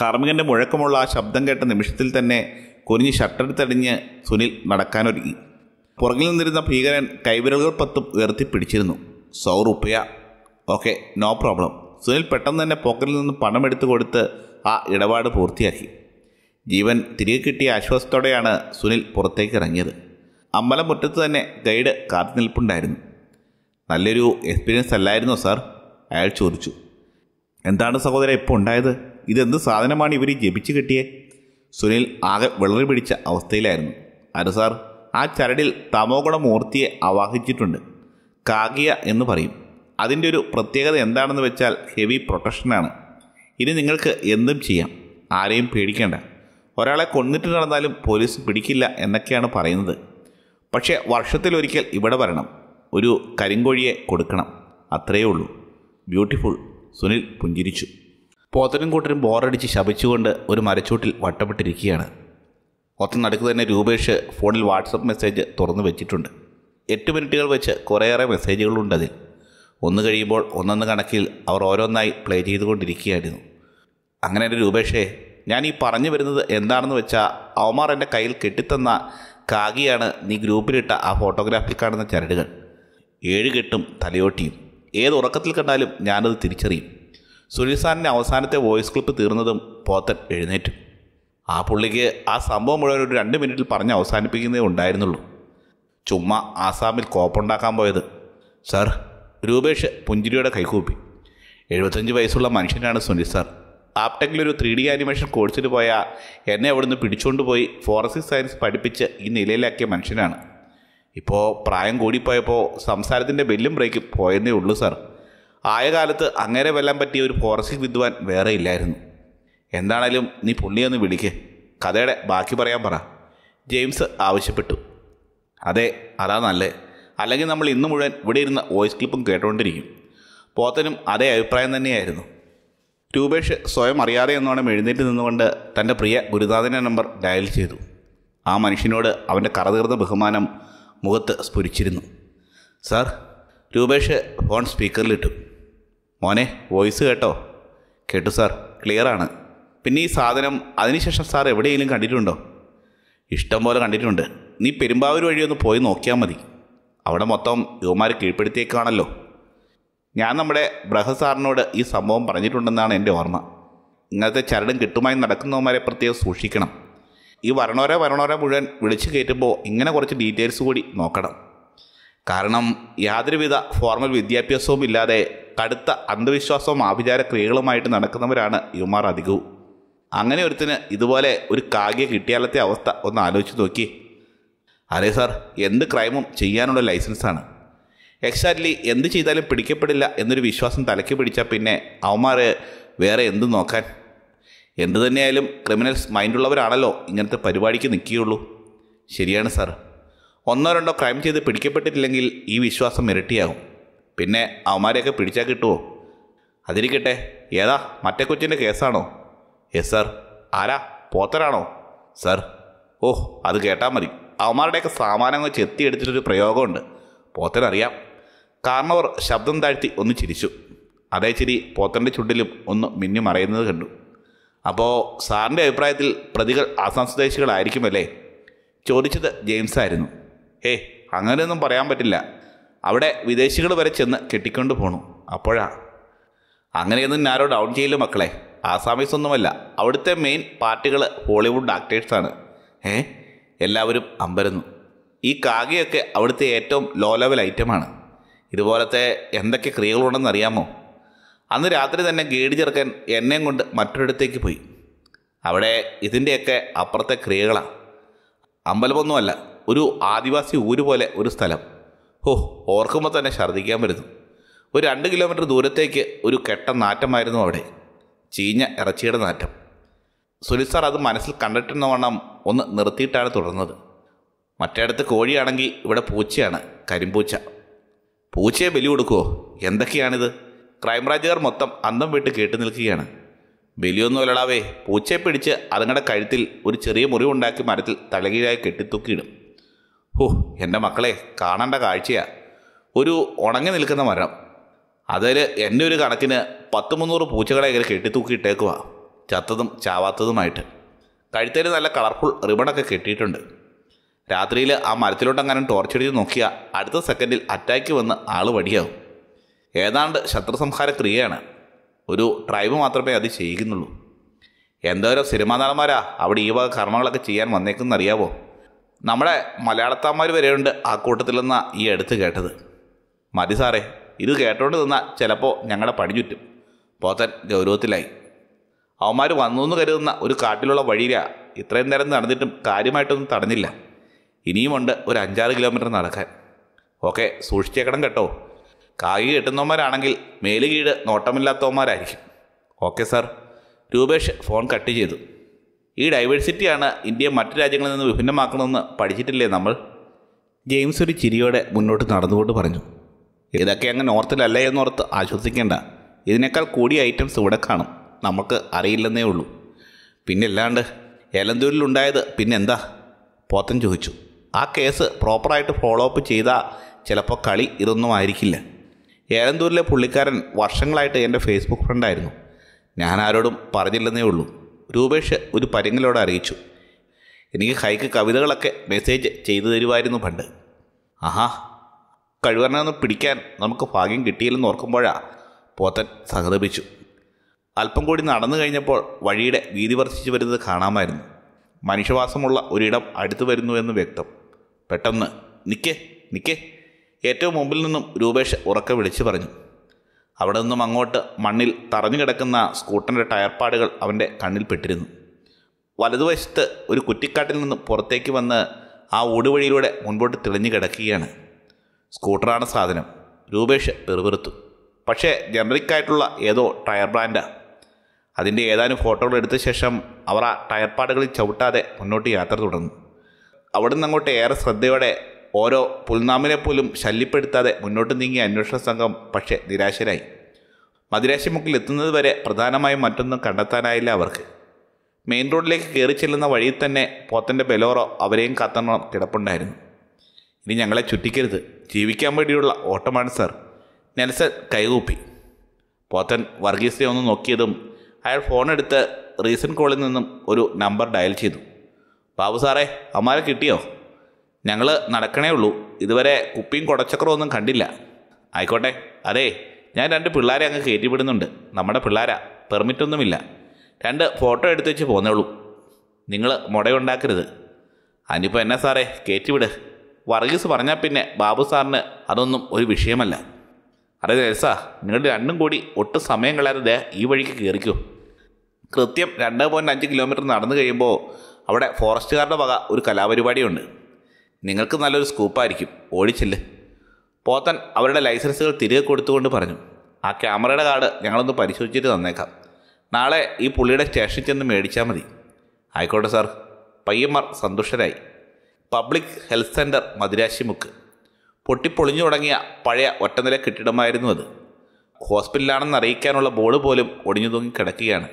കാർമികന്റെ മുഴക്കമുള്ള ആ ശബ്ദം കേട്ട നിമിഷത്തിൽ തന്നെ കുനിഞ്ഞ് ഷട്ടർ തടിഞ്ഞ് സുനിൽ നടക്കാനൊരുങ്ങി. പുറകിൽ നിന്നിരുന്ന ഭീകരൻ കൈവിരലുകൾ പത്തും ഉയർത്തി പിടിച്ചിരുന്നു. സൗ റുപ്യ ഓക്കെ നോ പ്രോബ്ലം. സുനിൽ പെട്ടെന്ന് തന്നെ പോക്കറ്റിൽ നിന്ന് പണം എടുത്തു കൊടുത്ത് ആ ഇടപാട് പൂർത്തിയാക്കി. ജീവൻ തിരികെ കിട്ടിയ ആശ്വാസത്തോടെയാണ് സുനിൽ പുറത്തേക്ക് ഇറങ്ങിയത് അമ്പലം മുറ്റത്ത് തന്നെ ഗൈഡ് കാത്തു നിൽപ്പുണ്ടായിരുന്നു. നല്ലൊരു എക്സ്പീരിയൻസ് അല്ലായിരുന്നോ സാർ അയാൾ ചോദിച്ചു. എന്താണ് സഹോദരൻ ഇപ്പോൾ ഉണ്ടായത്? ഇതെന്ത് സാധനമാണ് ഇവർ ജപിച്ചു കിട്ടിയേ? സുനിൽ ആകെ വിളറി പിടിച്ച അവസ്ഥയിലായിരുന്നു. അത് സാർ ആ ചരടിൽ തമോഗുണ മൂർത്തിയെ ആവാഹിച്ചിട്ടുണ്ട്. കാകിയ എന്ന് പറയും. അതിന്റെ ഒരു പ്രത്യേകത എന്താണെന്ന് വെച്ചാൽ ഹെവി പ്രൊട്ടക്ഷനാണ് ഇനി നിങ്ങൾക്ക് എന്തും ചെയ്യാം. ആരെയും പേടിക്കേണ്ട. ഒരാളെ കൊന്നിട്ട് നടന്നാലും പോലീസ് പിടിക്കില്ല എന്നൊക്കെയാണ് പറയുന്നത്. പക്ഷേ വർഷത്തിലൊരിക്കൽ ഇവിടെ വരണം. ഒരു കരിങ്കോഴിയെ കൊടുക്കണം. അത്രയേ ഉള്ളൂ. ബ്യൂട്ടിഫുൾ. സുനിൽ പുഞ്ചിരിച്ചു. പോത്തനും കൂട്ടരും ബോറടിച്ച് ശപിച്ചുകൊണ്ട് ഒരു മരച്ചൂട്ടിൽ വട്ടപ്പെട്ടിരിക്കുകയാണ്. ഒത്ത നടുക്ക് തന്നെ രൂപേഷ് ഫോണിൽ വാട്സപ്പ് മെസ്സേജ് തുറന്നു വെച്ചിട്ടുണ്ട്. എട്ട് മിനിറ്റുകൾ വെച്ച് കുറേയേറെ മെസ്സേജുകളുണ്ട് അതിൽ. ഒന്ന് കഴിയുമ്പോൾ ഒന്നൊന്ന് കണക്കിൽ അവർ ഓരോന്നായി പ്ലേ ചെയ്തുകൊണ്ടിരിക്കുകയായിരുന്നു. അങ്ങനെ രൂപേഷേ ഞാൻ ഈ പറഞ്ഞു വരുന്നത് എന്താണെന്ന് വെച്ചാൽ അവമാർ എന്റെ കയ്യിൽ കെട്ടിത്തന്ന കാകിയാണ് നീ ഗ്രൂപ്പിലിട്ട ആ ഫോട്ടോഗ്രാഫിൽ കാണുന്ന ചരടുകൾ. ഏഴ് കെട്ടും തലയോട്ടിയും. ഏത് ഉറക്കത്തിൽ കണ്ടാലും ഞാനത് തിരിച്ചറിയും. സുനിൽ സാറിന്റെ അവസാനത്തെ വോയിസ് ക്ലിപ്പ് തീർന്നതും പോത്തൻ എഴുന്നേറ്റു. ആ പുള്ളിക്ക് ആ സംഭവം മുഴുവൻ ഒരു രണ്ട് മിനിറ്റിൽ പറഞ്ഞ് അവസാനിപ്പിക്കുന്നതേ ഉണ്ടായിരുന്നുള്ളൂ. ചുമ്മാ ആസാമിൽ കോപ്പുണ്ടാക്കാൻ പോയത്. സാർ രൂപേഷ് പുഞ്ചിരിയുടെ കൈകൂപ്പി. എഴുപത്തഞ്ച് വയസ്സുള്ള മനുഷ്യനാണ് സുനിൽ സാർ. ആപ്ടെക്കിലൊരു ത്രീ ഡി ആനിമേഷൻ കോഴ്സിന് പോയ എന്നെ അവിടുന്ന് പിടിച്ചുകൊണ്ട് പോയി ഫോറൻസിക് സയൻസ് പഠിപ്പിച്ച് ഈ നിലയിലാക്കിയ മനുഷ്യനാണ്. ഇപ്പോൾ പ്രായം കൂടിപ്പോയപ്പോൾ സംസാരത്തിന്റെ ബെല്ലും ബ്രേക്കും പോയെന്നേ ഉള്ളൂ സാർ ആയ കാലത്ത് അങ്ങനെ വെല്ലാൻ പറ്റിയ ഒരു ഫോറൻസിക് വിദ്വാൻ വേറെ ഇല്ലായിരുന്നു. എന്താണേലും നീ പുള്ളിയൊന്ന് വിളിക്ക്. കഥയുടെ ബാക്കി പറയാൻ പറ. ജെയിംസ് ആവശ്യപ്പെട്ടു. അതെ അതാ നല്ലേ. അല്ലെങ്കിൽ നമ്മൾ ഇന്ന് മുഴുവൻ ഇവിടെ ഇരുന്ന വോയിസ് ക്ലിപ്പും കേട്ടുകൊണ്ടിരിക്കും പോത്തനും അതേ അഭിപ്രായം തന്നെയായിരുന്നു. രൂപേഷ് സ്വയം അറിയാതെ എന്നോണം എഴുന്നേറ്റ് നിന്നുകൊണ്ട് തന്റെ പ്രിയ ഗുരുനാഥന്റെ നമ്പർ ഡയൽ ചെയ്തു. ആ മനുഷ്യനോട് അവന്റെ കറതീർന്ന ബഹുമാനം മുഖത്ത് സ്ഫുരിച്ചിരുന്നു. സാർ രൂപേഷ് ഫോൺ സ്പീക്കറിലിട്ടു. മോനെ വോയിസ് കേട്ടോ? കേട്ടു സാർ. ക്ലിയറാണ്. പിന്നെ ഈ സാധനം അതിനുശേഷം സാർ എവിടെയെങ്കിലും കണ്ടിട്ടുണ്ടോ? ഇഷ്ടം പോലെ കണ്ടിട്ടുണ്ട്. നീ പെരുമ്പാവൂർ വഴി ഒന്ന് പോയി നോക്കിയാൽ മതി. അവിടെ മൊത്തം യുവമാർ കീഴ്പ്പെടുത്തിയേക്കാണല്ലോ. ഞാൻ നമ്മുടെ ബ്രഹസാറിനോട് ഈ സംഭവം പറഞ്ഞിട്ടുണ്ടെന്നാണ് എന്റെ ഓർമ്മ. ഇങ്ങനത്തെ ചരടും കിട്ടുമായി നടക്കുന്നവന്മാരെ പ്രത്യേകം സൂക്ഷിക്കണം. ഈ വരണോരെ വരണോരെ മുഴുവൻ വിളിച്ചു കയറ്റുമ്പോൾ ഇങ്ങനെ കുറച്ച് ഡീറ്റെയിൽസ് കൂടി നോക്കണം. കാരണം യാതൊരുവിധ ഫോർമൽ വിദ്യാഭ്യാസവും ഇല്ലാതെ കടുത്ത അന്ധവിശ്വാസവും ആഭിചാര ക്രിയകളുമായിട്ട് നടക്കുന്നവരാണ് യുമാർ അധികവും. അങ്ങനെ ഒരുത്തിന് ഇതുപോലെ ഒരു കാഗ്യ കിട്ടിയാലത്തെ അവസ്ഥ ഒന്ന് ആലോചിച്ച് നോക്കി. അതെ സാർ എന്ത് ക്രൈമും ചെയ്യാനുള്ള ലൈസൻസാണ്. എക്സാക്ട്ലി എന്ത് ചെയ്താലും പിടിക്കപ്പെടില്ല എന്നൊരു വിശ്വാസം തലയ്ക്ക് പിടിച്ചാൽ പിന്നെ അവന്മാർ വേറെ എന്ത് നോക്കാൻ? എന്തു തന്നെയായാലും ക്രിമിനൽസ് മൈൻഡുള്ളവരാണല്ലോ ഇങ്ങനത്തെ പരിപാടിക്ക് നിൽക്കുകയുള്ളൂ ശരിയാണ് സാർ ഒന്നോ രണ്ടോ ക്രൈം ചെയ്ത് പിടിക്കപ്പെട്ടിട്ടില്ലെങ്കിൽ ഈ വിശ്വാസം ഇരട്ടിയാകും. പിന്നെ അവന്മാരെയൊക്കെ പിടിച്ചാൽ കിട്ടുമോ അതിരിക്കട്ടെ. ഏതാ? മറ്റേ കൊച്ചിന്റെ കേസാണോ? യെസ് സാർ ആരാ? പോത്തരാണോ? സാർ ഓഹ് അത് കേട്ടാൽ മതി. അവന്മാരുടെയൊക്കെ സാമാനങ്ങൾ ചെത്തിയെടുത്തിട്ടൊരു പ്രയോഗമുണ്ട്. പോത്തനറിയാം. കാരണവർ ശബ്ദം താഴ്ത്തി ഒന്ന് ചിരിച്ചു. അതേ ചിരി പോത്തന്റെ ചുണ്ടിലും ഒന്ന് മിന്നി മറയുന്നത് കണ്ടു. അപ്പോൾ സാറിന്റെ അഭിപ്രായത്തിൽ പ്രതികൾ ആസാം സ്വദേശികളായിരിക്കുമല്ലേ ചോദിച്ചത് ജെയിംസ് ആയിരുന്നു. ഏ അങ്ങനെയൊന്നും പറയാൻ പറ്റില്ല. അവിടെ വിദേശികൾ വരെ ചെന്ന് കെട്ടിക്കൊണ്ട് പോണു. അപ്പോഴാ? അങ്ങനെയൊന്നും ഞാനോ ഡൗൺ ചെയ്യില്ല മക്കളെ? ആസാമീസ് ഒന്നുമല്ല അവിടുത്തെ മെയിൻ പാർട്ടികൾ ഹോളിവുഡ് ആക്ടേഴ്സാണ് ഏ എല്ലാവരും അമ്പരന്നു. ഈ കാകയൊക്കെ അവിടുത്തെ ഏറ്റവും ലോ ലെവൽ ഐറ്റമാണ് ഇതുപോലത്തെ എന്തൊക്കെ ക്രിയകളുണ്ടെന്ന് അറിയാമോ? അന്ന് രാത്രി തന്നെ ഗേഡ് ചെറുക്കൻ എന്നെയും കൊണ്ട് മറ്റൊരിടത്തേക്ക് പോയി. അവിടെ ഇതിന്റെയൊക്കെ അപ്പുറത്തെ ക്രിയകളാണ് അമ്പലമൊന്നുമല്ല ഒരു ആദിവാസി ഊര് പോലെ ഒരു സ്ഥലം. ഓ ഓർക്കുമ്പോൾ തന്നെ ഛർദ്ദിക്കാൻ വരുന്നു. ഒരു രണ്ട് കിലോമീറ്റർ ദൂരത്തേക്ക് ഒരു കെട്ട നാറ്റമായിരുന്നു അവിടെ. ചീഞ്ഞ ഇറച്ചിയുടെ നാറ്റം. സുനിൽ സാർ അത് മനസ്സിൽ കണ്ടിട്ടെന്ന വണ്ണം ഒന്ന് നിർത്തിയിട്ടാണ് തുടർന്നത്. മറ്റേടത്ത് കോഴിയാണെങ്കിൽ ഇവിടെ പൂച്ചയാണ് കരിമ്പൂച്ച. പൂച്ചയെ ബലി കൊടുക്കുമോ എന്തൊക്കെയാണിത്? ക്രൈംബ്രാഞ്ചുകാർ മൊത്തം അന്തം വിട്ട് കേട്ടു നിൽക്കുകയാണ്. ബലിയൊന്നും അല്ലടാവേ പൂച്ചയെ പിടിച്ച് അതുങ്ങളുടെ കഴുത്തിൽ ഒരു ചെറിയ മുറിവുണ്ടാക്കി മരത്തിൽ തലകീഴായി കെട്ടിത്തൂക്കിയിടും. ഹോ എന്റെ മക്കളെ കാണേണ്ട കാഴ്ചയാ. ഒരു ഉണങ്ങി നിൽക്കുന്ന മരം. അതിൽ എന്റെ ഒരു കണക്കിന് പത്ത് മുന്നൂറ് പൂച്ചകളെ ഇങ്ങനെ കെട്ടിത്തൂക്കിയിട്ടേക്കുവാ ചത്തതും ചാവാത്തതുമായിട്ട്. കഴുത്തേൽ നല്ല കളർഫുൾ റിബണൊക്കെ കെട്ടിയിട്ടുണ്ട്. രാത്രിയിൽ ആ മരത്തിലോട്ട് അങ്ങനെ ടോർച്ചടിച്ച് നോക്കിയാൽ അടുത്ത സെക്കൻഡിൽ അറ്റാക്ക് വന്ന് ആൾ വടിയാവും. ഏതാണ്ട് ശത്രുസംഹാര ക്രിയയാണ്. ഒരു ട്രൈബ് മാത്രമേ അത് ചെയ്യുന്നുള്ളൂ. എന്തോരം സിനിമാ നടന്മാരാ? അവിടെ ഈ വക കർമ്മങ്ങളൊക്കെ ചെയ്യാൻ വന്നേക്കെന്ന് അറിയാവോ നമ്മുടെ മലയാളത്താന്മാർ വരെയുണ്ട് ആ കൂട്ടത്തിലെന്ന ഈ അടുത്ത് കേട്ടത്. മതി സാറേ ഇത് കേട്ടോണ്ട് നിന്നാൽ ചിലപ്പോൾ ഞങ്ങളുടെ പണി ചുറ്റും. പോത്തൻ ഗൗരവത്തിലായി. അവന്മാർ വന്നു എന്ന് കരുതുന്ന ഒരു കാട്ടിലുള്ള വഴിയിലാണ് ഇത്രയും നേരം നടന്നിട്ടും കാര്യമായിട്ടൊന്നും തടഞ്ഞില്ല. ഇനിയുമുണ്ട് ഒരു അഞ്ചാറ് കിലോമീറ്റർ നടക്കാൻ. ഓക്കെ സൂക്ഷിച്ചേക്കണം കേട്ടോ. കായി കെട്ടുന്നവന്മാരാണെങ്കിൽ മേൽ കീഴ് നോട്ടമില്ലാത്തവന്മാരായിരിക്കും. Okay sir. Rupesh phone cut ചെയ്തു. ഈ ഡൈവേഴ്സിറ്റിയാണ് ഇന്ത്യ മറ്റു രാജ്യങ്ങളിൽ നിന്ന് വിഭിന്നമാക്കണമെന്ന് പഠിച്ചിട്ടില്ലേ നമ്മൾ? ജെയിംസ് ഒരു ചിരിയോടെ മുന്നോട്ട് നടന്നുകൊണ്ട് പറഞ്ഞു. ഇതൊക്കെ അങ്ങ് നോർത്തിലല്ലേ എന്നോർത്ത് ആശ്വസിക്കേണ്ട. ഇതിനേക്കാൾ കൂടിയ ഐറ്റംസ് ഇവിടെ കാണും. നമുക്ക് അറിയില്ലെന്നേ ഉള്ളൂ. പിന്നെ അല്ലാണ്ട് എലന്തൂരിലുണ്ടായത് പിന്നെന്താ? പോത്തൻ ചോദിച്ചു. ആ കേസ് പ്രോപ്പറായിട്ട് ഫോളോ അപ്പ് ചെയ്താൽ ചിലപ്പോൾ കളി ഇതൊന്നും ആയിരിക്കില്ല ഏലന്തൂരിലെ പുള്ളിക്കാരൻ വർഷങ്ങളായിട്ട് എന്റെ ഫേസ്ബുക്ക് ഫ്രണ്ടായിരുന്നു ഞാൻ ആരോടും പറഞ്ഞില്ലെന്നേ ഉള്ളൂ. രൂപേഷ് ഒരു പരിങ്ങലോടെ അറിയിച്ചു. എനിക്ക് ഹൈക്ക് കവിതകളൊക്കെ മെസ്സേജ് ചെയ്തു തരുമായിരുന്നു പണ്ട്. ആഹാ കഴിവറിനൊന്ന് പിടിക്കാൻ നമുക്ക് ഭാഗ്യം കിട്ടിയില്ലെന്ന് ഓർക്കുമ്പോഴാ പോത്തൻ സഹതപിച്ചു. അല്പം കൂടി നടന്നു കഴിഞ്ഞപ്പോൾ വഴിയുടെ വീതി വർദ്ധിച്ചു വരുന്നത് കാണാമായിരുന്നു. മനുഷ്യവാസമുള്ള ഒരിടം അടുത്തു വരുന്നു എന്ന് വ്യക്തം. പെട്ടെന്ന് നിക്കേ നിക്കേ. ഏറ്റവും മുമ്പിൽ നിന്നും രൂപേഷ് ഉറക്കെ വിളിച്ചു പറഞ്ഞു. അവിടെ നിന്നും അങ്ങോട്ട് മണ്ണിൽ തറഞ്ഞു കിടക്കുന്ന സ്കൂട്ടറിന്റെ ടയർപ്പാടുകൾ അവന്റെ കണ്ണിൽപ്പെട്ടിരുന്നു വലതുവശത്ത് ഒരു കുറ്റിക്കാട്ടിൽ നിന്നും പുറത്തേക്ക് വന്ന് ആ ഓടുവഴിയിലൂടെ മുൻപോട്ട് തെളിഞ്ഞു കിടക്കുകയാണ്. സ്കൂട്ടറാണ് സാധനം. രൂപേഷ് പെറുപെറുത്തു. പക്ഷേ ജനറിക്കായിട്ടുള്ള ഏതോ ടയർ ബ്രാൻഡാ അതിന്റെ ഏതാനും ഫോട്ടോകൾ എടുത്ത ശേഷം അവർ ആ ടയർപ്പാടുകളിൽ ചവിട്ടാതെ മുന്നോട്ട് യാത്ര തുടർന്നു. അവിടെ നിന്ന് അങ്ങോട്ട് ഏറെ ശ്രദ്ധയോടെ ഓരോ പുൽനാമിനെ പോലും ശല്യപ്പെടുത്താതെ മുന്നോട്ട് നീങ്ങിയ അന്വേഷണ സംഘം പക്ഷേ നിരാശരായി. മദിരാശിമുക്കിൽ എത്തുന്നത് വരെ പ്രധാനമായും മറ്റൊന്നും കണ്ടെത്താനായില്ല അവർക്ക്. മെയിൻ റോഡിലേക്ക് കയറി ചെല്ലുന്ന വഴിയിൽ തന്നെ പോത്തന്റെ ബെലോറോ അവരെയും കാത്തണം കിടപ്പുണ്ടായിരുന്നു. ഇനി ഞങ്ങളെ ചുറ്റിക്കരുത്. ജീവിക്കാൻ വേണ്ടിയുള്ള ഓട്ടമാണ് സർ. നെൽസൺ കൈകൂപ്പി. പോത്തൻ വർഗീസിനെ ഒന്ന് നോക്കിയതും അയാൾ ഫോണെടുത്ത് റീസൺ കോളിൽ നിന്നും ഒരു നമ്പർ ഡയൽ ചെയ്തു. ബാബു സാറേ അമ്മാരെ കിട്ടിയോ? ഞങ്ങൾ നടക്കണേ ഉള്ളൂ. ഇതുവരെ കുപ്പിയും കുടച്ചക്രവും ഒന്നും കണ്ടില്ല. ആയിക്കോട്ടെ. അതേ ഞാൻ രണ്ട് പിള്ളേരെ അങ്ങ് കയറ്റിവിടുന്നുണ്ട്. നമ്മുടെ പിള്ളേരാ പെർമിറ്റൊന്നുമില്ല രണ്ട് ഫോട്ടോ എടുത്ത് വെച്ച് പോന്നേളൂ നിങ്ങൾ മുടയുണ്ടാക്കരുത്. അനിപ്പോൾ എന്നാ സാറേ കയറ്റിവിട്. വർഗീസ് പറഞ്ഞാൽ പിന്നെ ബാബു സാറിന് അതൊന്നും ഒരു വിഷയമല്ല. അതെ രസാ. നിങ്ങൾ രണ്ടും കൂടി ഒട്ടും സമയം കളയാതെ ഈ വഴിക്ക് കയറിക്കൂ കൃത്യം രണ്ട് പോയിന്റ് അഞ്ച് കിലോമീറ്റർ നടന്നു കഴിയുമ്പോൾ അവിടെ ഫോറസ്റ്റുകാരുടെ വക ഒരു കലാപരിപാടിയുണ്ട്. നിങ്ങൾക്ക് നല്ലൊരു സ്കൂപ്പായിരിക്കും. ഓടിച്ചില്ല. പോത്തൻ അവരുടെ ലൈസൻസുകൾ തിരികെ കൊടുത്തുകൊണ്ട് പറഞ്ഞു ആ ക്യാമറയുടെ കാർഡ് ഞങ്ങളൊന്ന് പരിശോധിച്ചിട്ട് തന്നേക്കാം. നാളെ ഈ പുള്ളിയുടെ സ്റ്റേഷനിൽ ചെന്ന് മേടിച്ചാൽ മതി. ആയിക്കോട്ടെ സാർ. പയ്യന്മാർ സന്തുഷ്ടരായി. പബ്ലിക് ഹെൽത്ത് സെന്റർ മദിരാശിമുക്ക് പൊട്ടിപ്പൊളിഞ്ഞു തുടങ്ങിയ പഴയ ഒറ്റനില കെട്ടിടമായിരുന്നു അത്. ഹോസ്പിറ്റലാണെന്ന് അറിയിക്കാനുള്ള ബോർഡ് പോലും ഒടിഞ്ഞു തൂങ്ങി കിടക്കുകയാണ്.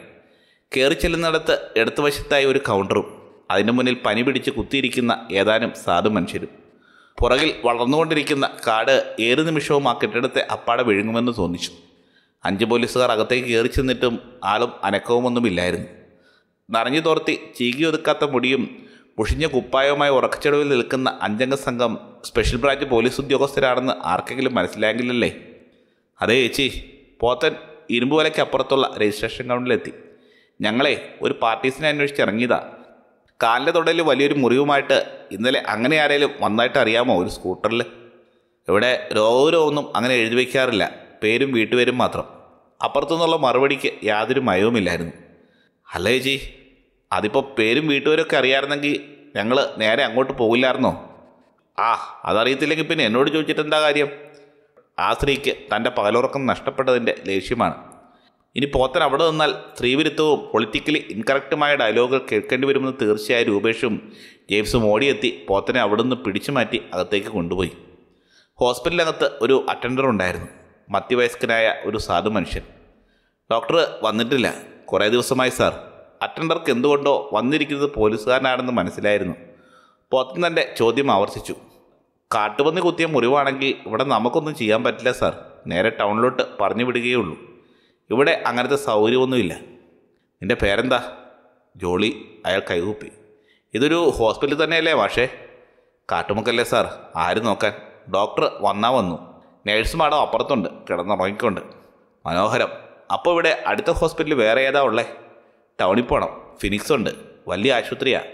കയറി ചെല്ലുന്നിടത്ത് ഇടതുവശത്തായി ഒരു കൗണ്ടറും അതിനു മുന്നിൽ പനി പിടിച്ച് കുത്തിയിരിക്കുന്ന ഏതാനും സാധു മനുഷ്യരും. പുറകിൽ വളർന്നുകൊണ്ടിരിക്കുന്ന കാട് ഏത് നിമിഷവും ആ കെട്ടിടത്തെ അപ്പാടെ വിഴുങ്ങുമെന്ന് തോന്നിച്ചു. അഞ്ച് പോലീസുകാർ അകത്തേക്ക് കയറി ചെന്നിട്ടും ആളും അനക്കവുമൊന്നുമില്ലായിരുന്നു. നനഞ്ഞു തോർത്തി ചീകി ഒതുക്കാത്ത മുടിയും മുഷിഞ്ഞ കുപ്പായവുമായി ഉറക്കച്ചെടുവിൽ നിൽക്കുന്ന അഞ്ചംഗ സംഘം സ്പെഷ്യൽ ബ്രാഞ്ച് പോലീസ് ഉദ്യോഗസ്ഥരാണെന്ന് ആർക്കെങ്കിലും മനസ്സിലായെങ്കിലല്ലേ? അതേ ചേച്ചി പോത്തൻ ഇരുമ്പുവലയ്ക്ക് അപ്പുറത്തുള്ള രജിസ്ട്രേഷൻ ഗ്രൗണ്ടിലെത്തി ഞങ്ങളെ ഒരു പാർട്ടീസിനെ അന്വേഷിച്ച് ഇറങ്ങിയതാ. കാലിന്റെ തൊടയിൽ വലിയൊരു മുറിവുമായിട്ട് ഇന്നലെ അങ്ങനെ ആരെങ്കിലും വന്നായിട്ട് അറിയാമോ? ഒരു സ്കൂട്ടറിൽ ഇവിടെ രോഗരൊന്നും അങ്ങനെ എഴുതി വയ്ക്കാറില്ല പേരും വീട്ടുപേരും മാത്രം. അപ്പുറത്തുനിന്നുള്ള മറുപടിക്ക് യാതൊരു മയവുമില്ലായിരുന്നു. അല്ല ചേച്ചി? അതിപ്പോൾ പേരും വീട്ടുപേരൊക്കെ അറിയാമായിരുന്നെങ്കിൽ ഞങ്ങൾ നേരെ അങ്ങോട്ട് പോകില്ലായിരുന്നോ? ആ അതറിയത്തില്ലെങ്കിൽ പിന്നെ എന്നോട് ചോദിച്ചിട്ട് എന്താ കാര്യം? ആ സ്ത്രീക്ക് തന്റെ പകലുറക്കം നഷ്ടപ്പെട്ടതിന്റെ ദേഷ്യമാണ് ഇനി പോത്തൻ അവിടെ നിന്നാൽ സ്ത്രീവിരുദ്ധവും പൊളിറ്റിക്കലി ഇൻകറക്റ്റുമായ ഡയലോഗുകൾ കേൾക്കേണ്ടി വരുമെന്ന് തീർച്ചയായും രൂപേഷും ജെയിംസും ഓടിയെത്തി പോത്തനെ അവിടെ നിന്ന് പിടിച്ചു മാറ്റി അകത്തേക്ക് കൊണ്ടുപോയി. ഹോസ്പിറ്റലിനകത്ത് ഒരു അറ്റൻഡർ ഉണ്ടായിരുന്നു. മധ്യവയസ്കനായ ഒരു സാധു മനുഷ്യൻ. ഡോക്ടർ വന്നിട്ടില്ല. കുറേ ദിവസമായി സാർ അറ്റൻഡർക്ക് എന്തുകൊണ്ടോ വന്നിരിക്കുന്നത് പോലീസുകാരനാണെന്ന് മനസ്സിലായിരുന്നു. പോത്തൻ തന്റെ ചോദ്യം ആവർത്തിച്ചു. കാട്ടുപന്നി കുത്തിയ മുറിവാണെങ്കിൽ ഇവിടെ നമുക്കൊന്നും ചെയ്യാൻ പറ്റില്ല സാർ നേരെ ടൗണിലോട്ട് പറഞ്ഞു വിടുകയുള്ളൂ ഇവിടെ അങ്ങനത്തെ സൗകര്യമൊന്നുമില്ല. നിന്റെ പേരെന്താ? ജോളി അയാൾ കൈകൂപ്പി. ഇതൊരു ഹോസ്പിറ്റലിൽ തന്നെയല്ലേ പക്ഷേ കാട്ടുമുക്കല്ലേ സാർ? ആര് നോക്കാൻ? ഡോക്ടർ വന്നാ വന്നു. നേഴ്സ് അപ്പുറത്തുണ്ട്. കിടന്നുറങ്ങിക്കൊണ്ട്. മനോഹരം. അപ്പോൾ ഇവിടെ അടുത്ത ഹോസ്പിറ്റൽ വേറെ ഏതാ ഉള്ളേ? ടൗണിൽ പോകണം ഫിനിക്സ് ഉണ്ട്. വലിയ ആശുപത്രിയാണ്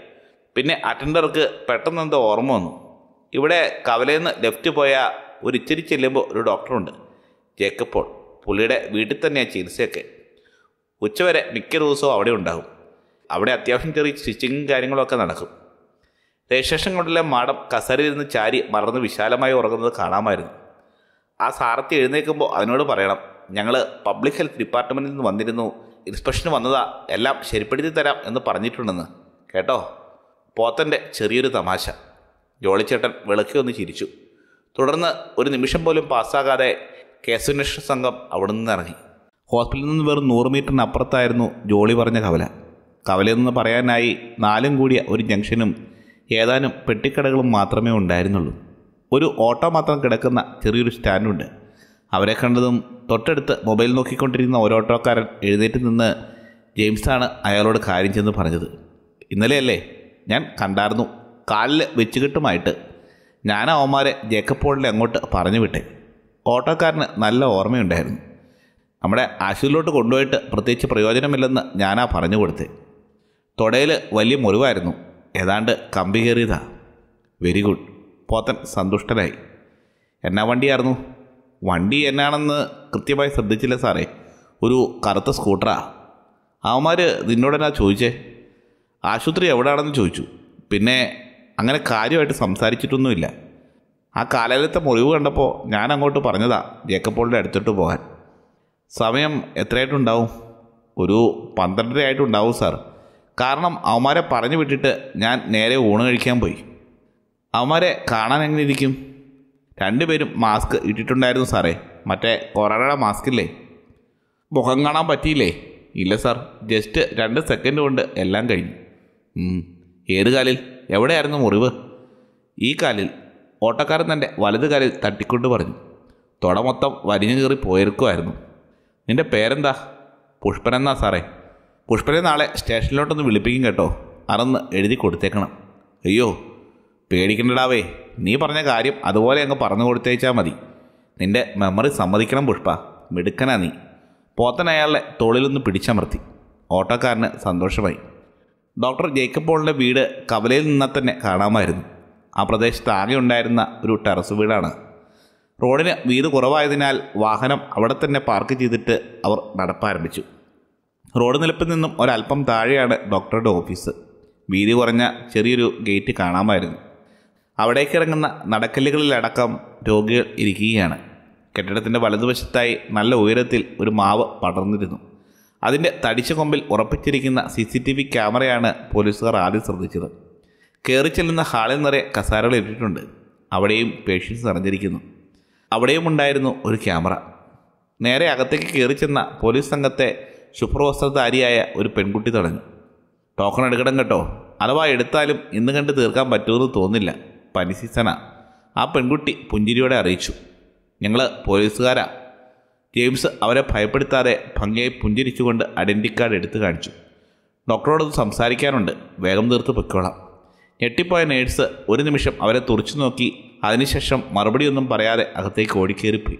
പിന്നെ അറ്റൻഡർക്ക് പെട്ടെന്ന് എന്തോ ഓർമ്മ വന്നു. ഇവിടെ കവലയിൽ നിന്ന് ലെഫ്റ്റ് പോയ ഒരു ഇച്ചിരി ചെല്ലുമ്പോൾ ഒരു ഡോക്ടറുണ്ട്. Jacob Paul. പുള്ളിയുടെ വീട്ടിൽ തന്നെയാണ് ചികിത്സയൊക്കെ. ഉച്ചവരെ മിക്ക ദിവസവും അവിടെ ഉണ്ടാകും. അവിടെ അത്യാവശ്യം ചെറിയ സ്റ്റിച്ചിങ്ങും കാര്യങ്ങളൊക്കെ നടക്കും. രജിസ്ട്രേഷൻ കൊണ്ടുള്ള മാഡം കസരയിരുന്ന് ചാരി മറന്ന് വിശാലമായി ഉറങ്ങുന്നത് കാണാമായിരുന്നു. ആ സാറത്തി എഴുന്നേൽക്കുമ്പോൾ അതിനോട് പറയണം ഞങ്ങൾ പബ്ലിക് ഹെൽത്ത് ഡിപ്പാർട്ട്മെന്റിൽ നിന്ന് വന്നിരുന്നു. ഇൻസ്പെക്ഷന് വന്നതാ. എല്ലാം ശരിപ്പെടുത്തി തരാം എന്ന് പറഞ്ഞിട്ടുണ്ടെന്ന്. കേട്ടോ? പോത്തന്റെ ചെറിയൊരു തമാശ. ജോളിച്ചേട്ടൻ വിളക്കി ഒന്ന് ചിരിച്ചു. തുടർന്ന് ഒരു നിമിഷം പോലും പാസ്സാകാതെ കേസന്വേഷണ സംഘം അവിടെ നിന്ന് ഇറങ്ങി. ഹോസ്പിറ്റലിൽ നിന്ന് വെറും നൂറ് മീറ്ററിന് അപ്പുറത്തായിരുന്നു ജോളി പറഞ്ഞ കവല. കവലയെന്ന് പറയാനായി നാലും കൂടിയ ഒരു ജംഗ്ഷനും ഏതാനും പെട്ടിക്കടകളും മാത്രമേ ഉണ്ടായിരുന്നുള്ളൂ. ഒരു ഓട്ടോ മാത്രം കിടക്കുന്ന ചെറിയൊരു സ്റ്റാൻഡുണ്ട്. അവരെ കണ്ടതും തൊട്ടടുത്ത് മൊബൈൽ നോക്കിക്കൊണ്ടിരുന്ന ഒരു ഓട്ടോക്കാരൻ എഴുന്നേറ്റ് നിന്ന് ജെയിംസാണ് അയാളോട് കാര്യം ചെന്ന് പറഞ്ഞത്. ഇന്നലെയല്ലേ? ഞാൻ കണ്ടായിരുന്നു. കാലിൽ വെച്ചുകെട്ടുമായിട്ട്. ഞാൻ അവന്മാരെ ജേക്കബ് അങ്ങോട്ട് പറഞ്ഞു വിട്ടെ. ഓട്ടോക്കാരന് നല്ല ഓർമ്മയുണ്ടായിരുന്നു. നമ്മുടെ ആശുപത്രിയിലോട്ട് കൊണ്ടുപോയിട്ട് പ്രത്യേകിച്ച് പ്രയോജനമില്ലെന്ന് ഞാനാ പറഞ്ഞു കൊടുത്തേ. തുടയിൽ വലിയ മുറിവായിരുന്നു. ഏതാണ്ട് കമ്പി കയറിയതാ. വെരി ഗുഡ് പോത്തൻ സന്തുഷ്ടനായി. എന്നാ വണ്ടിയായിരുന്നു? വണ്ടി എന്നാണെന്ന് കൃത്യമായി ശ്രദ്ധിച്ചില്ല സാറേ. ഒരു കറുത്ത സ്കൂട്ടറാ. അവന്മാർ നിന്നോടെന്നാ ചോദിച്ചേ? ആശുപത്രി എവിടെയാണെന്ന് ചോദിച്ചു. പിന്നെ അങ്ങനെ കാര്യമായിട്ട് സംസാരിച്ചിട്ടൊന്നുമില്ല. ആ കാലത്തെ മുറിവ് കണ്ടപ്പോൾ ഞാൻ അങ്ങോട്ട് പറഞ്ഞതാ ജേക്കപ്പോളിന്റെ അടുത്തിട്ട് പോകാൻ. സമയം എത്രയായിട്ടുണ്ടാവും? ഒരു പന്ത്രണ്ടര ആയിട്ടുണ്ടാവും സാർ കാരണം അവന്മാരെ പറഞ്ഞു വിട്ടിട്ട് ഞാൻ നേരെ ഊണ് കഴിക്കാൻ പോയി. അവന്മാരെ കാണാൻ എങ്ങനെ ഇരിക്കും? രണ്ടുപേരും മാസ്ക് ഇട്ടിട്ടുണ്ടായിരുന്നു സാറേ മറ്റേ കൊറോണയുടെ മാസ്ക് ഇല്ലേ? മുഖം കാണാൻ പറ്റിയില്ലേ? ഇല്ല സാർ ജസ്റ്റ് രണ്ട് സെക്കൻഡ് കൊണ്ട് എല്ലാം കഴിഞ്ഞു. ഏത് കാലിൽ? എവിടെയായിരുന്നു മുറിവ്? ഈ കാലിൽ ഓട്ടക്കാരൻ തന്റെ വലത് കാലിൽ തട്ടിക്കൊണ്ട് പറഞ്ഞു തുട മൊത്തം വലിഞ്ഞു കയറി പോയിരിക്കുമായിരുന്നു നിന്റെ പേരെന്താ? പുഷ്പനെന്നാ സാറേ. പുഷ്പനെ നാളെ സ്റ്റേഷനിലോട്ടൊന്ന് വിളിപ്പിക്കും കേട്ടോ. അതൊന്ന് എഴുതി കൊടുത്തേക്കണം. അയ്യോ പേടിക്കണ്ടടാവേ. നീ പറഞ്ഞ കാര്യം അതുപോലെ അങ്ങ് പറഞ്ഞു കൊടുത്തേച്ചാൽ മതി. നിന്റെ മെമ്മറി സമ്മതിക്കണം പുഷ്പ. മിടുക്കനാ നീ. പോത്തൻ അയാളുടെ തോളിലൊന്ന് പിടിച്ചമർത്തി. ഓട്ടോക്കാരന് സന്തോഷമായി. ഡോക്ടർ ജേക്കബ് പോളിന്റെ വീട് കവലയിൽ നിന്നാൽ തന്നെ കാണാമായിരുന്നു. ആ പ്രദേശത്ത് ആകെ ഉണ്ടായിരുന്ന ഒരു ടെറസ് വീടാണ്. റോഡിന് വീട് കുറവായതിനാൽ വാഹനം അവിടെ തന്നെ പാർക്ക് ചെയ്തിട്ട് അവർ നടപ്പാരംഭിച്ചു. റോഡ് നിലപ്പിൽ നിന്നും ഒരല്പം താഴെയാണ് ഡോക്ടറുടെ ഓഫീസ്. വീതി കുറഞ്ഞ ചെറിയൊരു ഗേറ്റ് കാണാമായിരുന്നു. അവിടേക്ക് ഇറങ്ങുന്ന നടക്കല്ലുകളിലടക്കം രോഗികൾ ഇരിക്കുകയാണ്. കെട്ടിടത്തിന്റെ വലതുവശത്തായി നല്ല ഉയരത്തിൽ ഒരു മാവ് പടർന്നിരുന്നു. അതിന്റെ തടിച്ച കൊമ്പിൽ ഉറപ്പിച്ചിരിക്കുന്ന സി സി ടി വി ക്യാമറയാണ് പോലീസുകാർ ആദ്യം ശ്രദ്ധിച്ചത്. കയറി ചെല്ലുന്ന ഹാളിൽ നിറയെ കസാരകൾ ഇട്ടിട്ടുണ്ട്. അവിടെയും പേഷ്യൻസ് നിറഞ്ഞിരിക്കുന്നു. അവിടെയും ഉണ്ടായിരുന്നു ഒരു ക്യാമറ. നേരെ അകത്തേക്ക് കയറി ചെന്ന പോലീസ് സംഘത്തെ ശുഭ്രവസ്ത്രധാരിയായ ഒരു പെൺകുട്ടി തടഞ്ഞു. ടോക്കൺ എടുക്കണം കേട്ടോ. അഥവാ എടുത്താലും ഇന്ന് കണ്ട് തീർക്കാൻ പറ്റുമെന്ന് തോന്നില്ല. പനി സീസണാ ആ പെൺകുട്ടി പുഞ്ചിരിയോടെ അറിയിച്ചു. ഞങ്ങൾ പോലീസുകാരാ. ജെയിംസ് അവരെ ഭയപ്പെടുത്താതെ ഭംഗിയായി പുഞ്ചിരിച്ചുകൊണ്ട് ഐഡന്റി കാർഡ് എടുത്തു കാണിച്ചു. ഡോക്ടറോടൊന്ന് സംസാരിക്കാനുണ്ട്. വേഗം തീർത്ത് പൊയ്ക്കോളാം. ഞെട്ടിപ്പോയ നേഴ്സ് ഒരു നിമിഷം അവരെ തുറച്ചു നോക്കി. അതിനുശേഷം മറുപടിയൊന്നും പറയാതെ അകത്തേക്ക് ഓടിക്കേറിപ്പോയി.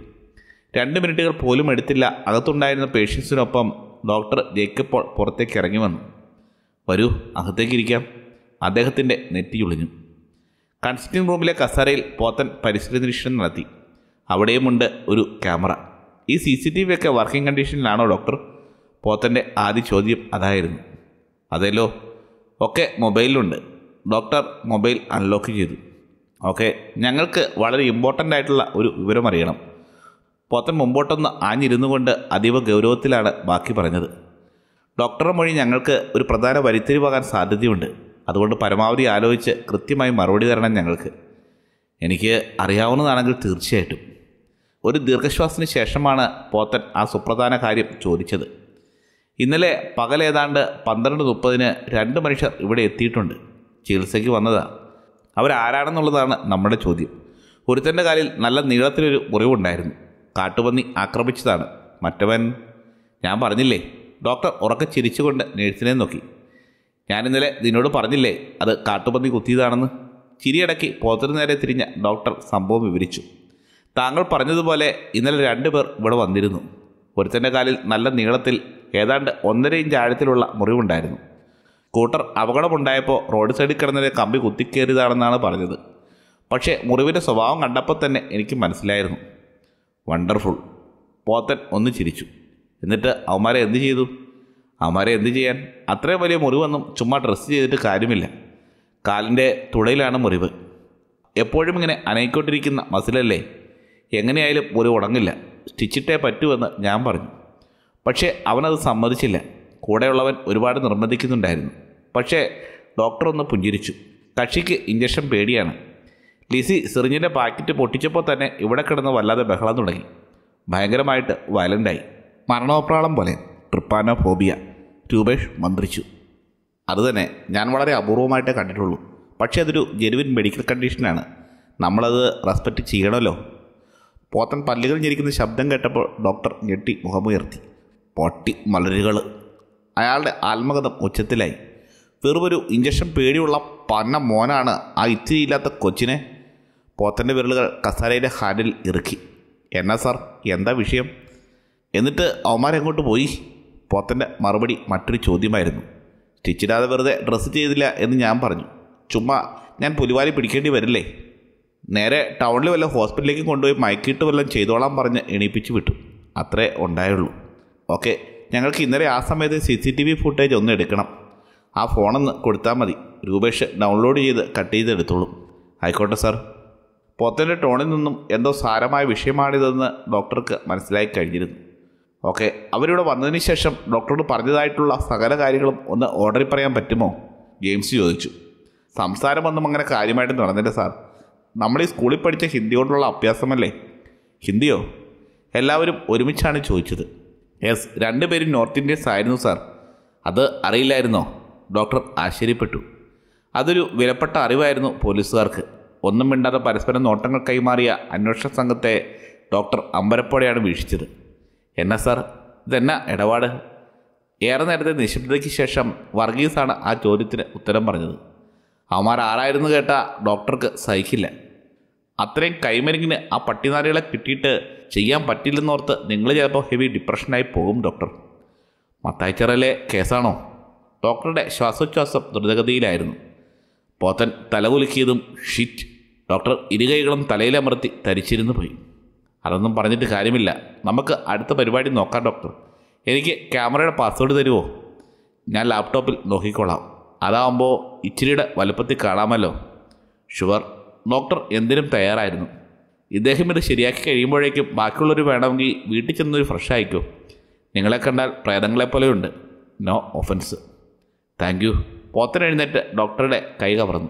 രണ്ട് മിനിറ്റുകൾ പോലും എടുത്തില്ല. അകത്തുണ്ടായിരുന്ന പേഷ്യൻസിനൊപ്പം ഡോക്ടർ ജേക്കബ് പോൾ പുറത്തേക്ക് ഇറങ്ങി വന്നു. വരൂ അകത്തേക്ക് ഇരിക്കാം. അദ്ദേഹത്തിന്റെ നെറ്റിയൊളിഞ്ഞു കൺസിറ്റിംഗ് റൂമിലെ കസേരയിൽ പോത്തൻ പരിസ്ഥിതി നിരീക്ഷണം നടത്തി. അവിടെയുമുണ്ട് ഒരു ക്യാമറ ഈ സി സി ടി വി ഒക്കെ വർക്കിംഗ് കണ്ടീഷനിലാണോ ഡോക്ടർ പോത്തന്റെ ആദ്യ ചോദ്യം അതായിരുന്നു. അതേലോ ഒക്കെ മൊബൈലിലുണ്ട് ഡോക്ടർ മൊബൈൽ അൺലോക്ക് ചെയ്തു. ഓക്കെ ഞങ്ങൾക്ക് വളരെ ഇമ്പോർട്ടന്റ് ആയിട്ടുള്ള ഒരു വിവരം അറിയണം. പോത്തൻ മുമ്പോട്ടൊന്ന് ആഞ്ഞിരുന്നു കൊണ്ട് അതീവ ഗൗരവത്തിലാണ് ബാക്കി പറഞ്ഞത്. ഡോക്ടറും മൊഴി ഞങ്ങൾക്ക് ഒരു പ്രധാന വരിത്തിരിവാകാൻ സാധ്യതയുണ്ട്. അതുകൊണ്ട് പരമാവധി ആലോചിച്ച് കൃത്യമായി മറുപടി തരണം ഞങ്ങൾക്ക്. എനിക്ക് അറിയാവുന്നതാണെങ്കിൽ തീർച്ചയായിട്ടും. ഒരു ദീർഘശ്വാസത്തിന് ശേഷമാണ് പോത്തൻ ആ സുപ്രധാന കാര്യം ചോദിച്ചത്. ഇന്നലെ പകൽ ഏതാണ്ട് പന്ത്രണ്ട് മുപ്പതിന് രണ്ട് മനുഷ്യർ ഇവിടെ എത്തിയിട്ടുണ്ട്. ചികിത്സയ്ക്ക് വന്നതാണ് അവരാരാണെന്നുള്ളതാണ് നമ്മുടെ ചോദ്യം. ഒരുത്തന്റെ കാലിൽ നല്ല നീളത്തിലൊരു മുറിവുണ്ടായിരുന്നു. കാട്ടുപന്നി ആക്രമിച്ചതാണ്. മറ്റവൻ ഞാൻ പറഞ്ഞില്ലേ ഡോക്ടർ ഉറക്കെ ചിരിച്ചുകൊണ്ട് നേഴ്സിനെ നോക്കി. ഞാൻ ഇന്നലെ നിന്നോട് പറഞ്ഞില്ലേ അത് കാട്ടുപന്നി കുത്തിയതാണെന്ന്? ചിരിയടക്കി പോത്തിന് നേരെ തിരിഞ്ഞ ഡോക്ടർ സംഭവം വിവരിച്ചു. താങ്കൾ പറഞ്ഞതുപോലെ ഇന്നലെ രണ്ടുപേർ ഇവിടെ വന്നിരുന്നു. ഒരുത്തന്റെ കാലിൽ നല്ല നീളത്തിൽ ഏതാണ്ട് ഒന്നര ഇഞ്ച് ആഴത്തിലുള്ള മുറിവുണ്ടായിരുന്നു. സ്കൂട്ടർ അപകടമുണ്ടായപ്പോൾ റോഡ് സൈഡിൽ കിടന്നൊരു കമ്പി കുത്തിക്കേറിയതാണെന്നാണ് പറഞ്ഞത്. പക്ഷേ മുറിവിന്റെ സ്വഭാവം കണ്ടപ്പോൾ തന്നെ എനിക്ക് മനസ്സിലായിരുന്നു. വണ്ടർഫുൾ പോത്തൻ ഒന്ന് ചിരിച്ചു. എന്നിട്ട് അവന്മാരെ എന്ത് ചെയ്തു? അവന്മാരെ എന്ത് ചെയ്യാൻ? അത്രയും വലിയ മുറിവൊന്നും ചുമ്മാ ഡ്രസ്സ് ചെയ്തിട്ട് കാര്യമില്ല. കാലിന്റെ തുടയിലാണ് മുറിവ്. എപ്പോഴും ഇങ്ങനെ അനയിക്കൊണ്ടിരിക്കുന്ന മസിലല്ലേ? എങ്ങനെയായാലും മുറിവ് ഉണങ്ങില്ല. സ്റ്റിച്ചിട്ടേ പറ്റുമെന്ന് ഞാൻ പറഞ്ഞു. പക്ഷേ അവനത് സമ്മതിച്ചില്ല. കൂടെയുള്ളവൻ ഒരുപാട് നിർബന്ധിക്കുന്നുണ്ടായിരുന്നു. പക്ഷേ ഡോക്ടർ ഒന്ന് പുഞ്ചിരിച്ചു. കക്ഷിക്ക് ഇഞ്ചക്ഷൻ പേടിയാണ്. ലിസി സിറിഞ്ഞിന്റെ പാക്കറ്റ് പൊട്ടിച്ചപ്പോൾ തന്നെ ഇവിടെ കിടന്ന് വല്ലാതെ ബഹളം തുടങ്ങി. ഭയങ്കരമായിട്ട് വയലന്റായി മരണോപ്രാളം പോലെ ട്രിപ്പാനോ ഫോബിയ രൂപേഷ് മന്ത്രിച്ചു. അതുതന്നെ ഞാൻ വളരെ അപൂർവമായിട്ടേ കണ്ടിട്ടുള്ളൂ. പക്ഷേ അതൊരു ജെനുവിൻ മെഡിക്കൽ കണ്ടീഷനാണ് നമ്മളത് റെസ്പെക്റ്റ് ചെയ്യണമല്ലോ. പോത്തൻ പല്ലുകൾ ഞെരിക്കുന്ന ശബ്ദം കേട്ടപ്പോൾ ഡോക്ടർ ഞെട്ടി മുഖമുയർത്തി. പൊട്ടി മലരുകൾ അയാളുടെ ആത്മകഥം ഉച്ചത്തിലായി. വെറുമൊരു ഇഞ്ചക്ഷൻ പേടിയുള്ള പന്ന മോനാണ് ആ ഇത്തിരിയില്ലാത്ത കൊച്ചിനെ. പോത്തന്റെ വിരലുകൾ കസാരയുടെ ഹാൻഡിൽ ഇറുക്കി. എന്നാ സാർ എന്താ വിഷയം? എന്നിട്ട് അവന്മാരെങ്ങോട്ട് പോയി? പോത്തന്റെ മറുപടി മറ്റൊരു ചോദ്യമായിരുന്നു. സ്റ്റിച്ചിടാതെ വെറുതെ ഡ്രസ്സ് ചെയ്തില്ല എന്ന് ഞാൻ പറഞ്ഞു. ചുമ്മാ ഞാൻ പുലിവാലി പിടിക്കേണ്ടി വരില്ലേ? നേരെ ടൗണിൽ വല്ല ഹോസ്പിറ്റലിലേക്ക് കൊണ്ടുപോയി മയക്കിയിട്ട് വല്ലതും ചെയ്തോളാം പറഞ്ഞ് എണീപ്പിച്ച് വിട്ടു. അത്രേ ഉണ്ടായുള്ളൂ. ഓക്കെ ഞങ്ങൾക്ക് ഇന്നലെ ആ സമയത്ത് C C T V footage ഒന്ന് എടുക്കണം. ആ ഫോണൊന്ന് കൊടുത്താൽ മതി. രൂപേഷ് ഡൗൺലോഡ് ചെയ്ത് കട്ട് ചെയ്ത് എടുത്തോളും. ആയിക്കോട്ടെ സാർ പോത്തന്റെ ടോണിൽ നിന്നും എന്തോ സാരമായ വിഷയമാണിതെന്ന് ഡോക്ടർക്ക് മനസ്സിലായി കഴിഞ്ഞിരുന്നു. ഓക്കെ അവരിവിടെ വന്നതിന് ശേഷം ഡോക്ടറോട് പറഞ്ഞതായിട്ടുള്ള സകല കാര്യങ്ങളും ഒന്ന് ഓർഡറിൽ പറയാൻ പറ്റുമോ? ജെയിംസ് ചോദിച്ചു. സംസാരമൊന്നും അങ്ങനെ കാര്യമായിട്ട് നടന്നില്ല സാർ നമ്മൾ ഈ സ്കൂളിൽ പഠിച്ച ഹിന്ദി കൊണ്ടുള്ള അഭ്യാസമല്ലേ? ഹിന്ദിയോ? എല്ലാവരും ഒരുമിച്ചാണ് ചോദിച്ചത്. യെസ് രണ്ടുപേരും നോർത്ത് ഇന്ത്യൻസ് ആയിരുന്നു സാർ അത് അറിയില്ലായിരുന്നോ? ഡോക്ടർ ആശ്ചര്യപ്പെട്ടു. അതൊരു വിലപ്പെട്ട അറിവായിരുന്നു പോലീസുകാർക്ക്. ഒന്നും മിണ്ടാതെ പരസ്പരം നോട്ടങ്ങൾ കൈമാറിയ അന്വേഷണ സംഘത്തെ ഡോക്ടർ അമ്പരപ്പോടെയാണ് വീക്ഷിച്ചത്. എന്നാ സാർ ഇതെന്നാ ഇടപാട്? ഏറെ നേരത്തെ നിശബ്ദതയ്ക്ക് ശേഷം വർഗീസാണ് ആ ചോദ്യത്തിന് ഉത്തരം പറഞ്ഞത്. അവന്മാർ ആരായിരുന്നു കേട്ട ഡോക്ടർക്ക് സഹിക്കില്ല. അത്രയും കൈമരുങ്ങിന് ആ പട്ടിനാരികളെ കിട്ടിയിട്ട് ചെയ്യാൻ പറ്റില്ലെന്നോർത്ത് നിങ്ങൾ ചിലപ്പോൾ ഹെവി ഡിപ്രഷനായി പോകും ഡോക്ടർ. മത്തായിച്ചറയിലെ കേസാണോ? ഡോക്ടറുടെ ശ്വാസോച്ഛ്വാസം ദ്രുതഗതിയിലായിരുന്നു. പോത്തൻ തലകുലുക്കിയതും ഷിറ്റ് ഡോക്ടർ ഇരുകൈകളും തലയിലമർത്തി തരിച്ചിരുന്നു പോയി. അതൊന്നും പറഞ്ഞിട്ട് കാര്യമില്ല. നമുക്ക് അടുത്ത പരിപാടി നോക്കാം ഡോക്ടർ. എനിക്ക് ക്യാമറയുടെ പാസ്വേഡ് തരുമോ ഞാൻ ലാപ്ടോപ്പിൽ നോക്കിക്കോളാം. അതാവുമ്പോൾ ഇച്ചിരിയുടെ വലുപ്പത്തിൽ കാണാമല്ലോ. ഷുവർ ഡോക്ടർ എന്തിനും തയ്യാറായിരുന്നു. ഇദ്ദേഹം ഇത് ശരിയാക്കി കഴിയുമ്പോഴേക്കും ബാക്കിയുള്ളവർ വേണമെങ്കിൽ വീട്ടിൽ ചെന്നൊരു ഫ്രഷ് ആയിക്കോ. നിങ്ങളെ കണ്ടാൽ പ്രേതങ്ങളെപ്പോലെയുണ്ട്. No offence thank you Pothan എഴുന്നേറ്റ് ഡോക്ടറുടെ കൈ കവർന്നു.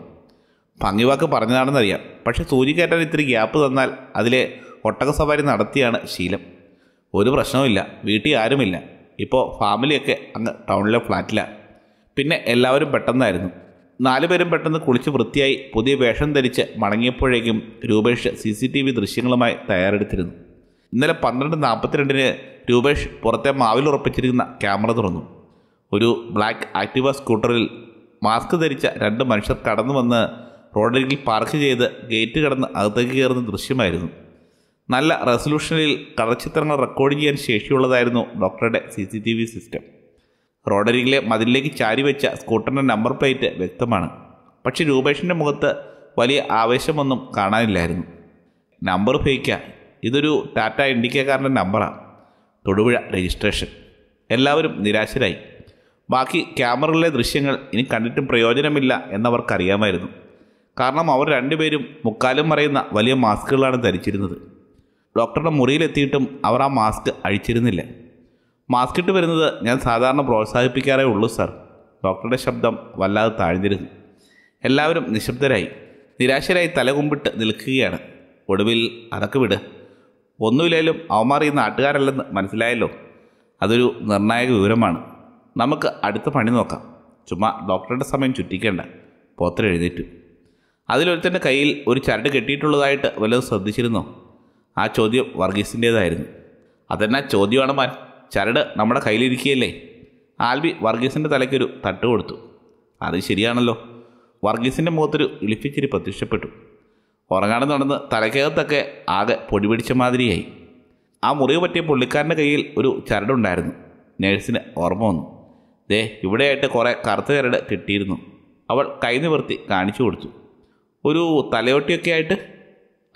ഭംഗിവാക്ക് പറഞ്ഞതാണെന്നറിയാം. പക്ഷേ സൂചി കയറ്റാൻ ഇത്തിരി ഗ്യാപ്പ് തന്നാൽ അതിലെ ഒട്ടക സവാരി നടത്തിയാണ് ശീലം. ഒരു പ്രശ്നവുമില്ല വീട്ടിൽ ആരുമില്ല. ഇപ്പോൾ ഫാമിലിയൊക്കെ അങ്ങ് ടൗണിലെ ഫ്ലാറ്റിലാണ് പിന്നെ എല്ലാവരും പെട്ടെന്നായിരുന്നു. നാലുപേരും പെട്ടെന്ന് കുളിച്ച് വൃത്തിയായി പുതിയ വേഷം ധരിച്ച് മടങ്ങിയപ്പോഴേക്കും Rupesh C C T V ദൃശ്യങ്ങളുമായി തയ്യാറെടുത്തിരുന്നു. ഇന്നലെ പന്ത്രണ്ട് നാൽപ്പത്തിരണ്ടിന് രൂപേഷ് പുറത്തെ മാവിൽ ഉറപ്പിച്ചിരിക്കുന്ന ക്യാമറ തുറന്നു. ഒരു ബ്ലാക്ക് ആക്ടിവ സ്കൂട്ടറിൽ മാസ്ക് ധരിച്ച രണ്ട് മനുഷ്യർ കടന്നു വന്ന് റോഡരികിൽ പാർക്ക് ചെയ്ത് ഗേറ്റ് കടന്ന് അകത്തേക്ക് കയറുന്ന ദൃശ്യമായിരുന്നു. നല്ല റെസൊല്യൂഷനിൽ കടച്ചിത്രങ്ങൾ റെക്കോർഡ് ചെയ്യാൻ ശേഷിയുള്ളതായിരുന്നു ഡോക്ടറുടെ C C T V system റോഡരികിലെ മതിലിലേക്ക് ചാരി വെച്ച സ്കൂട്ടറിന്റെ നമ്പർ പ്ലേറ്റ് വ്യക്തമാണ്. പക്ഷെ രൂപേഷിന്റെ മുഖത്ത് വലിയ ആവേശമൊന്നും കാണാനില്ലായിരുന്നു. നമ്പർ ഫേക്ക ഇതൊരു ടാറ്റ ഇൻഡിക്കക്കാരന്റെ നമ്പറാണ് തൊടുപുഴ രജിസ്ട്രേഷൻ എല്ലാവരും നിരാശരായി. ബാക്കി ക്യാമറയിലെ ദൃശ്യങ്ങൾ ഇനി കണ്ടിട്ടും പ്രയോജനമില്ല എന്നവർക്കറിയാമായിരുന്നു. കാരണം അവർ രണ്ടുപേരും മുക്കാലും മറയുന്ന വലിയ മാസ്കുകളാണ് ധരിച്ചിരുന്നത്. ഡോക്ടറുടെ മുറിയിലെത്തിയിട്ടും അവർ ആ മാസ്ക് അഴിച്ചിരുന്നില്ല. മാസ്ക് ഇട്ട് വരുന്നത് ഞാൻ സാധാരണ പ്രോത്സാഹിപ്പിക്കാറേ ഉള്ളൂ സാർ. ഡോക്ടറുടെ ശബ്ദം വല്ലാതെ താഴ്ന്നിരുന്നു. എല്ലാവരും നിശബ്ദരായി. നിരാശരായി തലകുമ്പിട്ട് നിൽക്കുകയാണ്. ഒടുവിൽ അതൊക്കെ വിട്. ഒന്നുമില്ലേലും അവന്മാർ ഈ നാട്ടുകാരല്ലെന്ന് മനസ്സിലായല്ലോ. അതൊരു നിർണായക വിവരമാണ്. നമുക്ക് അടുത്ത പണി നോക്കാം. ചുമ്മാ ഡോക്ടറുടെ സമയം ചുറ്റിക്കേണ്ട. പോത്തൻ എഴുന്നേറ്റു. അതിലൊരുത്തന്റെ കയ്യിൽ ഒരു ചരട് കെട്ടിയിട്ടുള്ളതായിട്ട് വല്ലതും ശ്രദ്ധിച്ചിരുന്നോ? ആ ചോദ്യം വർഗീസിന്റേതായിരുന്നു അതെന്നാ ചോദ്യമാണ് മാൻ. ചരട് നമ്മുടെ കയ്യിലിരിക്കുകയല്ലേ? ആൽബി വർഗീസിന്റെ തലയ്ക്കൊരു തട്ട് കൊടുത്തു. അത് ശരിയാണല്ലോ. വർഗീസിന്റെ മുഖത്തൊരു ഇളിപ്പിച്ചിരി പ്രത്യക്ഷപ്പെട്ടു. ഉറങ്ങാണെന്ന് നടന്ന് തലയ്ക്കകത്തൊക്കെ ആകെ പൊടി പിടിച്ച മാതിരിയായി. ആ മുറിവ് പറ്റിയ പുള്ളിക്കാരന്റെ കയ്യിൽ ഒരു ചരടുണ്ടായിരുന്നു. നേഴ്സിന് ഓർമ്മ വന്നു. ദേ ഇവിടെയായിട്ട് കുറേ കറുത്ത കരട് കിട്ടിയിരുന്നു. അവൾ കൈ നിവർത്തി കാണിച്ചു കൊടുത്തു. ഒരു തലയോട്ടിയൊക്കെ ആയിട്ട്?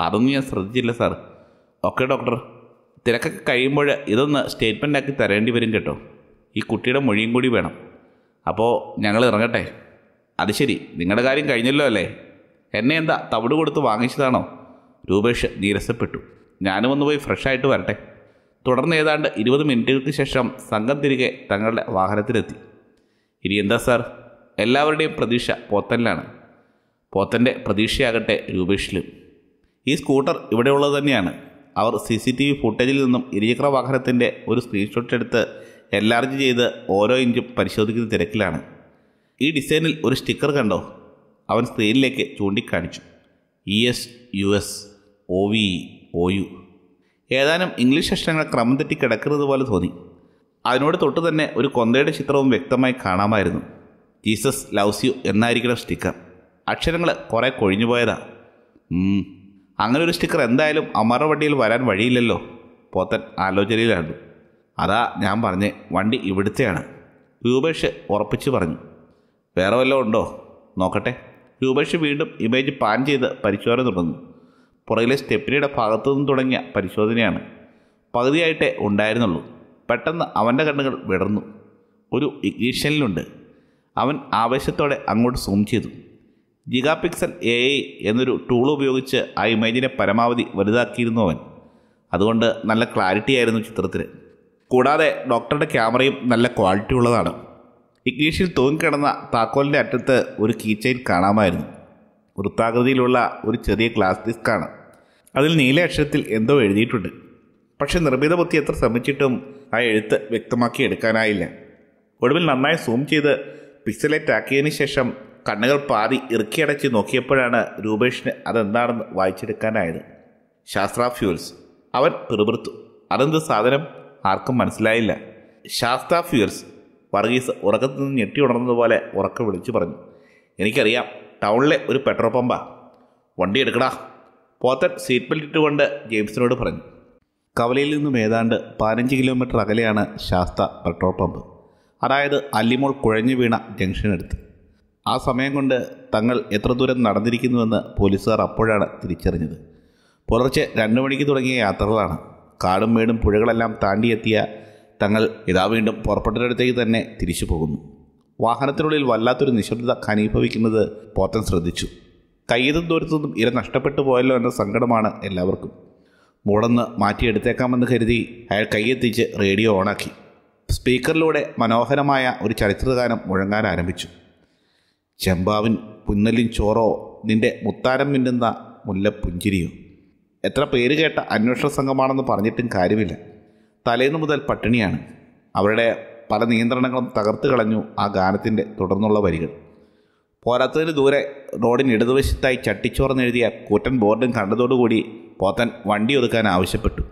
അതൊന്നും ഞാൻ ശ്രദ്ധിച്ചില്ല സാർ. Okay doctor. തിരക്കൊക്കെ കഴിയുമ്പോൾ ഇതൊന്ന് സ്റ്റേറ്റ്മെന്റ് ആക്കി തരേണ്ടി വരും കേട്ടോ. ഈ കുട്ടിയുടെ മൊഴിയും കൂടി വേണം. അപ്പോൾ ഞങ്ങൾ ഇറങ്ങട്ടെ. അത് ശരി നിങ്ങളുടെ കാര്യം കഴിഞ്ഞല്ലോ അല്ലേ? എന്നെ എന്താ തവിട് കൊടുത്ത് വാങ്ങിച്ചതാണോ? രൂപേഷ് നീരസപ്പെട്ടു. ഞാനും ഒന്ന് പോയി ഫ്രഷായിട്ട് വരട്ടെ. തുടർന്ന് ഏതാണ്ട് ഇരുപത് മിനിറ്റുകൾക്ക് ശേഷം സംഘം തിരികെ തങ്ങളുടെ വാഹനത്തിലെത്തി. ഇനി എന്താ സാർ? എല്ലാവരുടെയും പ്രതീക്ഷ പോത്തനിലാണ്. പോത്തന്റെ പ്രതീക്ഷയാകട്ടെ രൂപേഷിലും. ഈ സ്കൂട്ടർ ഇവിടെയുള്ളത് തന്നെയാണ്. അവർ സി സി ടി വി ഫുട്ടേജിൽ നിന്നും ഇരുചക്ര വാഹനത്തിന്റെ ഒരു സ്ക്രീൻഷോട്ട് എടുത്ത് എൻലാർജ് ചെയ്ത് ഓരോ ഇഞ്ചും പരിശോധിക്കുന്ന തിരക്കിലാണ്. ഈ ഡിസൈനിൽ ഒരു സ്റ്റിക്കർ കണ്ടോ? അവൻ സ്ക്രീനിലേക്ക് ചൂണ്ടിക്കാണിച്ചു. E S U S O V O U. ഏതാനും ഇംഗ്ലീഷ് അക്ഷരങ്ങൾ ക്രമം തെറ്റി കിടക്കുന്നത് പോലെ തോന്നി. അതിനോട് തൊട്ട് തന്നെ ഒരു കൊന്തയുടെ ചിത്രവും വ്യക്തമായി കാണാമായിരുന്നു. ജീസസ് ലവ്സ് യു എന്നായിരിക്കണം സ്റ്റിക്കർ. അക്ഷരങ്ങൾ കുറേ കൊഴിഞ്ഞു പോയതാ. അങ്ങനെ ഒരു സ്റ്റിക്കർ എന്തായാലും അമറ വണ്ടിയിൽ വരാൻ വഴിയില്ലല്ലോ. പോത്തൻ ആലോചനയിലാണ് അതാ ഞാൻ പറഞ്ഞേ വണ്ടി ഇവിടുത്തെയാണ്. രൂപേഷ് ഉറപ്പിച്ച് പറഞ്ഞു. വേറെ വല്ലതും ഉണ്ടോ? നോക്കട്ടെ. രൂപേഷ് വീണ്ടും ഇമേജ് പാൻ ചെയ്ത് പരിശോധന തുടർന്നു പുറകിലെ സ്റ്റെപ്പിനിയുടെ ഭാഗത്തു നിന്നും തുടങ്ങിയ പരിശോധനയാണ് പകുതിയായിട്ടേ ഉണ്ടായിരുന്നുള്ളൂ. പെട്ടെന്ന് അവന്റെ കണ്ണുകൾ വിടർന്നു. ഒരു ഇഗ്നീഷ്യനിലുണ്ട്. അവൻ ആവേശത്തോടെ അങ്ങോട്ട് സൂം ചെയ്തു. ജിഗാപിക്സൽ എ ഐ എന്നൊരു ടൂൾ ഉപയോഗിച്ച് ആ ഇമേജിനെ പരമാവധി വലുതാക്കിയിരുന്നു അവൻ. അതുകൊണ്ട് നല്ല ക്ലാരിറ്റി ആയിരുന്നു ചിത്രത്തിന്. കൂടാതെ ഡോക്ടറുടെ ക്യാമറയും നല്ല ക്വാളിറ്റി ഉള്ളതാണ്. ഇഗ്നീഷിൽ തൂങ്ങിക്കിടന്ന താക്കോലിന്റെ അറ്റത്ത് ഒരു കീ ചെയിൻ കാണാമായിരുന്നു. വൃത്താകൃതിയിലുള്ള ഒരു ചെറിയ ഗ്ലാസ് ഡിസ്കാണ് അതിൽ നീല അക്ഷരത്തിൽ എന്തോ എഴുതിയിട്ടുണ്ട്. പക്ഷെ നിർമ്മിത ബുദ്ധി എത്ര ശ്രമിച്ചിട്ടും ആ എഴുത്ത് വ്യക്തമാക്കി എടുക്കാനായില്ല. ഒടുവിൽ നന്നായി സൂം ചെയ്ത് പിക്സലേറ്റ് ആക്കിയതിന് ശേഷം കണ്ണുകൾ പാതി ഇറുക്കിയടച്ച് നോക്കിയപ്പോഴാണ് രൂപേഷിന് അതെന്താണെന്ന് വായിച്ചെടുക്കാനായത്. ശാസ്ത്ര ഫ്യൂൽസ്. അവൻ പിറുപിറുത്തു. അതെന്ത് സാധനം? ആർക്കും മനസ്സിലായില്ല. ശാസ്ത്ര ഫ്യൂൽസ്. വർഗീസ് ഉറക്കത്തു നിന്ന് ഞെട്ടി ഉണർന്നതുപോലെ ഉറക്കം വിളിച്ചു പറഞ്ഞു. എനിക്കറിയാം ടൗണിലെ ഒരു പെട്രോൾ പമ്പാ. വണ്ടി എടുക്കടാ. പോത്തൻ സീറ്റ് ബെൽറ്റ് ഇട്ടുകൊണ്ട് ജെയിംസിനോട് പറഞ്ഞു കവലയിൽ നിന്നും ഏതാണ്ട് പതിനഞ്ച് കിലോമീറ്റർ അകലെയാണ് ശാസ്ത പെട്രോൾ പമ്പ് അതായത് അല്ലിമോൾ കുഴഞ്ഞു വീണ ജംഗ്ഷനടുത്ത് ആ സമയം കൊണ്ട് തങ്ങൾ എത്ര ദൂരം നടന്നിരിക്കുന്നുവെന്ന് പോലീസുകാർ അപ്പോഴാണ് തിരിച്ചറിഞ്ഞത്. പുലർച്ചെ രണ്ടു മണിക്ക് തുടങ്ങിയ യാത്രകളാണ്. കാടും മേടും പുഴകളെല്ലാം താണ്ടിയെത്തിയ തങ്ങൾ ഇതാ വീണ്ടും പുറപ്പെട്ടൊരിടത്തേക്ക് തന്നെ തിരിച്ചു പോകുന്നു. വാഹനത്തിനുള്ളിൽ വല്ലാത്തൊരു നിശബ്ദത ഖനീഭവിക്കുന്നത് പോത്തൻ ശ്രദ്ധിച്ചു. കയ്യതും ദൂരത്തുനിന്നും ഇര നഷ്ടപ്പെട്ടു പോയല്ലോ എന്ന സങ്കടമാണ് എല്ലാവർക്കും. മൂടന്ന് മാറ്റിയെടുത്തേക്കാമെന്ന് കരുതി അയാൾ കൈയെത്തിച്ച് റേഡിയോ ഓണാക്കി. സ്പീക്കറിലൂടെ മനോഹരമായ ഒരു ചരിത്രഗാനം മുഴങ്ങാൻ ആരംഭിച്ചു. ചെമ്പാവിൻ പുന്നലിൻ ചോറോ നിന്റെ മുത്താരം മിന്നുന്ന മുല്ലപ്പുഞ്ചിരിയോ. എത്ര പേര് കേട്ട അന്വേഷണ സംഘമാണെന്ന് പറഞ്ഞിട്ടും കാര്യമില്ല. തലേന്ന് മുതൽ പട്ടിണിയാണ്. അവരുടെ പല നിയന്ത്രണങ്ങളും തകർത്ത് കളഞ്ഞു ആ ഗാനത്തിന്റെ തുടർന്നുള്ള വരികൾ. പോരാത്തതിന് ദൂരെ റോഡിന് ഇടതുവശത്തായി ചട്ടിച്ചോർന്നെഴുതിയ കൂറ്റൻ ബോർഡും കണ്ടതോടുകൂടി പോത്തൻ വണ്ടി ഒതുക്കാൻ ആവശ്യപ്പെട്ടു.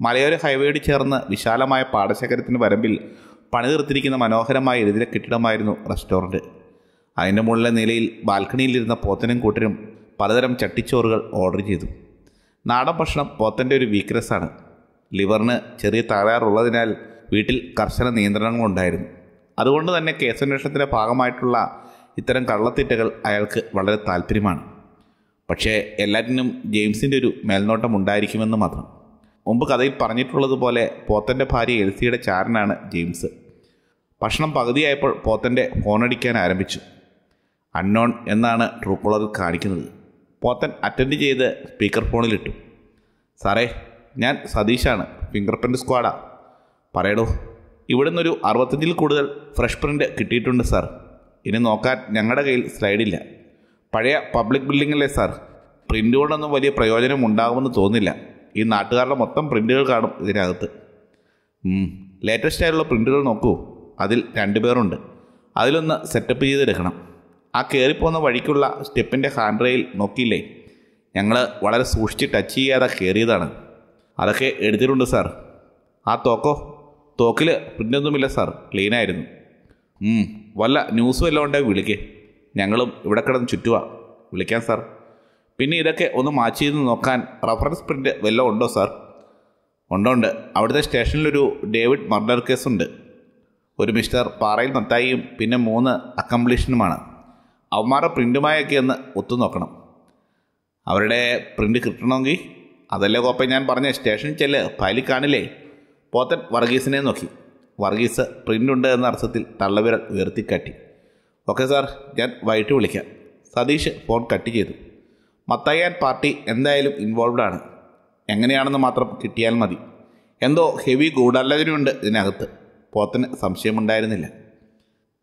മലയോര ഹൈവേയോട് ചേർന്ന് വിശാലമായ പാടശേഖരത്തിന് വരമ്പിൽ പണിതീർത്തിരിക്കുന്ന മനോഹരമായ ഇരുതിര കെട്ടിടമായിരുന്നു റെസ്റ്റോറന്റ് അതിന്റെ മുകളിലെ നിലയിൽ ബാൽക്കണിയിലിരുന്ന പോത്തനും കൂട്ടരും പലതരം ചട്ടിച്ചോറുകൾ ഓർഡർ ചെയ്തു. നാടൻ ഭക്ഷണം പോത്തന്റെ ഒരു വീക്ക്നെസ്സാണ് ലിവറിന് ചെറിയ തകരാറുള്ളതിനാൽ വീട്ടിൽ കർശന നിയന്ത്രണങ്ങളുണ്ടായിരുന്നു. അതുകൊണ്ട് തന്നെ കേസന്വേഷണത്തിന്റെ ഭാഗമായിട്ടുള്ള ഇത്തരം കള്ളത്തിറ്റകൾ അയാൾക്ക് വളരെ താല്പര്യമാണ്. പക്ഷേ എല്ലാറ്റിനും ജെയിംസിന്റെ ഒരു മേൽനോട്ടം ഉണ്ടായിരിക്കുമെന്ന് മാത്രം. മുമ്പ് കഥയിൽ പറഞ്ഞിട്ടുള്ളതുപോലെ പോത്തന്റെ ഭാര്യ എൽസിയുടെ ചാരനാണ് ജെയിംസ്. ഭക്ഷണം പകുതിയായപ്പോൾ പോത്തന്റെ ഫോണടിക്കാൻ ആരംഭിച്ചു. അൺനോൺ എന്നാണ് ട്രൂ കോളറിൽ കാണിക്കുന്നത്. പോത്തൻ അറ്റൻഡ് ചെയ്ത് സ്പീക്കർ ഫോണിലിട്ടു. സാറേ ഞാൻ സതീഷാണ് ഫിംഗർ പ്രിന്റ് സ്ക്വാഡാ. പറയടോ ഇവിടുന്നൊരു അറുപത്തഞ്ചിൽ കൂടുതൽ ഫ്രഷ് പ്രിന്റ് കിട്ടിയിട്ടുണ്ട് സാർ. ഇനി നോക്കാൻ ഞങ്ങളുടെ കയ്യിൽ സ്ലൈഡില്ല. പഴയ പബ്ലിക് ബിൽഡിങ്ങിലെ സാർ? പ്രിന്റ് കൊണ്ടൊന്നും വലിയ പ്രയോജനം ഉണ്ടാകുമെന്ന് തോന്നില്ല. ഈ നാട്ടുകാരുടെ മൊത്തം പ്രിന്റുകൾ കാണും ഇതിനകത്ത്. ലേറ്റസ്റ്റ് ആയിട്ടുള്ള പ്രിന്റുകൾ നോക്കൂ. അതിൽ രണ്ട് പേരുണ്ട്. അതിലൊന്ന് സെറ്റപ്പ് ചെയ്തെടുക്കണം. ആ കയറിപ്പോകുന്ന വഴിക്കുള്ള സ്റ്റെപ്പിന്റെ ഹാൻഡ് റെയിൽ നോക്കിയില്ലേ? ഞങ്ങൾ വളരെ സൂക്ഷിച്ച് ടച്ച് ചെയ്യാതെ കയറിയതാണ് അതൊക്കെ എടുത്തിട്ടുണ്ട് സാർ. ആ തോക്കോ? തോക്കിൽ പ്രിന്റൊന്നുമില്ല സാർ. ക്ലീനായിരുന്നു വല്ല ന്യൂസും എല്ലാം ഉണ്ടെങ്കിൽ വിളിക്കേ. ഞങ്ങളും ഇവിടെ കിടന്ന് ചുറ്റുക വിളിക്കാം സാർ പിന്നെ ഇതൊക്കെ ഒന്ന് മാച്ച് ചെയ്ത് നോക്കാൻ റഫറൻസ് പ്രിന്റ് വല്ലതും ഉണ്ടോ സാർ ഉണ്ടുണ്ട് അവിടുത്തെ സ്റ്റേഷനിലൊരു ഡേവിഡ് മർഡർ കേസുണ്ട് ഒരു മിസ്റ്റർ പാറയിൽ നത്തായിയും പിന്നെ മൂന്ന് അക്കംപ്ലീഷനുമാണ് അവന്മാരുടെ പ്രിന്റുമായൊക്കെ ഒന്ന് ഒത്തു നോക്കണം. അവരുടെ പ്രിന്റ് കിട്ടണമെങ്കിൽ അതല്ലേ കോപ്പ ഞാൻ പറഞ്ഞ? സ്റ്റേഷനിൽ ചെല്ല് ഫയലിൽ കാണില്ലേ? പോത്തൻ വർഗീസിനെ നോക്കി. വർഗീസ് പ്രിന്റ് ഉണ്ട് എന്ന അർത്ഥത്തിൽ തള്ളവിരൽ ഉയർത്തിക്കാട്ടി. ഓക്കെ സാർ ഞാൻ വൈകിട്ട് വിളിക്കാം. സതീഷ് ഫോൺ കട്ട് ചെയ്തു. മത്തയ്യാൻ പാർട്ടി എന്തായാലും ഇൻവോൾവ്ഡ് ആണ്. എങ്ങനെയാണെന്ന് മാത്രം കിട്ടിയാൽ മതി. എന്തോ ഹെവി ഗൂഢാലോചനയുണ്ട് ഇതിനകത്ത്. പോത്തിന് സംശയമുണ്ടായിരുന്നില്ല.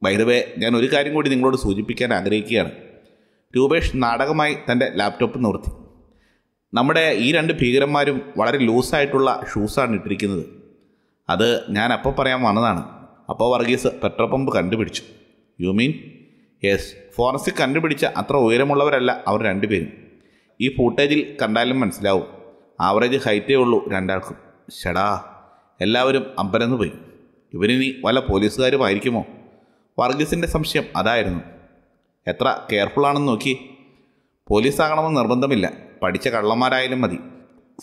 വൈദവേ ഞാൻ ഒരു കാര്യം കൂടി നിങ്ങളോട് സൂചിപ്പിക്കാൻ ആഗ്രഹിക്കുകയാണ്. രൂപേഷ് നാടകമായി തന്റെ ലാപ്ടോപ്പ് നിർത്തി. നമ്മുടെ ഈ രണ്ട് ഭീകരന്മാരും വളരെ ലൂസായിട്ടുള്ള ഷൂസാണ് ഇട്ടിരിക്കുന്നത്. അത് ഞാൻ അപ്പോൾ പറയാൻ വന്നതാണ്. അപ്പോൾ വർഗീസ് പെട്രോൾ പമ്പ് കണ്ടുപിടിച്ചു. യു മീൻ യെസ് ഫോറൻസിക് കണ്ടുപിടിച്ച അത്ര ഉയരമുള്ളവരല്ല അവർ രണ്ടുപേരും. ഈ ഫൂട്ടേജിൽ കണ്ടാലും മനസ്സിലാവും. ആവറേജ് ഹൈറ്റേ ഉള്ളൂ രണ്ടാൾക്കും. ഷടാ. എല്ലാവരും അമ്പരന്ന് പോയി. ഇവരിനി വല്ല പോലീസുകാരുമായിരിക്കുമോ വർഗീസിന്റെ സംശയം അതായിരുന്നു. എത്ര കെയർഫുള്ളാണെന്ന് നോക്കി. പോലീസാകണമെന്ന് നിർബന്ധമില്ല. പഠിച്ച കള്ളന്മാരായാലും മതി.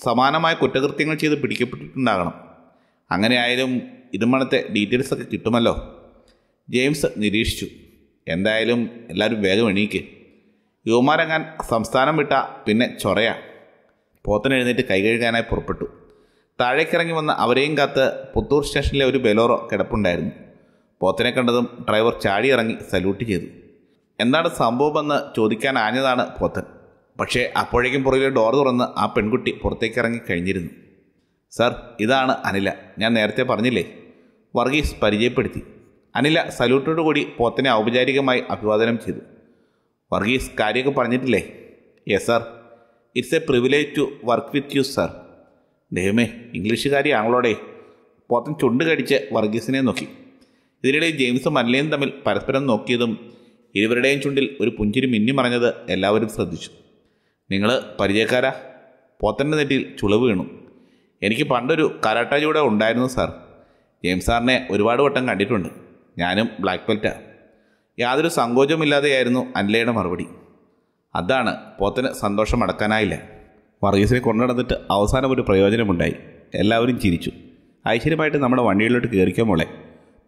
സമാനമായ കുറ്റകൃത്യങ്ങൾ ചെയ്ത് പിടിക്കപ്പെട്ടിട്ടുണ്ടാകണം. അങ്ങനെയായാലും ഇതുമണത്തെ ഡീറ്റെയിൽസ് ഒക്കെ കിട്ടുമല്ലോ. ജെയിംസ് നിരീക്ഷിച്ചു. എന്തായാലും എല്ലാവരും വേഗം എണീക്ക്. യുവമാരങ്ങാൻ സംസ്ഥാനം വിട്ട പിന്നെ ചൊറയാ. പോത്തൻ എഴുന്നേറ്റ് കൈ കഴുകാനായി പുറപ്പെട്ടു. താഴേക്കിറങ്ങി വന്ന അവരെയും കാത്ത് പുത്തൂർ സ്റ്റേഷനിലെ ഒരു ബെലോറോ കിടപ്പുണ്ടായിരുന്നു. പോത്തിനെ കണ്ടതും ഡ്രൈവർ ചാടി ഇറങ്ങി സല്യൂട്ട് ചെയ്തു. എന്താണ് സംഭവമെന്ന് ചോദിക്കാൻ ആഞ്ഞതാണ് പോത്തൻ. പക്ഷേ അപ്പോഴേക്കും പുറകിലെ ഡോർ തുറന്ന് ആ പെൺകുട്ടി പുറത്തേക്ക് ഇറങ്ങി കഴിഞ്ഞിരുന്നു. സർ ഇതാണ് അനില. ഞാൻ നേരത്തെ പറഞ്ഞില്ലേ? വർഗീസ് പരിചയപ്പെടുത്തി. അനില സല്യൂട്ടോടുകൂടി പോത്തിനെ ഔപചാരികമായി അഭിവാദനം ചെയ്തു. വർഗീസ് കാര്യമൊക്കെ പറഞ്ഞിട്ടില്ലേ? Yes sir it's a privilege to work with you sir ദൈവമേ ഇംഗ്ലീഷുകാരിയാണല്ലോടെ. പോത്തൻ ചുണ്ട് കടിച്ച് വർഗീസിനെ നോക്കി. ഇതിനിടെ ജെയിംസും മല്ലയും തമ്മിൽ പരസ്പരം നോക്കിയതും ഇരുവരുടെയും ചുണ്ടിൽ ഒരു പുഞ്ചിരി മിന്നി മറഞ്ഞത് എല്ലാവരും ശ്രദ്ധിച്ചു. നിങ്ങൾ പരിചയക്കാരാ? പോത്തന്റെ നെറ്റിയിൽ ചുളവ് വീണു. എനിക്ക് പണ്ടൊരു കരാട്ട ചൂടെ ഉണ്ടായിരുന്നു സാർ. ജെയിംസ് സാറിനെ ഒരുപാട് വട്ടം കണ്ടിട്ടുണ്ട്. ഞാനും ബ്ലാക്ക് ബെൽറ്റാണ് യാതൊരു സങ്കോചമില്ലാതെയായിരുന്നു അനിലയുടെ മറുപടി. അതാണ് പോത്തിന് സന്തോഷം അടക്കാനായില്ല. വർഗീസിനെ കൊണ്ടുനടന്നിട്ട് അവസാനം ഒരു പ്രയോജനമുണ്ടായി. എല്ലാവരും ചിരിച്ചു. ഐശ്വര്യമായിട്ട് നമ്മുടെ വണ്ടിയിലോട്ട് കയറിക്കോ മോളെ.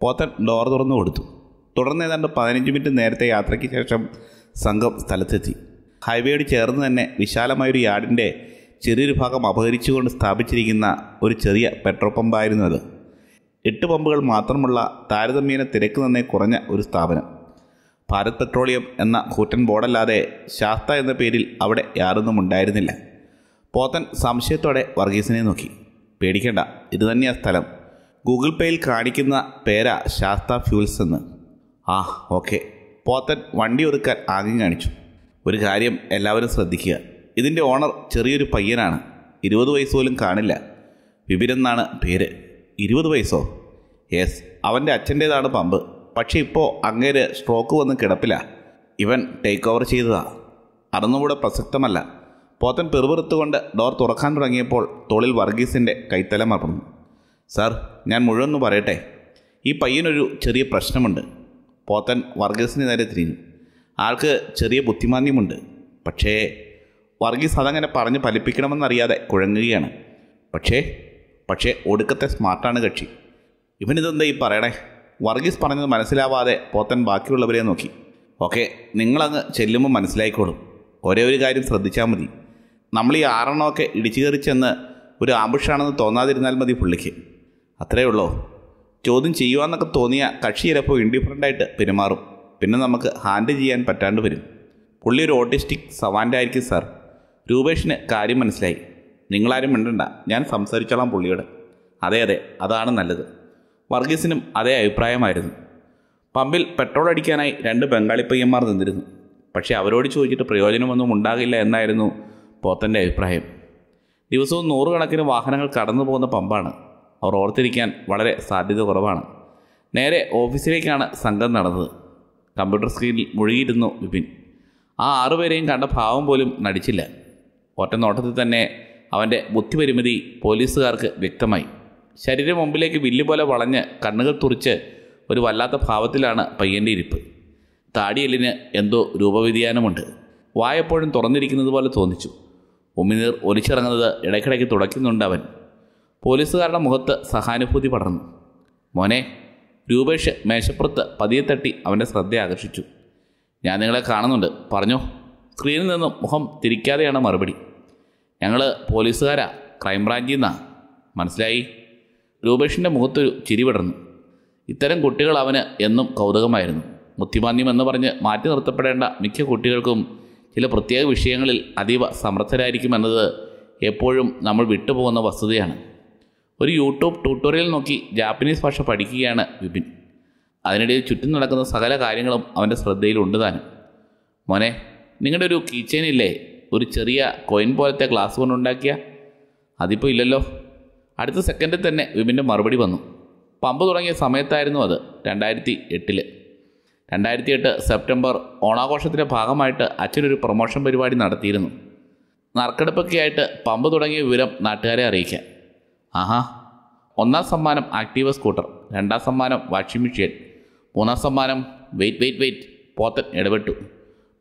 പോത്തൻ ഡോർ തുറന്നു കൊടുത്തു. തുടർന്ന് ഏതാണ്ട് പതിനഞ്ച് മിനിറ്റ് നേരത്തെ യാത്രയ്ക്ക് ശേഷം സംഘം സ്ഥലത്തെത്തി. ഹൈവേയോട് ചേർന്ന് തന്നെ വിശാലമായൊരു യാർഡിന്റെ ചെറിയൊരു ഭാഗം അപഹരിച്ചുകൊണ്ട് സ്ഥാപിച്ചിരിക്കുന്ന ഒരു ചെറിയ പെട്രോൾ പമ്പായിരുന്നു അത്. എട്ട് പമ്പുകൾ മാത്രമുള്ള താരതമ്യേന തിരക്ക് നന്നേ കുറഞ്ഞ ഒരു സ്ഥാപനം. ഭാരത് പെട്രോളിയം എന്ന കൂറ്റൻ ബോർഡല്ലാതെ ശാസ്ത എന്ന പേരിൽ അവിടെ യാതൊന്നും ഉണ്ടായിരുന്നില്ല. പോത്തൻ സംശയത്തോടെ വർഗീസിനെ നോക്കി. പേടിക്കേണ്ട ഇത് തന്നെയാ സ്ഥലം. ഗൂഗിൾ പേയിൽ കാണിക്കുന്ന പേരാ ശാസ്ത ഫ്യൂൽസ് എന്ന്. ആ ഓക്കെ. പോത്തൻ വണ്ടി ഒതുക്കാൻ ആകെ കാണിച്ചു. ഒരു കാര്യം എല്ലാവരും ശ്രദ്ധിക്കുക. ഇതിന്റെ ഓണർ ചെറിയൊരു പയ്യനാണ്. ഇരുപത് വയസ്സ് പോലും കാണില്ല. വിപിനെന്നാണ് പേര്. ഇരുപത് വയസ്സോ? യെസ് അവന്റെ അച്ഛന്റേതാണ് പമ്പ്. പക്ഷേ ഇപ്പോൾ അങ്ങേര് സ്ട്രോക്ക് വന്ന് കിടപ്പില്ല. ഇവൻ ടേക്ക് ഓവർ ചെയ്തതാ. അതൊന്നും കൂടെ പ്രസക്തമല്ല. പോത്തൻ പെറുപെറുത്തുകൊണ്ട് ഡോർ തുറക്കാൻ തുടങ്ങിയപ്പോൾ തോളിൽ വർഗീസിന്റെ കൈത്തല മറന്നു സാർ ഞാൻ മുഴുവൻ പറയട്ടെ? ഈ പയ്യനൊരു ചെറിയ പ്രശ്നമുണ്ട്. പോത്തൻ വർഗീസിന് നേരെ തിരിഞ്ഞു. ആൾക്ക് ചെറിയ ബുദ്ധിമാന്യമുണ്ട് പക്ഷേ വർഗീസ് അതങ്ങനെ പറഞ്ഞ് ഫലിപ്പിക്കണമെന്നറിയാതെ കുഴങ്ങുകയാണ്. പക്ഷേ പക്ഷേ ഒടുക്കത്തെ സ്മാർട്ടാണ് കക്ഷി. ഇവനിതെന്താ ഈ പറയണേ? വർഗീസ് പറഞ്ഞത് മനസ്സിലാവാതെ പോത്തൻ ബാക്കിയുള്ളവരെ നോക്കി. ഓക്കെ നിങ്ങളങ്ങ് ചെല്ലുമ്പോൾ മനസ്സിലായിക്കോളും. ഒരേ ഒരു കാര്യം ശ്രദ്ധിച്ചാൽ മതി. നമ്മൾ ഈ ആറെണ്ണമൊക്കെ ഇടിച്ചു കയറി ചെന്ന് ഒരു ആംബുഷാണെന്ന് തോന്നാതിരുന്നാൽ മതി പുള്ളിക്ക്. അത്രേ ഉള്ളൂ. ചോദ്യം ചെയ്യുവാന്നൊക്കെ തോന്നിയ കക്ഷി ചിലപ്പോൾ ഇൻഡിഫറന്റായിട്ട് പെരുമാറും. പിന്നെ നമുക്ക് ഹാൻഡിൽ ചെയ്യാൻ പറ്റാണ്ട് വരും. പുള്ളി ഒരു ഓട്ടിസ്റ്റിക് സവാന്റെ ആയിരിക്കും സാർ രൂപേഷിന് കാര്യം മനസ്സിലായി. നിങ്ങളാരും മിണ്ടണ്ട. ഞാൻ സംസാരിച്ചോളാം പുള്ളിയോട്. അതെ അതെ അതാണ് നല്ലത്. വർഗീസിനും അതേ അഭിപ്രായമായിരുന്നു. പമ്പിൽ പെട്രോൾ അടിക്കാനായി രണ്ട് ബംഗാളി പയ്യന്മാർ നിന്നിരുന്നു. പക്ഷേ അവരോട് ചോദിച്ചിട്ട് പ്രയോജനമൊന്നും ഉണ്ടാകില്ല എന്നായിരുന്നു പോത്തന്റെ അഭിപ്രായം. ദിവസവും നൂറുകണക്കിന് വാഹനങ്ങൾ കടന്നു പോകുന്ന പമ്പാണ്. അവർ ഓർത്തിരിക്കാൻ വളരെ സാധ്യത കുറവാണ്. നേരെ ഓഫീസിലേക്കാണ് സംഘം നടന്നത്. കമ്പ്യൂട്ടർ സ്ക്രീനിൽ മുഴുകിയിരുന്നു വിപിൻ. ആ ആറുപേരെയും കണ്ട ഭാവം പോലും നടിച്ചില്ല. ഒറ്റ നോട്ടത്തിൽ തന്നെ അവന്റെ ബുദ്ധിപരിമിതി പോലീസുകാർക്ക് വ്യക്തമായി. ശരീരം മുമ്പിലേക്ക് വില്ല് പോലെ വളഞ്ഞ് കണ്ണുകൾ തുറിച്ച് ഒരു വല്ലാത്ത ഭാവത്തിലാണ് പയ്യന്റെ ഇരിപ്പ്. താടിയെല്ലിന് എന്തോ രൂപവ്യതിയാനമുണ്ട്. വായപ്പോഴും തുറന്നിരിക്കുന്നത് പോലെ തോന്നിച്ചു. ഉമിനീർ ഒലിച്ചിറങ്ങുന്നത് ഇടയ്ക്കിടയ്ക്ക് തുടയ്ക്കുന്നുണ്ട് അവൻ. പോലീസുകാരുടെ മുഖത്ത് സഹാനുഭൂതി പടർന്നു. മോനെ രൂപേഷ് മേശപ്പുറത്ത് പതിയെ തട്ടി അവന്റെ ശ്രദ്ധ ആകർഷിച്ചു. ഞാൻ നിങ്ങളെ കാണുന്നുണ്ട്. പറഞ്ഞോ? സ്ക്രീനിൽ നിന്നും മുഖം തിരിക്കാതെയാണ് മറുപടി. ഞങ്ങൾ പോലീസുകാരാ ക്രൈംബ്രാഞ്ചിൽ നിന്നാണ് മനസ്സിലായി? രൂപേഷിന്റെ മുഖത്തൊരു ചിരി വിടർന്നു ഇത്തരം കുട്ടികൾ അവന് എന്നും കൗതുകമായിരുന്നു. ബുദ്ധിമാന്യം എന്ന് പറഞ്ഞ് മാറ്റി നിർത്തപ്പെടേണ്ട മിക്ക കുട്ടികൾക്കും ചില പ്രത്യേക വിഷയങ്ങളിൽ അതീവ സമർത്ഥരായിരിക്കുമെന്നത് എപ്പോഴും നമ്മൾ വിട്ടുപോകുന്ന വസ്തുതയാണ്. ഒരു യൂട്യൂബ് ട്യൂട്ടോറിയൽ നോക്കി ജാപ്പനീസ് ഭാഷ പഠിക്കുകയാണ് വിപിൻ. അതിനിടയിൽ ചുറ്റും നടക്കുന്ന സകല കാര്യങ്ങളും അവന്റെ ശ്രദ്ധയിലുണ്ട് താനും. മോനെ നിങ്ങളുടെ ഒരു കീച്ചേനില്ലേ? ഒരു ചെറിയ കോയിൻ പോലത്തെ ഗ്ലാസ് കൊണ്ടുണ്ടാക്കിയ അതിപ്പോൾ ഇല്ലല്ലോ. അടുത്ത സെക്കൻഡിൽ തന്നെ വിമിന്റെ മറുപടി വന്നു. പമ്പ് തുടങ്ങിയ സമയത്തായിരുന്നു അത് രണ്ടായിരത്തി എട്ടിൽ രണ്ടായിരത്തി എട്ട് സെപ്റ്റംബർ ഓണാഘോഷത്തിന്റെ ഭാഗമായിട്ട് അച്ഛനൊരു പ്രൊമോഷൻ പരിപാടി നടത്തിയിരുന്നു. നറുക്കെടുപ്പൊക്കെയായിട്ട് പമ്പ് തുടങ്ങിയ വിവരം നാട്ടുകാരെ അറിയിക്കാം. ആഹാ ഒന്നാം സമ്മാനം ആക്റ്റീവ സ്കൂട്ടർ രണ്ടാം സമ്മാനം വാഷിംഗ് മെഷീൻ മൂന്നാം സമ്മാനം വെയിറ്റ് വെയിറ്റ് വെയിറ്റ് പോത്തൻ ഇടപെട്ടു.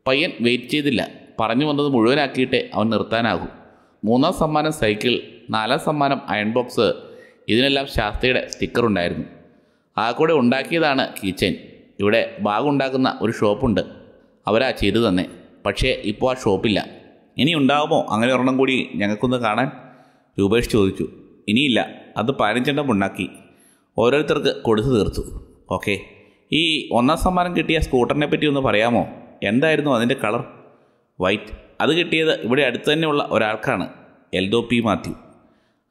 പയ്യൻ വെയിറ്റ് ചെയ്തില്ല. പറഞ്ഞു വന്നത് മുഴുവനാക്കിയിട്ടേ അവൻ നിർത്താനാകൂ. മൂന്നാം സമ്മാനം സൈക്കിൾ നാലാം സമ്മാനം അയൺ ബോക്സ് ഇതിനെല്ലാം ശാസ്ത്രിയുടെ സ്റ്റിക്കർ ഉണ്ടായിരുന്നു. ആ കൂടെ ഉണ്ടാക്കിയതാണ് കീച്ചൻ. ഇവിടെ ബാഗ് ഉണ്ടാക്കുന്ന ഒരു ഷോപ്പുണ്ട്. അവരാ ചെയ്തു തന്നെ. പക്ഷേ ഇപ്പോൾ ആ ഷോപ്പില്ല. ഇനി ഉണ്ടാകുമോ അങ്ങനെ ഒരെണ്ണം കൂടി ഞങ്ങൾക്കൊന്ന് കാണാൻ? രൂപേഷ് ചോദിച്ചു. ഇനിയില്ല. അത് പതിനഞ്ചെണ്ണം ഉണ്ടാക്കി ഓരോരുത്തർക്ക് കൊടുത്തു തീർത്തു. ഓക്കെ. ഈ ഒന്നാം സമ്മാനം കിട്ടിയ സ്കൂട്ടറിനെ പറ്റി ഒന്ന് പറയാമോ? എന്തായിരുന്നു അതിന്റെ കളർ? വൈറ്റ്. അത് കിട്ടിയത് ഇവിടെ അടുത്ത് തന്നെയുള്ള ഒരാൾക്കാണ് എൽദോ പി മാത്യു.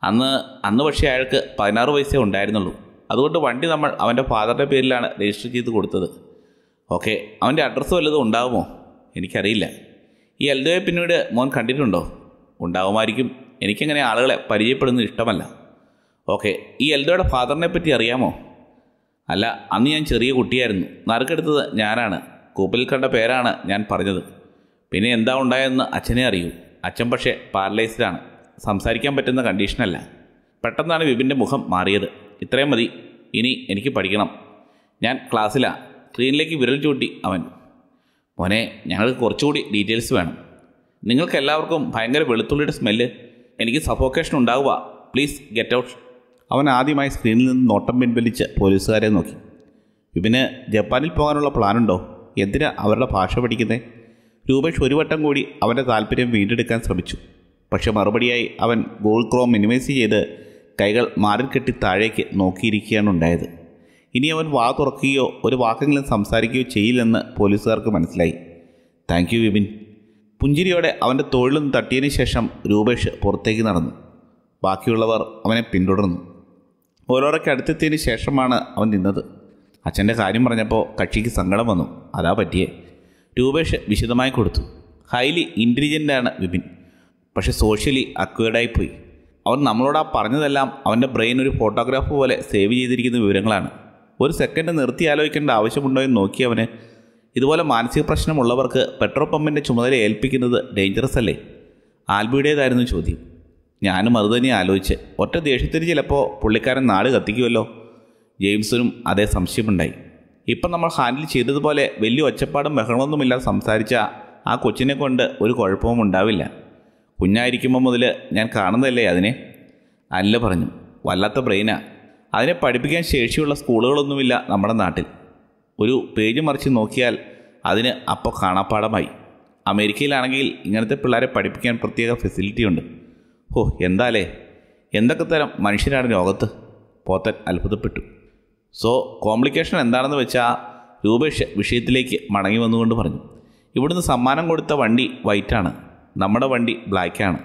അന്ന് അന്ന് പക്ഷേ അയാൾക്ക് പതിനാറ് വയസ്സേ ഉണ്ടായിരുന്നുള്ളൂ. അതുകൊണ്ട് വണ്ടി നമ്മൾ അവന്റെ ഫാദറിന്റെ പേരിലാണ് രജിസ്റ്റർ ചെയ്ത് കൊടുത്തത്. ഓക്കെ അവന്റെ അഡ്രസ്സ് വല്ലതും ഉണ്ടാകുമോ എനിക്കറിയില്ല. ഈ എൽദോയെ പിന്നീട് മോൻ കണ്ടിട്ടുണ്ടോ? ഉണ്ടാകുമായിരിക്കും എനിക്കങ്ങനെ ആളുകളെ പരിചയപ്പെടുന്നത് ഇഷ്ടമല്ല. ഓക്കെ ഈ എൽദോയുടെ ഫാദറിനെ പറ്റി അറിയാമോ? അല്ല അന്ന് ഞാൻ ചെറിയ കുട്ടിയായിരുന്നു. നറുക്കെടുത്തത് ഞാനാണ്. കൂപ്പിൽ കണ്ട പേരാണ് ഞാൻ പറഞ്ഞത്. പിന്നെ എന്താ ഉണ്ടായതെന്ന് അച്ഛനെ അറിയൂ. അച്ഛൻ പക്ഷേ പാരലൈസ്ഡാണ് സംസാരിക്കാൻ പറ്റുന്ന കണ്ടീഷനല്ല പെട്ടെന്നാണ് വിപിന്റെ മുഖം മാറിയത്. ഇത്രയും മതി. ഇനി എനിക്ക് പഠിക്കണം. ഞാൻ ക്ലാസ്സിലാണ് സ്ക്രീനിലേക്ക് വിരൽ ചൂട്ടി അവൻ. മോനെ ഞങ്ങൾക്ക് കുറച്ചുകൂടി ഡീറ്റെയിൽസ് വേണം. നിങ്ങൾക്കെല്ലാവർക്കും ഭയങ്കര വെളുത്തുള്ളിയുടെ സ്മെല്ല് എനിക്ക് സഫോക്കേഷൻ ഉണ്ടാവുക. പ്ലീസ് ഗെറ്റ് ഔട്ട് അവൻ ആദ്യമായി സ്ക്രീനിൽ നിന്ന് നോട്ടം പിൻവലിച്ച് പോലീസുകാരെ നോക്കി. വിപിന് ജപ്പാനിൽ പോകാനുള്ള പ്ലാനുണ്ടോ എന്തിനാ അവരുടെ ഭാഷ പഠിക്കുന്നേ? രൂപേഷ് ഒരു വട്ടം കൂടി അവന്റെ താല്പര്യം വീണ്ടെടുക്കാൻ ശ്രമിച്ചു. പക്ഷെ മറുപടിയായി അവൻ ഗോൾ ക്രോം മിനിമൈസ് ചെയ്ത് കൈകൾ മാറിൽ കെട്ടി താഴേക്ക് നോക്കിയിരിക്കുകയാണ് ഉണ്ടായത്. ഇനി അവൻ വാ തുറക്കുകയോ ഒരു വാക്കെങ്കിലും സംസാരിക്കുകയോ ചെയ്യില്ലെന്ന് പോലീസുകാർക്ക് മനസ്സിലായി. Thank you Vipin. പുഞ്ചിരിയോടെ അവന്റെ തട്ടിയതിനു തട്ടിയതിന് ശേഷം രൂപേഷ് പുറത്തേക്ക് നടന്നു. ബാക്കിയുള്ളവർ അവനെ പിന്തുടർന്നു. ഓരോരൊക്കെ അടുത്തെത്തിയതിന് ശേഷമാണ് അവൻ നിന്നത്. അച്ഛന്റെ കാര്യം പറഞ്ഞപ്പോൾ കക്ഷിക്ക് സങ്കടം വന്നു. അതാ പറ്റിയേ. രൂപേഷ് വിശദമായി കൊടുത്തു. ഹൈലി ഇന്റലിജന്റാണ് വിപിൻ. പക്ഷെ സോഷ്യലി അക്വേർഡായി പോയി. അവൻ നമ്മളോട് ആ പറഞ്ഞതെല്ലാം അവന്റെ ബ്രെയിൻ ഒരു ഫോട്ടോഗ്രാഫ് പോലെ സേവ് ചെയ്തിരിക്കുന്ന വിവരങ്ങളാണ്. ഒരു സെക്കൻഡ് നിർത്തി ആലോചിക്കേണ്ട ആവശ്യമുണ്ടോ എന്ന് നോക്കിയവന് ഇതുപോലെ മാനസിക പ്രശ്നമുള്ളവർക്ക് പെട്രോൾ പമ്പിന്റെ ചുമതല ഏൽപ്പിക്കുന്നത് ഡേഞ്ചറസ് അല്ലേ? ആൽബിയുടേതായിരുന്നു ചോദ്യം. ഞാനും അതുതന്നെ ആലോചിച്ച്. ഒറ്റ ദേഷ്യത്തിന് ചിലപ്പോൾ പുള്ളിക്കാരൻ നാട് കത്തിക്കുമല്ലോ ജെയിംസിനും അതേ സംശയമുണ്ടായി. ഇപ്പം നമ്മൾ ഹാൻഡിൽ ചെയ്തതുപോലെ വലിയ ഒച്ചപ്പാടും ബഹളമൊന്നുമില്ലാതെ സംസാരിച്ച ആ കൊച്ചിനെ കൊണ്ട് ഒരു കുഴപ്പവും ഉണ്ടാവില്ല. കുഞ്ഞായിരിക്കുമ്പോൾ മുതൽ ഞാൻ കാണുന്നതല്ലേ അതിനെ? അല്ല പറഞ്ഞു. വല്ലാത്ത ബ്രെയിനാ. അതിനെ പഠിപ്പിക്കാൻ ശേഷിയുള്ള സ്കൂളുകളൊന്നുമില്ല നമ്മുടെ നാട്ടിൽ. ഒരു പേജ് മറിച്ച് നോക്കിയാൽ അതിന് അപ്പോൾ കാണാപ്പാടമായി അമേരിക്കയിലാണെങ്കിൽ ഇങ്ങനത്തെ പിള്ളേരെ പഠിപ്പിക്കാൻ പ്രത്യേക ഫെസിലിറ്റി ഉണ്ട്. ഓ എന്താലേ? എന്തൊക്കെ തരം മനുഷ്യരാണ് ലോകത്ത്? പോത്തൻ അത്ഭുതപ്പെട്ടു. സോ കോംപ്ലിക്കേഷൻ എന്താണെന്ന് വെച്ചാൽ രൂപേഷ് വിഷയത്തിലേക്ക് മടങ്ങി വന്നുകൊണ്ട് പറഞ്ഞു. ഇവിടുന്ന് സമ്മാനം കൊടുത്ത വണ്ടി വൈറ്റാണ് നമ്മുടെ വണ്ടി ബ്ലാക്കാണ്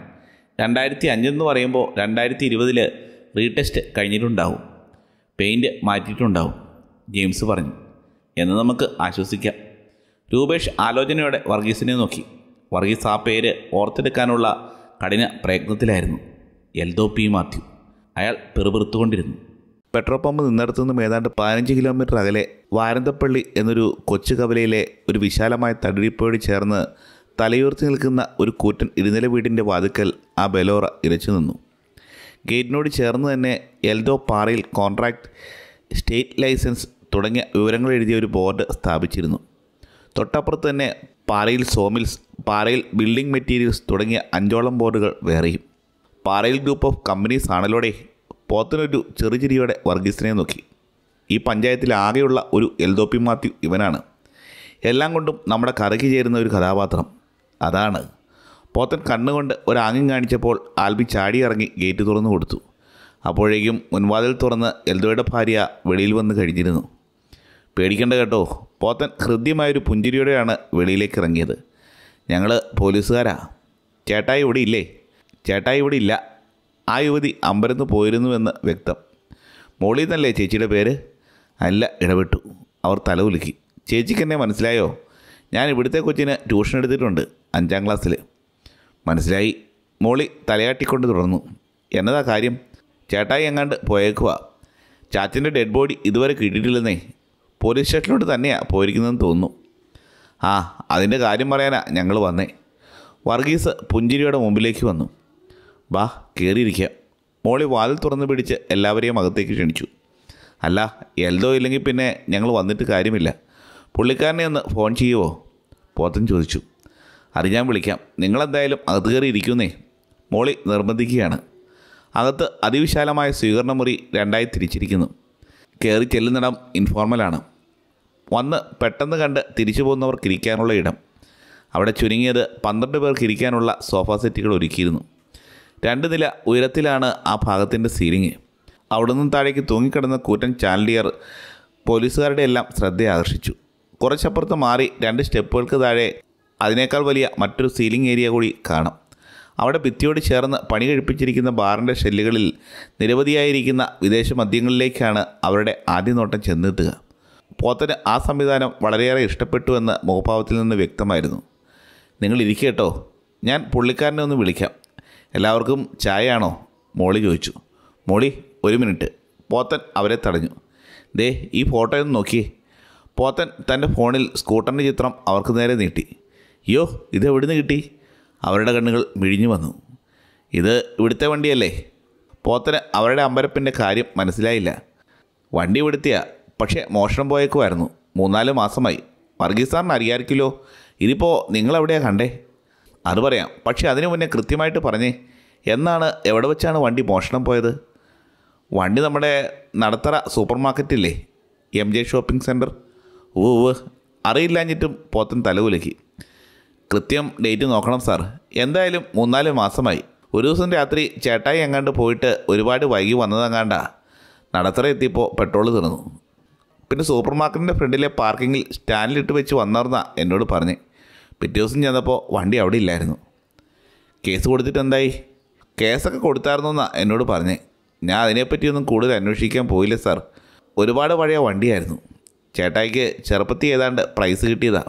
രണ്ടായിരത്തി അഞ്ചെന്ന് പറയുമ്പോൾ രണ്ടായിരത്തി ഇരുപതിൽ റീടെസ്റ്റ് കഴിഞ്ഞിട്ടുണ്ടാവും. പെയിന്റ് മാറ്റിയിട്ടുണ്ടാവും. ജെയിംസ് പറഞ്ഞു. എന്ന് നമുക്ക് ആശ്വസിക്കാം. രൂപേഷ് ആലോചനയോടെ വർഗീസിനെ നോക്കി. വർഗീസ് ആ പേര് ഓർത്തെടുക്കാനുള്ള കഠിന പ്രയത്നത്തിലായിരുന്നു. എൽദോ പി മാത്യു. അയാൾ പെറുപിറുത്തുകൊണ്ടിരുന്നു. പെട്രോൾ പമ്പ് നിന്നിടത്തു നിന്നും ഏതാണ്ട് പതിനഞ്ച് കിലോമീറ്റർ അകലെ വാരന്തപ്പള്ളി എന്നൊരു കൊച്ചു കവലയിലെ ഒരു വിശാലമായ തടിരിപ്പോട് ചേർന്ന് തലയുയർത്തി നിൽക്കുന്ന ഒരു കൂറ്റൻ ഇരുനില വീടിന്റെ വാതുക്കൽ ആ ബലോറ ഇരച്ചു നിന്നു. ഗേറ്റിനോട് ചേർന്ന് തന്നെ എൽദോ പാറയിൽ കോൺട്രാക്ട് സ്റ്റേറ്റ് ലൈസൻസ് തുടങ്ങിയ വിവരങ്ങൾ എഴുതിയ ഒരു ബോർഡ് സ്ഥാപിച്ചിരുന്നു. തൊട്ടപ്പുറത്ത് തന്നെ പാറയിൽ സോമിൽസ് പാറയിൽ ബിൽഡിംഗ് മെറ്റീരിയൽസ് തുടങ്ങിയ അഞ്ചോളം ബോർഡുകൾ വേറെയും. പാറയിൽ ഗ്രൂപ്പ് ഓഫ് കമ്പനീസ് ആണല്ലോടെ പോത്തനൊരു ചെറുചിരിയോടെ വർഗീസിനെ നോക്കി. ഈ പഞ്ചായത്തിലെ ആകെയുള്ള ഒരു എൽദോപ്പി മാത്യു ഇവനാണ്. എല്ലാം കൊണ്ടും നമ്മുടെ കറക്കി ചേരുന്ന ഒരു കഥാപാത്രം. അതാണ്. പോത്തൻ കണ്ണുകൊണ്ട് ഒരാംഗ്യം കാണിച്ചപ്പോൾ ആൽബി ചാടിയിറങ്ങി ഗേറ്റ് തുറന്നു കൊടുത്തു. അപ്പോഴേക്കും മുൻവാതിൽ തുറന്ന് എൽദോയുടെ ഭാര്യ വെളിയിൽ വന്ന് കഴിഞ്ഞിരുന്നു. പേടിക്കേണ്ട കേട്ടോ. പോത്തൻ ഹൃദ്യമായൊരു പുഞ്ചിരിയോടെയാണ് വെളിയിലേക്ക് ഇറങ്ങിയത്. ഞങ്ങൾ പോലീസുകാരാ. ചേട്ടായി ഇവിടെ ഇല്ലേ? ചേട്ടായി ഇവിടെ ഇല്ല. ആ യുവതി അമ്പരന്ന് പോയിരുന്നുവെന്ന് വ്യക്തം. മോളി എന്നല്ലേ ചേച്ചിയുടെ പേര്? അല്ല ഇടപെട്ടു. അവർ തല ഉലുക്കി ചേച്ചിക്ക് എന്നെ മനസ്സിലായോ? ഞാൻ ഇവിടുത്തെ കൊച്ചിന് ട്യൂഷൻ എടുത്തിട്ടുണ്ട് അഞ്ചാം ക്ലാസ്സിൽ മനസ്സിലായി. മോളി തലയാട്ടിക്കൊണ്ട് തുടർന്നു. എന്നതാ കാര്യം? ചേട്ടായി എങ്ങാണ്ട് പോയേക്കുവാ. ചാച്ചന്റെ ഡെഡ് ബോഡി ഇതുവരെ കിട്ടിയിട്ടില്ലെന്നേ. പോലീസ് സ്റ്റേഷനിലോട്ട് തന്നെയാണ് പോയിരിക്കുന്നതെന്ന് തോന്നുന്നു. ആ അതിന്റെ കാര്യം പറയാനാ ഞങ്ങൾ വന്നേ. വർഗീസ് പുഞ്ചിരിയുടെ മുമ്പിലേക്ക് വന്നു. വാ കയറിയിരിക്കുക മോളി വാതിൽ തുറന്ന് പിടിച്ച് എല്ലാവരെയും അകത്തേക്ക് ക്ഷണിച്ചു. അല്ല എൽദോ ഇല്ലെങ്കിൽ പിന്നെ ഞങ്ങൾ വന്നിട്ട് കാര്യമില്ല. പുള്ളിക്കാരനെ ഒന്ന് ഫോൺ ചെയ്യുമോ പോത്തൻ ചോദിച്ചു. അത് ഞാൻ വിളിക്കാം. നിങ്ങളെന്തായാലും അകത്ത് കയറി ഇരിക്കുന്നേ. മോളി നിർബന്ധിക്കുകയാണ്. അകത്ത് അതിവിശാലമായ സ്വീകരണ മുറി രണ്ടായി തിരിച്ചിരിക്കുന്നു. കയറി ചെല്ലുന്നിടം ഇൻഫോർമലാണ് വന്ന് പെട്ടെന്ന് കണ്ട് തിരിച്ചു പോകുന്നവർക്ക് ഇരിക്കാനുള്ള ഇടം. അവിടെ ചുരുങ്ങിയത് പന്ത്രണ്ട് പേർക്ക് ഇരിക്കാനുള്ള സോഫ സെറ്റുകൾ ഒരുക്കിയിരുന്നു. രണ്ട് നില ഉയരത്തിലാണ് ആ ഭാഗത്തിന്റെ സീലിംഗ്. അവിടെ നിന്നും താഴേക്ക് തൂങ്ങിക്കിടന്ന കൂറ്റൻ ചാൻഡിയർ പോലീസുകാരുടെ എല്ലാം ശ്രദ്ധയെ ആകർഷിച്ചു. കുറച്ചപ്പുറത്ത് മാറി രണ്ട് സ്റ്റെപ്പുകൾക്ക് താഴെ അതിനേക്കാൾ വലിയ മറ്റൊരു സീലിംഗ് ഏരിയ കൂടി കാണാം. അവിടെ ഭിത്തിയോട് ചേർന്ന് പണി കഴിപ്പിച്ചിരിക്കുന്ന ബാറിന്റെ ഷെല്ലുകളിൽ നിരവധിയായിരിക്കുന്ന വിദേശ മദ്യങ്ങളിലേക്കാണ് അവരുടെ ആദ്യ നോട്ടം ചെന്നെത്തുക. പോത്തന് ആ സംവിധാനം വളരെയേറെ ഇഷ്ടപ്പെട്ടുവെന്ന് മുഖഭാവത്തിൽ നിന്ന് വ്യക്തമായിരുന്നു. നിങ്ങൾ ഇരിക്കേട്ടോ ഞാൻ പുള്ളിക്കാരനെ ഒന്ന് വിളിക്കാം. എല്ലാവർക്കും ചായയാണോ? മോളി ചോദിച്ചു. മോളി ഒരു മിനിറ്റ്. പോത്തൻ അവരെ തടഞ്ഞു. ദേ ഈ ഫോട്ടോ ഒന്ന് നോക്കിയേ. പോത്തൻ തന്റെ ഫോണിൽ സ്കൂട്ടറിന്റെ ചിത്രം അവർക്ക് നേരെ നീട്ടി. അയ്യോ ഇത് എവിടുന്ന് കിട്ടി? അവരുടെ കണ്ണുകൾ മിഴിഞ്ഞു വന്നു. ഇത് ഇവിടുത്തെ വണ്ടിയല്ലേ? പോത്തന് അവരുടെ അമ്പരപ്പിന്റെ കാര്യം മനസ്സിലായില്ല. വണ്ടി ഇവിടുത്തിയ. പക്ഷേ മോഷണം പോയേക്കുമായിരുന്നു. മൂന്നാൽ മാസമായി. വർഗീസ് സാറിന് അറിയാമായിരിക്കുമല്ലോ. ഇതിപ്പോൾ നിങ്ങളെവിടെയാണ് കണ്ടേ? അത് പറയാം. പക്ഷേ അതിനു മുന്നേ കൃത്യമായിട്ട് പറഞ്ഞേ എന്നാണ് എവിടെ വെച്ചാണ് വണ്ടി മോഷണം പോയത്? വണ്ടി നമ്മുടെ നടത്തറ സൂപ്പർ മാർക്കറ്റില്ലേ എം ജെ ഷോപ്പിംഗ് സെന്റർ ഓ അറിയില്ലാഞ്ഞിട്ടും പോത്തൻ തലകുലക്കി കൃത്യം ഡേറ്റ് നോക്കണം സാർ. എന്തായാലും മൂന്നാൽ മാസമായി. ഒരു ദിവസം രാത്രി ചേട്ടായി എങ്ങാണ്ട് പോയിട്ട് ഒരുപാട് വൈകി വന്നതെങ്ങാണ്ടാ നടത്തറ എത്തിയപ്പോൾ പെട്രോൾ തീർന്നു. പിന്നെ സൂപ്പർ മാർക്കറ്റിന്റെ ഫ്രണ്ടിലെ പാർക്കിങ്ങിൽ സ്റ്റാൻഡിലിട്ട് വെച്ച് വന്നർന്ന എന്നോട് പറഞ്ഞ്. പിറ്റേ ദിവസം ചെന്നപ്പോൾ വണ്ടി അവിടെ ഇല്ലായിരുന്നു. കേസ് കൊടുത്തിട്ട് എന്തായി? കേസൊക്കെ കൊടുത്തായിരുന്നു എന്നാണ് എന്നോട് പറഞ്ഞേ. ഞാൻ അതിനെപ്പറ്റിയൊന്നും കൂടുതൽ അന്വേഷിക്കാൻ പോയില്ല സാർ. ഒരുപാട് പഴയ വണ്ടിയായിരുന്നു. ചേട്ടായിക്ക് ചെറുപ്പത്തിൽ ഏതാണ്ട് പ്രൈസ് കിട്ടിയതാ.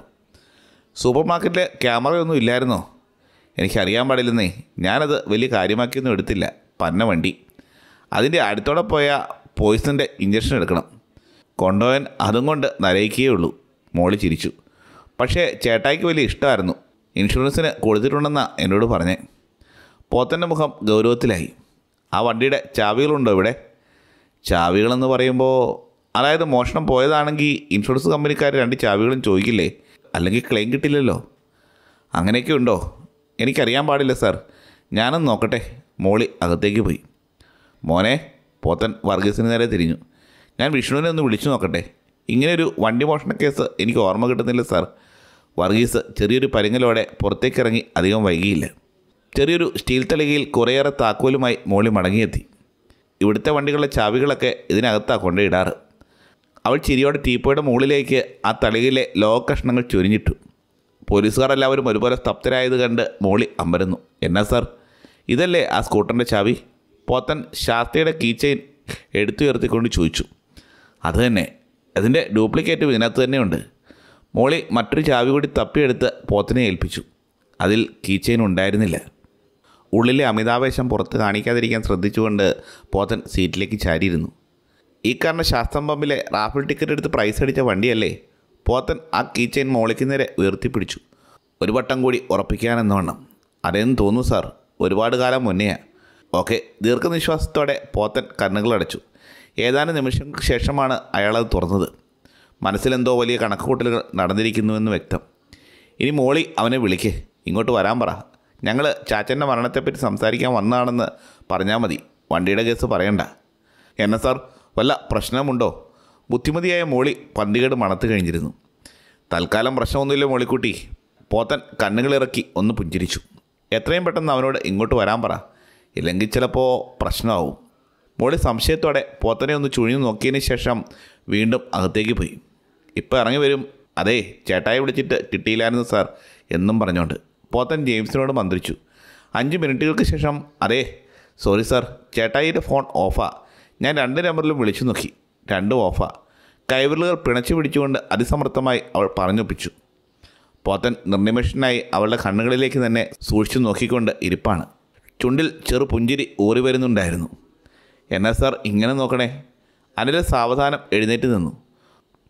സൂപ്പർ മാർക്കറ്റിൽ ക്യാമറയൊന്നും ഇല്ലായിരുന്നോ? എനിക്കറിയാൻ പാടില്ലെന്നേ. ഞാനത് വലിയ കാര്യമാക്കിയൊന്നും എടുത്തില്ല. പന്ന വണ്ടി. അതിന്റെ അടുത്തോടെ പോയ പോയിസന്റെ ഇഞ്ചക്ഷൻ എടുക്കണം. കൊണ്ടോയൻ അതും കൊണ്ട് നരയിക്കേ ഉള്ളൂ. മോളി ചിരിച്ചു. പക്ഷേ ചേട്ടായിക്ക് വലിയ ഇഷ്ടമായിരുന്നു. ഇൻഷുറൻസിന് കൊടുത്തിട്ടുണ്ടെന്നാണ് എന്നോട് പറഞ്ഞേ. പോത്തന്റെ മുഖം ഗൗരവത്തിലായി. ആ വണ്ടിയുടെ ചാവികളുണ്ടോ ഇവിടെ? ചാവികളെന്ന് പറയുമ്പോൾ അതായത് മോഷണം പോയതാണെങ്കിൽ ഇൻഷുറൻസ് കമ്പനിക്കാർ രണ്ട് ചാവികളും ചോദിക്കില്ലേ? അല്ലെങ്കിൽ ക്ലെയിം കിട്ടില്ലല്ലോ? അങ്ങനെയൊക്കെ ഉണ്ടോ? എനിക്കറിയാൻ പാടില്ല സാർ. ഞാനൊന്ന് നോക്കട്ടെ. മോളി അകത്തേക്ക് പോയി. മോനെ പോത്തൻ വർഗീസിന് നേരെ തിരിഞ്ഞു. ഞാൻ വിഷ്ണുവിനെ ഒന്ന് വിളിച്ചു നോക്കട്ടെ. ഇങ്ങനെയൊരു വണ്ടി മോഷണ കേസ് എനിക്ക് ഓർമ്മ കിട്ടുന്നില്ല സാർ. വർഗീസ് ചെറിയൊരു പരിങ്ങലോടെ പുറത്തേക്കിറങ്ങി അധികം വൈകിയില്ല. ചെറിയൊരു സ്റ്റീൽ തളികയിൽ കുറേയേറെ താക്കോലുമായി മോളി മടങ്ങിയെത്തി. ഇവിടുത്തെ വണ്ടികളുടെ ചാവികളൊക്കെ ഇതിനകത്താണ് കൊണ്ടിടാറ്. അവൾ ചിരിയോടെ ടീപ്പോയുടെ മുകളിലേക്ക് ആ തളികയിലെ ലോക കഷ്ണങ്ങൾ ചൊരിഞ്ഞിട്ടു. പോലീസുകാർ എല്ലാവരും ഒരുപോലെ സ്തബ്ധരായത് കണ്ട് മോളി അമ്പരുന്നു. എന്നാ സാർ? ഇതല്ലേ ആ സ്കൂട്ടറിന്റെ ചാവി? പോത്തൻ ശാസ്ത്രിയുടെ കീ ചെയിൻ എടുത്തുയർത്തിക്കൊണ്ട് ചോദിച്ചു. അതുതന്നെ അതിന്റെ ഡ്യൂപ്ലിക്കേറ്റ് ഇതിനകത്ത് തന്നെയുണ്ട്. മോളി മറ്റൊരു ചാവി കൂടി തപ്പിയെടുത്ത് പോത്തിനെ ഏൽപ്പിച്ചു. അതിൽ കീച്ചെയിൻ ഉണ്ടായിരുന്നില്ല. ഉള്ളിലെ അമിതാവേശം പുറത്ത് കാണിക്കാതിരിക്കാൻ ശ്രദ്ധിച്ചുകൊണ്ട് പോത്തൻ സീറ്റിലേക്ക് ചാരിയിരുന്നു. ഈ കാരണം ശാസ്ത്രം പമ്പിലെ റാഫിൾ ടിക്കറ്റ് എടുത്ത് പ്രൈസ് അടിച്ച വണ്ടിയല്ലേ? പോത്തൻ ആ കീച്ചെയിൻ മോളിക്ക് നേരെ ഉയർത്തിപ്പിടിച്ചു. ഒരു വട്ടം കൂടി ഉറപ്പിക്കാനെന്നോണം അതേന്ന് തോന്നുന്നു സാർ. ഒരുപാട് കാലം മുന്നെയാണ് ഓക്കെ ദീർഘനിശ്വാസത്തോടെ പോത്തൻ കണ്ണുകളടച്ചു. ഏതാനും നിമിഷങ്ങൾക്ക് ശേഷമാണ് അയാളത് തുറന്നത്. മനസ്സിലെന്തോ വലിയ കണക്കുകൂട്ടൽ നടന്നിരിക്കുന്നുവെന്ന് വ്യക്തം. ഇനി മോളി അവനെ വിളിക്ക്. ഇങ്ങോട്ട് വരാൻ പറ. ഞങ്ങൾ ചാച്ചന്റെ മരണത്തെപ്പറ്റി സംസാരിക്കാൻ വന്നതാണെന്ന് പറഞ്ഞാൽ മതി. വണ്ടിയുടെ കേസ് പറയണ്ട. എന്നെ സാർ വല്ല പ്രശ്നമുണ്ടോ? ബുദ്ധിമതിയായ മോളി പന്തികേട് മണത്ത് കഴിഞ്ഞിരുന്നു. തൽക്കാലം പ്രശ്നമൊന്നുമില്ല മോളിക്കുട്ടി. പോത്തൻ കണ്ണുകളിറക്കി ഒന്ന് പുഞ്ചിരിച്ചു. എത്രയും പെട്ടെന്ന് അവനോട് ഇങ്ങോട്ട് വരാൻ പറ. ഇല്ലെങ്കിൽ ചിലപ്പോൾ പ്രശ്നമാവും. മോളി സംശയത്തോടെ പോത്തനെ ഒന്ന് ചുഴിഞ്ഞു നോക്കിയതിന് ശേഷം വീണ്ടും അകത്തേക്ക് പോയി. ഇപ്പോൾ ഇറങ്ങി വരും. അതെ ചേട്ടായി വിളിച്ചിട്ട് കിട്ടിയില്ലായിരുന്നു സാർ എന്നും പറഞ്ഞുകൊണ്ട് പോത്തൻ ജെയിംസിനോട് മന്ത്രിച്ചു. അഞ്ച് മിനിറ്റുകൾക്ക് ശേഷം അതെ സോറി സാർ ചേട്ടായിയുടെ ഫോൺ ഓഫാ. ഞാൻ രണ്ട് നമ്പറിലും വിളിച്ചു നോക്കി. രണ്ടും ഓഫാ. കൈവിരലുകൾ പിണച്ചു പിടിച്ചുകൊണ്ട് അതിസമർത്ഥമായി അവൾ പറഞ്ഞൊപ്പിച്ചു. പോത്തൻ നിർനിമിഷനായി അവളുടെ കണ്ണുകളിലേക്ക് തന്നെ സൂക്ഷിച്ചു നോക്കിക്കൊണ്ട് ഇരിപ്പാണ്. ചുണ്ടിൽ ചെറു പുഞ്ചിരി ഊറി വരുന്നുണ്ടായിരുന്നു. എന്നാ സാർ ഇങ്ങനെ നോക്കണേ. അനിൽ സാവധാനം എഴുന്നേറ്റ് നിന്നു.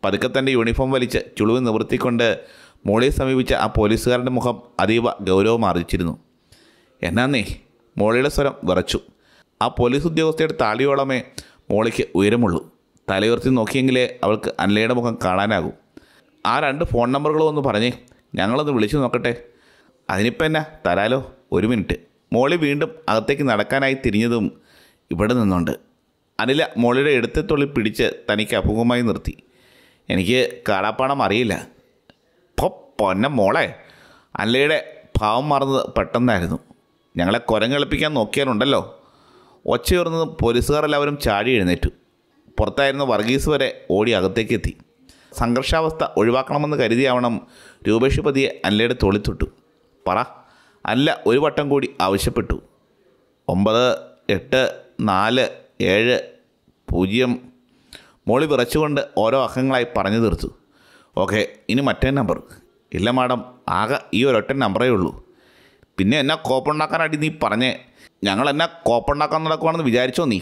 പതുക്കെ തന്റെ യൂണിഫോം വലിച്ച് ചുളിവ് നിവർത്തിക്കൊണ്ട് മോളിയെ സമീപിച്ച ആ പോലീസുകാരന്റെ മുഖം അതീവ ഗൗരവം അറിയിച്ചിരുന്നു എന്നാന്നേ മോളിയുടെ സ്വരം വിറച്ചു. ആ പോലീസ് ഉദ്യോഗസ്ഥയുടെ താളിയോളമേ മോളിക്ക് ഉയരമുള്ളൂ. തലയുയർത്തി നോക്കിയെങ്കിലേ അവൾക്ക് അനിലയുടെ മുഖം കാണാനാകൂ. ആ രണ്ട് ഫോൺ നമ്പറുകളും ഒന്ന് പറഞ്ഞേ ഞങ്ങളൊന്ന് വിളിച്ചു നോക്കട്ടെ. അതിനിപ്പോൾ എന്നാ തരാലോ ഒരു മിനിറ്റ് മോളി വീണ്ടും അകത്തേക്ക് നടക്കാനായി തിരിഞ്ഞതും ഇവിടെ നിന്നുണ്ട്. അനില മോളിയുടെ എടുത്ത തൊള്ളി പിടിച്ച് തനിക്ക് അപൂർവമായി നിർത്തി. എനിക്ക് കാടാപ്പാണം അറിയില്ല. ഇപ്പോൾ പൊന്ന മോളെ. അനിലയുടെ ഭാവം മറന്നത് പെട്ടെന്നായിരുന്നു. ഞങ്ങളെ കുരങ്ങളിപ്പിക്കാൻ നോക്കിയാലുണ്ടല്ലോ. ഒച്ചയുയർന്നതും പോലീസുകാരെല്ലാവരും ചാടി എഴുന്നേറ്റു. പുറത്തായിരുന്ന വർഗീസ് വരെ ഓടി അകത്തേക്ക് എത്തി സംഘർഷാവസ്ഥ ഒഴിവാക്കണമെന്ന് കരുതിയാവണം രൂപേഷ് പതിയെ അനിലയുടെ തൊളിത്തൊട്ടു പറ അല്ല ഒരു വട്ടം കൂടി ആവശ്യപ്പെട്ടു. ഒമ്പത് എട്ട് നാല് ഏഴ് പൂജ്യം. മോളി വിറച്ചുകൊണ്ട് ഓരോ അക്കങ്ങളായി പറഞ്ഞു തീർത്തു. ഓക്കെ ഇനി മറ്റേ നമ്പർ. ഇല്ല മാഡം ആകെ ഈ ഒരൊറ്റ നമ്പറേ ഉള്ളൂ. പിന്നെ എന്നാ അടി നീ പറഞ്ഞേ? ഞങ്ങൾ എന്നാ കോപ്പുണ്ടാക്കാൻ നടക്കുവാണെന്ന് വിചാരിച്ചോ നീ?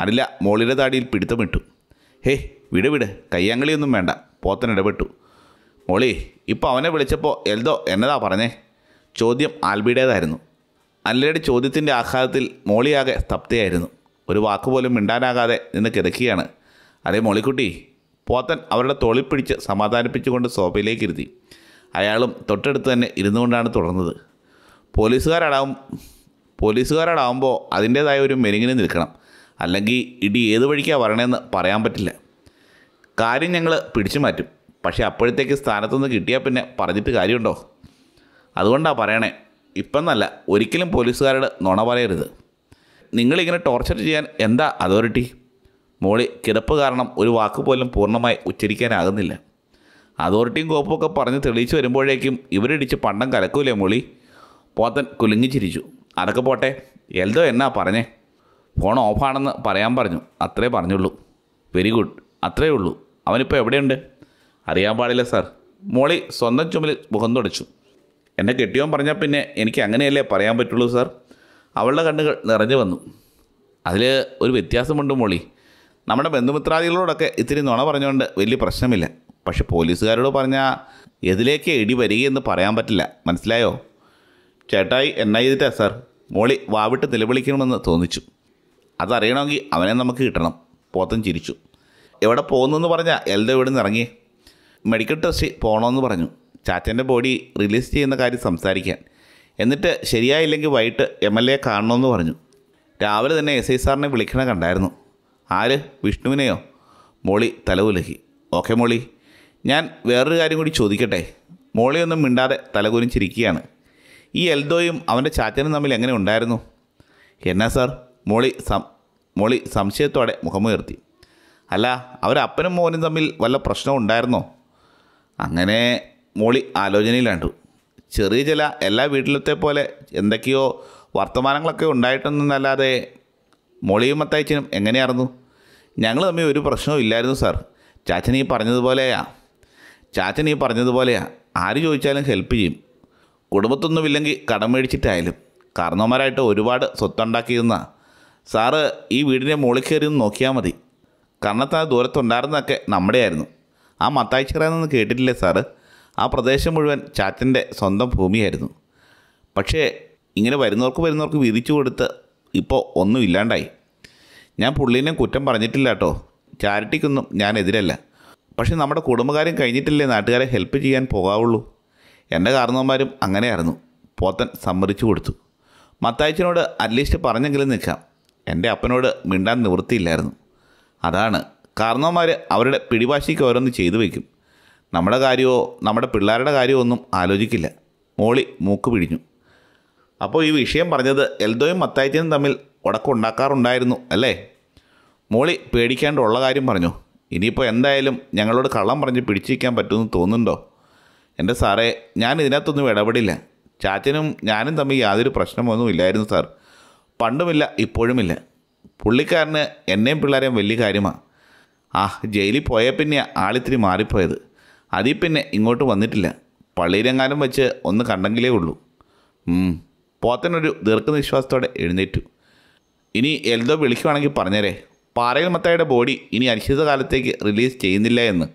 അറിയില്ല മോളിയുടെ താടിയിൽ പിടുത്തമിട്ടു ഹേ വിട് വിട്. കയ്യാങ്കളിയൊന്നും വേണ്ട. പോത്തൻ ഇടപെട്ടു. മോളി ഇപ്പോൾ അവനെ വിളിച്ചപ്പോൾ എൽദോ എന്നതാ പറഞ്ഞേ? ചോദ്യം ആൽബിയുടേതായിരുന്നു. അല്ലയുടെ ചോദ്യത്തിന്റെ ആഘാതത്തിൽ മോളിയാകെ സ്തബ്ധയായിരുന്നു. ഒരു വാക്കുപോലും മിണ്ടാനാകാതെ നിന്ന് കിടക്കുകയാണ്. അതേ മോളിക്കുട്ടി പോത്തൻ അവരുടെ തോളിൽ പിടിച്ച് സമാധാനിപ്പിച്ചുകൊണ്ട് സോഫയിലേക്ക് ഇരുത്തി. അയാളും തൊട്ടടുത്ത് തന്നെ ഇരുന്നു ഇരുന്നുകൊണ്ടാണ് തുടർന്നത്. പോലീസുകാരാടാവും പോലീസുകാരടാവുമ്പോൾ അതിന്റേതായ ഒരു മെരുങ്ങിന് നിൽക്കണം. അല്ലെങ്കിൽ ഇടി ഏത് വഴിക്കാണ് വരണമെന്ന് പറയാൻ പറ്റില്ല. കാര്യം ഞങ്ങൾ പിടിച്ചു മാറ്റും. പക്ഷേ അപ്പോഴത്തേക്ക് സ്ഥാനത്തുനിന്ന് കിട്ടിയാൽ പിന്നെ പറഞ്ഞിട്ട് കാര്യമുണ്ടോ? അതുകൊണ്ടാണ് പറയണേ ഇപ്പം എന്നല്ല ഒരിക്കലും പോലീസുകാരോട് നുണ പറയരുത്. നിങ്ങളിങ്ങനെ ടോർച്ചർ ചെയ്യാൻ എന്താ അതോറിറ്റി? മോളി കിടപ്പ് കാരണം ഒരു വാക്ക് പോലും പൂർണമായി ഉച്ചരിക്കാനാകുന്നില്ല. അതോറിറ്റിയും കോപ്പൊക്കെ പറഞ്ഞ് തെളിയിച്ചു വരുമ്പോഴേക്കും ഇവരിടിച്ച് പണ്ടം കലക്കൂലേ മോളി? പോത്തൻ കുലുങ്ങിച്ചിരിച്ചു അതൊക്കെ പോട്ടെ എൽദോ എന്നാ പറഞ്ഞേ? ഫോൺ ഓഫാണെന്ന് പറയാൻ പറഞ്ഞു. അത്രേ പറഞ്ഞുള്ളൂ. വെരി ഗുഡ് അത്രേ ഉള്ളൂ. അവനിപ്പോൾ എവിടെയുണ്ട്? അറിയാൻ പാടില്ല സാർ മോളി സ്വന്തം ചുമലിൽ മുഖം തുടച്ചു. എന്നെ കെട്ടിയോൻ പറഞ്ഞാൽ പിന്നെ എനിക്ക് അങ്ങനെയല്ലേ പറയാൻ പറ്റുള്ളൂ സാർ അവളുടെ കണ്ണുകൾ നിറഞ്ഞു വന്നു. അതിൽ ഒരു വ്യത്യാസമുണ്ട് മോളി. നമ്മുടെ ബന്ധുമിത്രാദികളോടൊക്കെ ഇത്തിരി നുണ പറഞ്ഞുകൊണ്ട് വലിയ പ്രശ്നമില്ല. പക്ഷെ പോലീസുകാരോട് പറഞ്ഞാൽ എതിലേക്ക് ഇടി വരികയെന്ന് പറയാൻ പറ്റില്ല. മനസ്സിലായോ? ചേട്ടായി എന്നാ ചെയ്തിട്ടാ സാർ? മോളി വാവിട്ട് നിലവിളിക്കണമെന്ന് തോന്നിച്ചു. അതറിയണമെങ്കിൽ അവനെ നമുക്ക് കിട്ടണം. പോത്തൻ ചിരിച്ചു. എവിടെ പോകുന്നെന്ന് പറഞ്ഞാൽ എൽദോ ഇവിടെ നിന്ന് ഇറങ്ങി. മെഡിക്കൽ ടെസ്റ്റ് പോകണമെന്ന് പറഞ്ഞു. ചാച്ചന്റെ ബോഡി റിലീസ് ചെയ്യുന്ന കാര്യം സംസാരിക്കാൻ. എന്നിട്ട് ശരിയായില്ലെങ്കിൽ വൈകിട്ട് എം എൽ എ കാണണമെന്ന് പറഞ്ഞു. രാവിലെ തന്നെ എസ് ഐ സാറിനെ വിളിക്കണ കണ്ടായിരുന്നു. ആര്? വിഷ്ണുവിനെയോ? മോളി തലകുലഹി ഓക്കെ മോളി. ഞാൻ വേറൊരു കാര്യം കൂടി ചോദിക്കട്ടെ? മോളിയൊന്നും മിണ്ടാതെ തലകുനിച്ചിരിക്കുകയാണ്. ഈ എൽദോയും അവന്റെ ചാറ്റനും തമ്മിൽ എങ്ങനെ ഉണ്ടായിരുന്നു? എന്നാ സാർ? മോളി സം മോളി സംശയത്തോടെ മുഖമുയർത്തി. അല്ല അവരപ്പനും മോനും തമ്മിൽ വല്ല പ്രശ്നവും ഉണ്ടായിരുന്നോ? അങ്ങനെ മോളി ആലോചനയിലാണ്ടു. ചെറിയ ചില എല്ലാ വീട്ടിലത്തെ പോലെ എന്തൊക്കെയോ വർത്തമാനങ്ങളൊക്കെ ഉണ്ടായിട്ടൊന്നല്ലാതെ മോളിയും മത്തായിച്ചനും എങ്ങനെയായിരുന്നു? ഞങ്ങൾ തമ്മിൽ ഒരു പ്രശ്നവും ഇല്ലായിരുന്നു സാർ. ചാച്ചൻ ഈ പറഞ്ഞതുപോലെയാ. ചാച്ചൻ ഈ പറഞ്ഞതുപോലെയാ. ആര് ചോദിച്ചാലും ഹെൽപ്പ് ചെയ്യും. കുടുംബത്തൊന്നുമില്ലെങ്കിൽ കടം മേടിച്ചിട്ടായാലും. കാരണവന്മാരായിട്ട് ഒരുപാട് സ്വത്തുണ്ടാക്കിയിരുന്ന. സാറ് ഈ വീടിന്റെ മുകളിൽ കയറി ഒന്ന് നോക്കിയാൽ മതി. കർണത്താ ദൂരത്തുണ്ടായിരുന്നതൊക്കെ നമ്മുടെയായിരുന്നു. ആ മത്തായിച്ചിറയെന്നൊന്നും കേട്ടിട്ടില്ലേ സാറ്? ആ പ്രദേശം മുഴുവൻ ചാച്ചന്റെ സ്വന്തം ഭൂമിയായിരുന്നു. പക്ഷേ ഇങ്ങനെ വരുന്നവർക്ക് വരുന്നവർക്ക് വിധിച്ചു കൊടുത്ത് ഇപ്പോൾ ഒന്നും ഇല്ലാണ്ടായി. ഞാൻ പുള്ളീനെ കുറ്റം പറഞ്ഞിട്ടില്ല കേട്ടോ. ചാരിറ്റിക്കൊന്നും ഞാൻ എതിരല്ല. പക്ഷേ നമ്മുടെ കുടുംബകാര്യം കഴിഞ്ഞിട്ടില്ലേ നാട്ടുകാരെ ഹെൽപ്പ് ചെയ്യാൻ പോകാവുള്ളൂ. എന്റെ കാരണവന്മാരും അങ്ങനെയായിരുന്നു. പോത്തൻ സമ്മതിച്ചു കൊടുത്തു. മത്തായച്ചനോട് അറ്റ്ലീസ്റ്റ് പറഞ്ഞെങ്കിലും നിൽക്കാം. എന്റെ അപ്പനോട് മിണ്ടാൻ നിവൃത്തിയില്ലായിരുന്നു. അതാണ്. കാരണവന്മാർ അവരുടെ പിടിവാശിക്ക് ഓരോന്ന് ചെയ്തു വയ്ക്കും. നമ്മുടെ കാര്യമോ നമ്മുടെ പിള്ളേരുടെ കാര്യമോ ഒന്നും ആലോചിക്കില്ല. മോളി മൂക്ക് പിഴിഞ്ഞു. അപ്പോൾ ഈ വിഷയം പറഞ്ഞത് എൽദോയും മത്തായത്തിനും തമ്മിൽ ഉടക്കുണ്ടാക്കാറുണ്ടായിരുന്നു അല്ലേ? മോളി പേടിക്കാണ്ടുള്ള കാര്യം പറഞ്ഞു. ഇനിയിപ്പോൾ എന്തായാലും ഞങ്ങളോട് കള്ളം പറഞ്ഞ് പിടിച്ചിരിക്കാൻ പറ്റുമെന്ന് തോന്നുന്നുണ്ടോ? എന്റെ സാറേ ഞാൻ ഇതിനകത്തൊന്നും ഇടപെടില്ല. ചാച്ചനും ഞാനും തമ്മിൽ യാതൊരു പ്രശ്നമൊന്നും ഇല്ലായിരുന്നു സാർ. പണ്ടുമില്ല ഇപ്പോഴുമില്ല. പുള്ളിക്കാരന് എന്നെയും പിള്ളേരെയും വലിയ കാര്യമാണ് ആ ജയിലിൽ പോയ പിന്നെ ആളിത്തിരി മാറിപ്പോയത്. അതിൽ പിന്നെ ഇങ്ങോട്ട് വന്നിട്ടില്ല. പള്ളിയിലെങ്ങാനും വെച്ച് ഒന്ന് കണ്ടെങ്കിലേ ഉള്ളൂ. പോത്തനൊരു ദീർഘനിശ്വാസത്തോടെ എഴുന്നേറ്റു. ഇനി എൽദോ വിളിക്കുവാണെങ്കിൽ പറഞ്ഞേരെ. പാറയിൽ മത്തായുടെ ബോഡി ഇനി അനിശ്ചിതകാലത്തേക്ക് റിലീസ് ചെയ്യുന്നില്ല എന്ന്.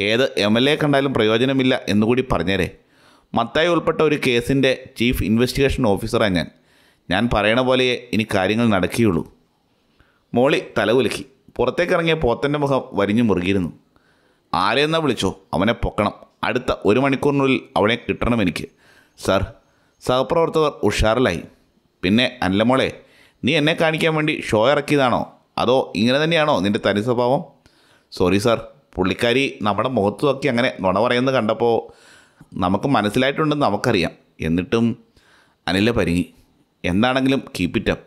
ഏത് എം എൽ എ കണ്ടാലും പ്രയോജനമില്ല എന്നുകൂടി പറഞ്ഞേരെ. മത്തായി ഉൾപ്പെട്ട ഒരു കേസിന്റെ ചീഫ് ഇൻവെസ്റ്റിഗേഷൻ ഓഫീസറാണ് ഞാൻ. ഞാൻ പറയണ പോലെയേ ഇനി കാര്യങ്ങൾ നടക്കുകയുള്ളൂ. മോളി തലകുലുക്കി പുറത്തേക്കിറങ്ങിയ പോത്തന്റെ മുഖം വരിഞ്ഞു മുറുകിയിരുന്നു. ആരെന്നാ വിളിച്ചോ? അവനെ പൊക്കണം. അടുത്ത ഒരു മണിക്കൂറിനുള്ളിൽ അവനെ കിട്ടണം എനിക്ക്. സാർ സഹപ്രവർത്തകർ ഉഷാറിലായി. പിന്നെ അല്ലമോളെ നീ എന്നെ കാണിക്കാൻ വേണ്ടി ഷോ ഇറക്കിയതാണോ? അതോ ഇങ്ങനെ തന്നെയാണോ നിന്റെ തനി സ്വഭാവം? സോറി സാർ പുള്ളിക്കാരി നമ്മുടെ മുഖത്ത് നോക്കി അങ്ങനെ നുണ പറയുന്നത് കണ്ടപ്പോൾ നമുക്ക് മനസ്സിലായിട്ടുണ്ടെന്ന് നമുക്കറിയാം. എന്നിട്ടും അനില പരിങ്ങി. എന്താണെങ്കിലും കീപ്പ് ഇറ്റ് അപ്പ്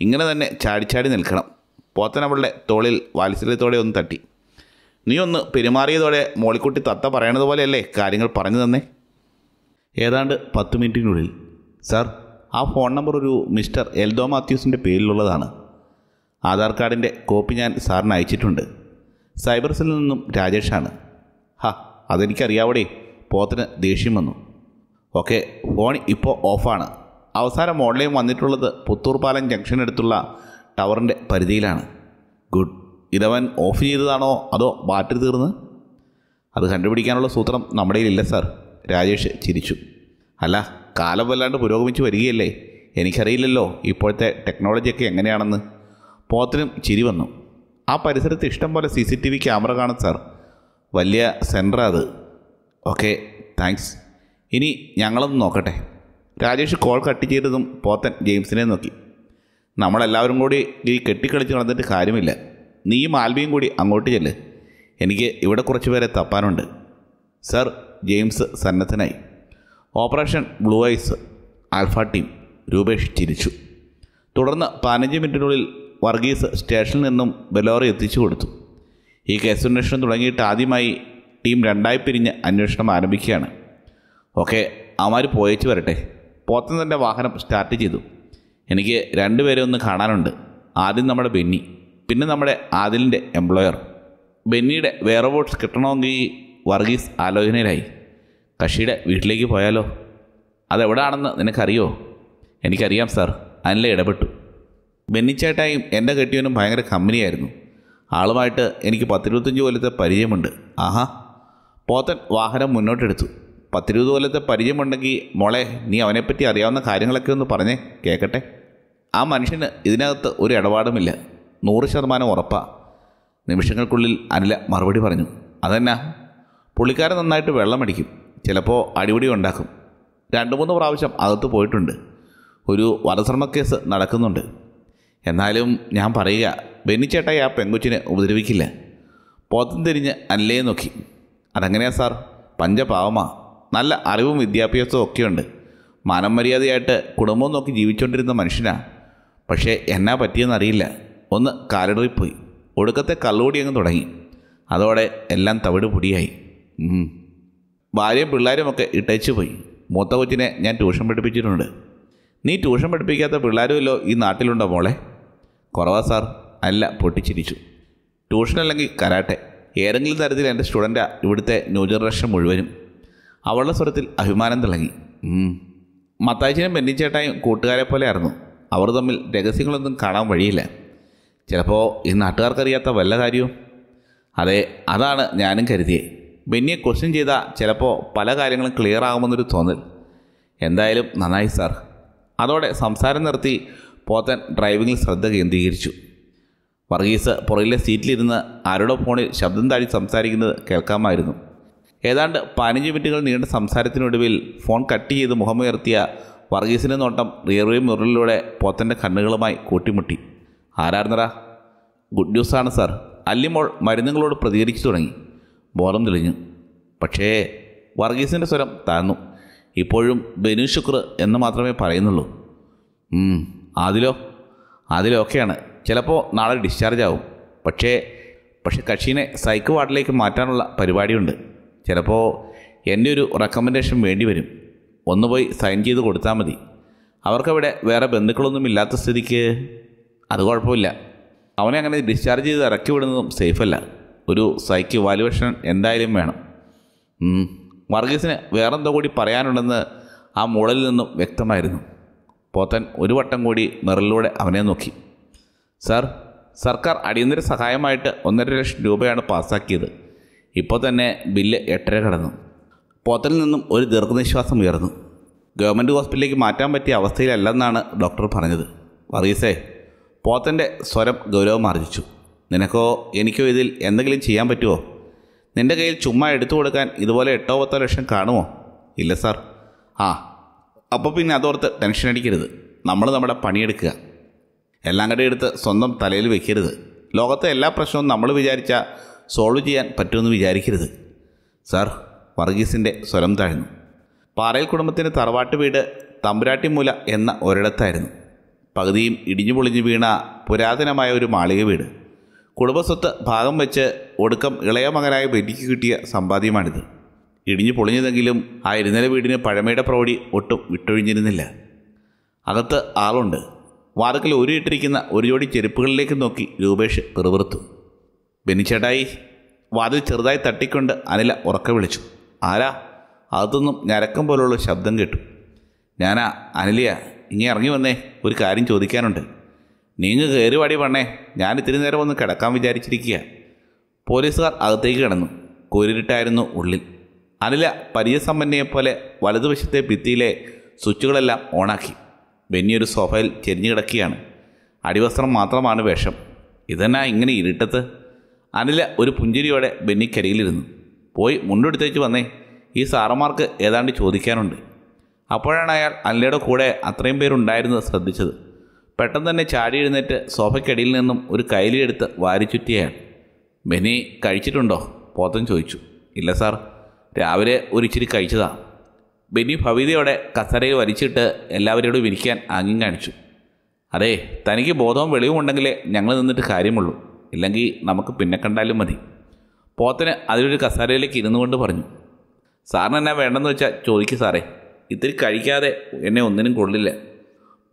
ഇങ്ങനെ തന്നെ ചാടിച്ചാടി നിൽക്കണം. പോത്തനവളുടെ തോളിൽ വാത്സല്യത്തോടെ ഒന്ന് തട്ടി. നീ ഒന്ന് പെരുമാറിയതോടെ മോളിക്കുട്ടി തത്ത പറയണത് പോലെയല്ലേ കാര്യങ്ങൾ പറഞ്ഞു തന്നേ? ഏതാണ്ട് പത്ത് മിനിറ്റിനുള്ളിൽ സാർ ആ ഫോൺ നമ്പർ ഒരു മിസ്റ്റർ എൽദോ മാത്യൂസിന്റെ പേരിലുള്ളതാണ്. ആധാർ കാർഡിന്റെ കോപ്പി ഞാൻ സാറിന് അയച്ചിട്ടുണ്ട്. സൈബർ സെല്ലിൽ നിന്നും രാജേഷാണ്. ഹാ അതെനിക്കറിയാവടേ പോത്തിന് ദേഷ്യം വന്നു. ഓക്കെ ഫോൺ ഇപ്പോൾ ഓഫാണ്. അവസാനം ഓൺലൈൻ വന്നിട്ടുള്ളത് പുത്തൂർ പാലം ജംഗ്ഷനടുത്തുള്ള ടവറിന്റെ പരിധിയിലാണ്. ഗുഡ്. ഇതവൻ ഓഫ് ചെയ്തതാണോ അതോ ബാറ്ററി തീർന്ന്? അത് കണ്ടുപിടിക്കാനുള്ള സൂത്രം നമ്മുടെ ഇല്ല സാർ. രാജേഷ് ചിരിച്ചു. അല്ല കാലം വല്ലാണ്ട് പുരോഗമിച്ച് വരികയല്ലേ? എനിക്കറിയില്ലല്ലോ ഇപ്പോഴത്തെ ടെക്നോളജിയൊക്കെ എങ്ങനെയാണെന്ന്. പോത്തിനും ചിരി വന്നു. ആ പരിസരത്ത് ഇഷ്ടം പോലെ C C T V camera കാണും സാർ. വലിയ സെന്ററാ അത്. ഓക്കെ താങ്ക്സ് ഇനി ഞങ്ങളൊന്ന് നോക്കട്ടെ. രാജേഷ് കോൾ കട്ട് ചെയ്തതും പോത്തൻ ജെയിംസിനെ നോക്കി. നമ്മളെല്ലാവരും കൂടി ഈ കെട്ടിക്കളിച്ച് നടന്നിട്ട് കാര്യമില്ല. നീയും ആൽബിയും കൂടി അങ്ങോട്ട് ചെല്ല്. എനിക്ക് ഇവിടെ കുറച്ച് പേരെ തപ്പാനുണ്ട്. Sir James സന്നദ്ധനായി. Operation blue ice alpha team Rupesh ചിരിച്ചു. തുടർന്ന് പതിനഞ്ച് മിനിറ്റിനുള്ളിൽ വർഗീസ് സ്റ്റേഷനിൽ നിന്നും ബലോറി എത്തിച്ചു കൊടുത്തു. ഈ കേസന്വേഷണം തുടങ്ങിയിട്ട് ആദ്യമായി ടീം രണ്ടായി പിരിഞ്ഞ് അന്വേഷണം ആരംഭിക്കുകയാണ്. ഓക്കെ അവന്മാർ പോയേച്ച് വരട്ടെ. പോത്തൻ തന്റെ വാഹനം സ്റ്റാർട്ട് ചെയ്തു. എനിക്ക് രണ്ടുപേരെ ഒന്ന് കാണാനുണ്ട്. ആദ്യം നമ്മുടെ ബെന്നി. പിന്നെ നമ്മുടെ ആദിലിന്റെ എംപ്ലോയർ ബെന്നിയുടെ വേറെ വോട്ട്സ് കിട്ടണമെങ്കിൽ വർഗീസ് ആലോചനയിലായി. കക്ഷിയുടെ വീട്ടിലേക്ക് പോയാലോ? അതെവിടാണെന്ന് നിനക്കറിയോ? എനിക്കറിയാം സാർ അനില ഇടപെട്ടു. ബെന്നിച്ചേട്ടായും എന്റെ കെട്ടിയവനും ഭയങ്കര കമ്പനിയായിരുന്നു. ആളുമായിട്ട് എനിക്ക് പത്തിരുപത്തഞ്ച് കൊല്ലത്തെ പരിചയമുണ്ട്. ആഹാ. പോത്തൻ വാഹനം മുന്നോട്ടെടുത്തു. പത്തിരുപത് കൊല്ലത്തെ പരിചയമുണ്ടെങ്കിൽ മോളെ നീ അവനെപ്പറ്റി അറിയാവുന്ന കാര്യങ്ങളൊക്കെ ഒന്ന് പറഞ്ഞേ കേൾക്കട്ടെ ആ മനുഷ്യന് ഇതിനകത്ത് ഒരു ഇടപാടുമില്ല. നൂറ് ശതമാനം ഉറപ്പാ. നിമിഷങ്ങൾക്കുള്ളിൽ അനില മറുപടി പറഞ്ഞു. അതെന്നാ? പുള്ളിക്കാരൻ നന്നായിട്ട് വെള്ളമടിക്കും ചിലപ്പോൾ അടിപിടി ഉണ്ടാക്കും. രണ്ട് മൂന്ന് പ്രാവശ്യം അകത്ത് പോയിട്ടുണ്ട്. ഒരു വധശ്രമ കേസ് നടക്കുന്നുണ്ട്. എന്നാലും ഞാൻ പറയുക ബെന്നിച്ചേട്ടായി ആ പെങ്കുച്ചിനെ ഉപദ്രവിക്കില്ല. പോത്തം തിരിഞ്ഞ് അനിലയെ നോക്കി. അതെങ്ങനെയാ സാർ? പഞ്ചപാവമാ. നല്ല അറിവും വിദ്യാഭ്യാസവും ഒക്കെയുണ്ട്. മാനം മര്യാദയായിട്ട് കുടുംബം നോക്കി ജീവിച്ചുകൊണ്ടിരുന്ന മനുഷ്യനാ. പക്ഷേ എന്നാ പറ്റിയെന്നറിയില്ല. ഒന്ന് കാലിടറിപ്പോയി. ഒടുക്കത്തെ കള്ളുകൂടി അങ്ങ് തുടങ്ങി. അതോടെ എല്ലാം തവിട് പൊടിയായി ഭാര്യയും പിള്ളേരുമൊക്കെ ഇട്ടേച്ചു പോയി. മൂത്ത കൊച്ചിനെ ഞാൻ ട്യൂഷൻ പഠിപ്പിച്ചിട്ടുണ്ട്. നീ ട്യൂഷൻ പഠിപ്പിക്കാത്ത പിള്ളേരുമല്ലോ ഈ നാട്ടിലുണ്ടോ മോളെ? കുറവാ സാർ. അല്ല പൊട്ടിച്ചിരിച്ചു. ട്യൂഷൻ അല്ലെങ്കിൽ കരാട്ടെ. ഏതെങ്കിലും തരത്തിൽ എന്റെ സ്റ്റുഡന്റാ ഇവിടുത്തെ ന്യൂ ജനറേഷൻ മുഴുവനും. അവളുടെ സ്വരത്തിൽ അഭിമാനം തിളങ്ങി. മത്തായിച്ചിനും ബെന്നിച്ചേട്ടായും കൂട്ടുകാരെ പോലെ ആയിരുന്നു. അവർ തമ്മിൽ രഹസ്യങ്ങളൊന്നും കാണാൻ വഴിയില്ല. ചിലപ്പോൾ ഈ നാട്ടുകാർക്കറിയാത്ത വല്ല കാര്യവും? അതെ അതാണ് ഞാനും കരുതിയത് ബെന്നിയെ ക്വസ്റ്റ്യൻ ചെയ്താൽ ചിലപ്പോൾ പല കാര്യങ്ങളും ക്ലിയർ ആകുമെന്നൊരു തോന്നൽ. എന്തായാലും നന്നായി സാർ അതോടെ സംസാരം നിർത്തി പോത്തൻ ഡ്രൈവിങ്ങിൽ ശ്രദ്ധ കേന്ദ്രീകരിച്ചു. വർഗീസ് പുറകിലെ സീറ്റിലിരുന്ന് ആരുടെ ഫോണിൽ ശബ്ദം താഴി സംസാരിക്കുന്നത് കേൾക്കാമായിരുന്നു. ഏതാണ്ട് പതിനഞ്ച് മിനിറ്റുകൾ നീണ്ട സംസാരത്തിനൊടുവിൽ ഫോൺ കട്ട് ചെയ്ത് മുഖമുയർത്തിയ വർഗീസിന്റെ നോട്ടം റിയർവ്യൂ മിററിലൂടെ പോത്തന്റെ കണ്ണുകളുമായി കൂട്ടിമുട്ടി. ആരായിരുന്നടാ? ഗുഡ് ന്യൂസ് ആണ് സാർ അല്ലിമോൾ മരുന്നുകളോട് പ്രതികരിച്ചു തുടങ്ങി. ബോധം തെളിഞ്ഞു. പക്ഷേ വർഗീസിന്റെ സ്വരം താഴ്ന്നു. ഇപ്പോഴും ബനു ശുക്ർ എന്ന് മാത്രമേ പറയുന്നുള്ളൂ. അതിലോ? അതിലൊക്കെയാണ് ചിലപ്പോൾ നാളെ ഡിസ്ചാർജ് ആവും. പക്ഷേ പക്ഷെ കക്ഷീനെ സൈക്ക് വാർഡിലേക്ക് മാറ്റാനുള്ള പരിപാടിയുണ്ട്. ചിലപ്പോൾ എന്റെ ഒരു റെക്കമെൻഡേഷൻ വേണ്ടി വരും. ഒന്ന് പോയി സൈൻ ചെയ്ത് കൊടുത്താൽ മതി. അവർക്കവിടെ വേറെ ബന്ധുക്കളൊന്നും ഇല്ലാത്ത സ്ഥിതിക്ക് അത് കുഴപ്പമില്ല. അവനെ അങ്ങനെ ഡിസ്ചാർജ് ചെയ്ത് ഇറക്കി വിടുന്നതും സേഫല്ല ഒരു സൈക്ക് വാലുവേഷൻ എന്തായാലും വേണം. വർഗീസിന് വേറെന്തോ കൂടി പറയാനുണ്ടെന്ന് ആ മുകളിൽ നിന്നും വ്യക്തമായിരുന്നു. പോത്തൻ ഒരു വട്ടം കൂടി മെറിലൂടെ അവനെ നോക്കി. സാർ സർക്കാർ അടിയന്തര സഹായമായിട്ട് ഒന്നര ലക്ഷം രൂപയാണ് പാസ്സാക്കിയത്. ഇപ്പോൾ തന്നെ ബില്ല് എട്ടര കടന്നു. പോത്തനിൽ നിന്നും ഒരു ദീർഘനിശ്വാസം ഉയർന്നു. ഗവൺമെന്റ് ഹോസ്പിറ്റലിലേക്ക് മാറ്റാൻ പറ്റിയ അവസ്ഥയിലല്ലെന്നാണ് ഡോക്ടർ പറഞ്ഞത്. വർഗീസേ പോത്തന്റെ സ്വരം ഗൗരവമാർജിച്ചു നിനക്കോ എനിക്കോ ഇതിൽ എന്തെങ്കിലും ചെയ്യാൻ പറ്റുമോ നിന്റെ കയ്യിൽ ചുമ്മാ എടുത്തു കൊടുക്കാൻ ഇതുപോലെ എട്ടോ പത്തോ ലക്ഷം കാണുമോ? ഇല്ല സാർ. ആ അപ്പോൾ പിന്നെ അതോർത്ത് ടെൻഷൻ അടിക്കരുത്. നമ്മൾ നമ്മുടെ പണിയെടുക്കുക എല്ലാം കൂടെ എടുത്ത് സ്വന്തം തലയിൽ വെക്കരുത്. ലോകത്തെ എല്ലാ പ്രശ്നവും നമ്മൾ വിചാരിച്ച സോൾവ് ചെയ്യാൻ പറ്റുമെന്ന് വിചാരിക്കരുത്. സാർ വർഗീസിന്റെ സ്വരം താഴ്ന്നു. പാറയിൽ കുടുംബത്തിന്റെ തറവാട്ട് വീട് തമ്പുരാട്ടിമൂല എന്ന ഒരിടത്തായിരുന്നു. പകുതിയും ഇടിഞ്ഞു പൊളിഞ്ഞു വീണ പുരാതനമായ ഒരു മാളിക വീട്. കുടുംബസ്വത്ത് ഭാഗം വെച്ച് ഒടുക്കം ഇളയ മകനായ ബെന്നിക്ക് കിട്ടിയ സമ്പാദ്യമാണിത്. ഇടിഞ്ഞു പൊളിഞ്ഞതെങ്കിലും ആ ഇരുനില വീടിന് പഴമയുടെ പ്രൗഢി ഒട്ടും വിട്ടൊഴിഞ്ഞിരുന്നില്ല. അകത്ത് ആളുണ്ട്. വാതക്കൽ ഇട്ടിരിക്കുന്ന ഒരു ജോഡി ചെരുപ്പുകളിലേക്ക് നോക്കി രൂപേഷ് പിറുപിറുത്തു. ബെന്നിച്ചേട്ടായി വാതിൽ ചെറുതായി തട്ടിക്കൊണ്ട് അനില ഉറക്കെ വിളിച്ചു. ആരാ? അകത്തുനിന്നും ഞരക്കം പോലുള്ള ശബ്ദം കേട്ടു. ഞാനാ അനിലയ. ഇങ്ങനെ ഇറങ്ങി വന്നേ ഒരു കാര്യം ചോദിക്കാനുണ്ട്. നീങ്ങ് കയറി വാടി പണ്ണേ ഞാൻ ഇത്തിരി നേരം ഒന്ന് കിടക്കാൻ വിചാരിച്ചിരിക്കുക. പോലീസുകാർ അകത്തേക്ക് കിടന്നു. കൂരിട്ടായിരുന്നു ഉള്ളിൽ. അനില പരിചയസമ്പന്നയെപ്പോലെ വലതുവശത്തെ ഭിത്തിയിലെ സ്വിച്ചുകളെല്ലാം ഓണാക്കി. ബെന്നി ഒരു സോഫയിൽ ചെരിഞ്ഞു കിടക്കുകയാണ്. അടിവസ്ത്രം മാത്രമാണ് വേഷം. ഇതെന്നാ ഇങ്ങനെ ഇരുട്ടത്ത്? അനില ഒരു പുഞ്ചിരിയോടെ ബെന്നിക്കരികിലിരുന്നു പോയി മുണ്ടെടുത്തേച്ച് വന്നേ ഈ സാറന്മാർക്ക് ഏതാണ്ട് ചോദിക്കാനുണ്ട്. അപ്പോഴാണ് അയാൾ അനിലയുടെ കൂടെ അത്രയും പേരുണ്ടായിരുന്നത് ശ്രദ്ധിച്ചത്. പെട്ടെന്ന് തന്നെ ചാടി എഴുന്നേറ്റ് സോഫയ്ക്കടിയിൽ നിന്നും ഒരു കൈലിയെടുത്ത് വാരി ബെനി കഴിച്ചിട്ടുണ്ടോ? പോത്തൻ ചോദിച്ചു. ഇല്ല സാർ. രാവിലെ ഒരിച്ചിരി കഴിച്ചതാ. ബെനി ഭവിതയോടെ കസരയിൽ വലിച്ചിട്ട് എല്ലാവരോടും ഇരിക്കാൻ ആംഗ്യം കാണിച്ചു. അതെ തനിക്ക് ബോധവും വെളിവും ഉണ്ടെങ്കിലേ ഞങ്ങൾ നിന്നിട്ട് കാര്യമുള്ളൂ. ഇല്ലെങ്കിൽ നമുക്ക് പിന്നെ കണ്ടാലും മതി. പോത്തന് അതിലൊരു കസേരയിലേക്ക് ഇരുന്നു കൊണ്ട് പറഞ്ഞു. സാറിന് എന്നാ വേണ്ടെന്ന് വെച്ചാൽ ചോദിക്കും സാറേ. ഇത്തിരി കഴിക്കാതെ എന്നെ ഒന്നിനും കൊള്ളില്ല.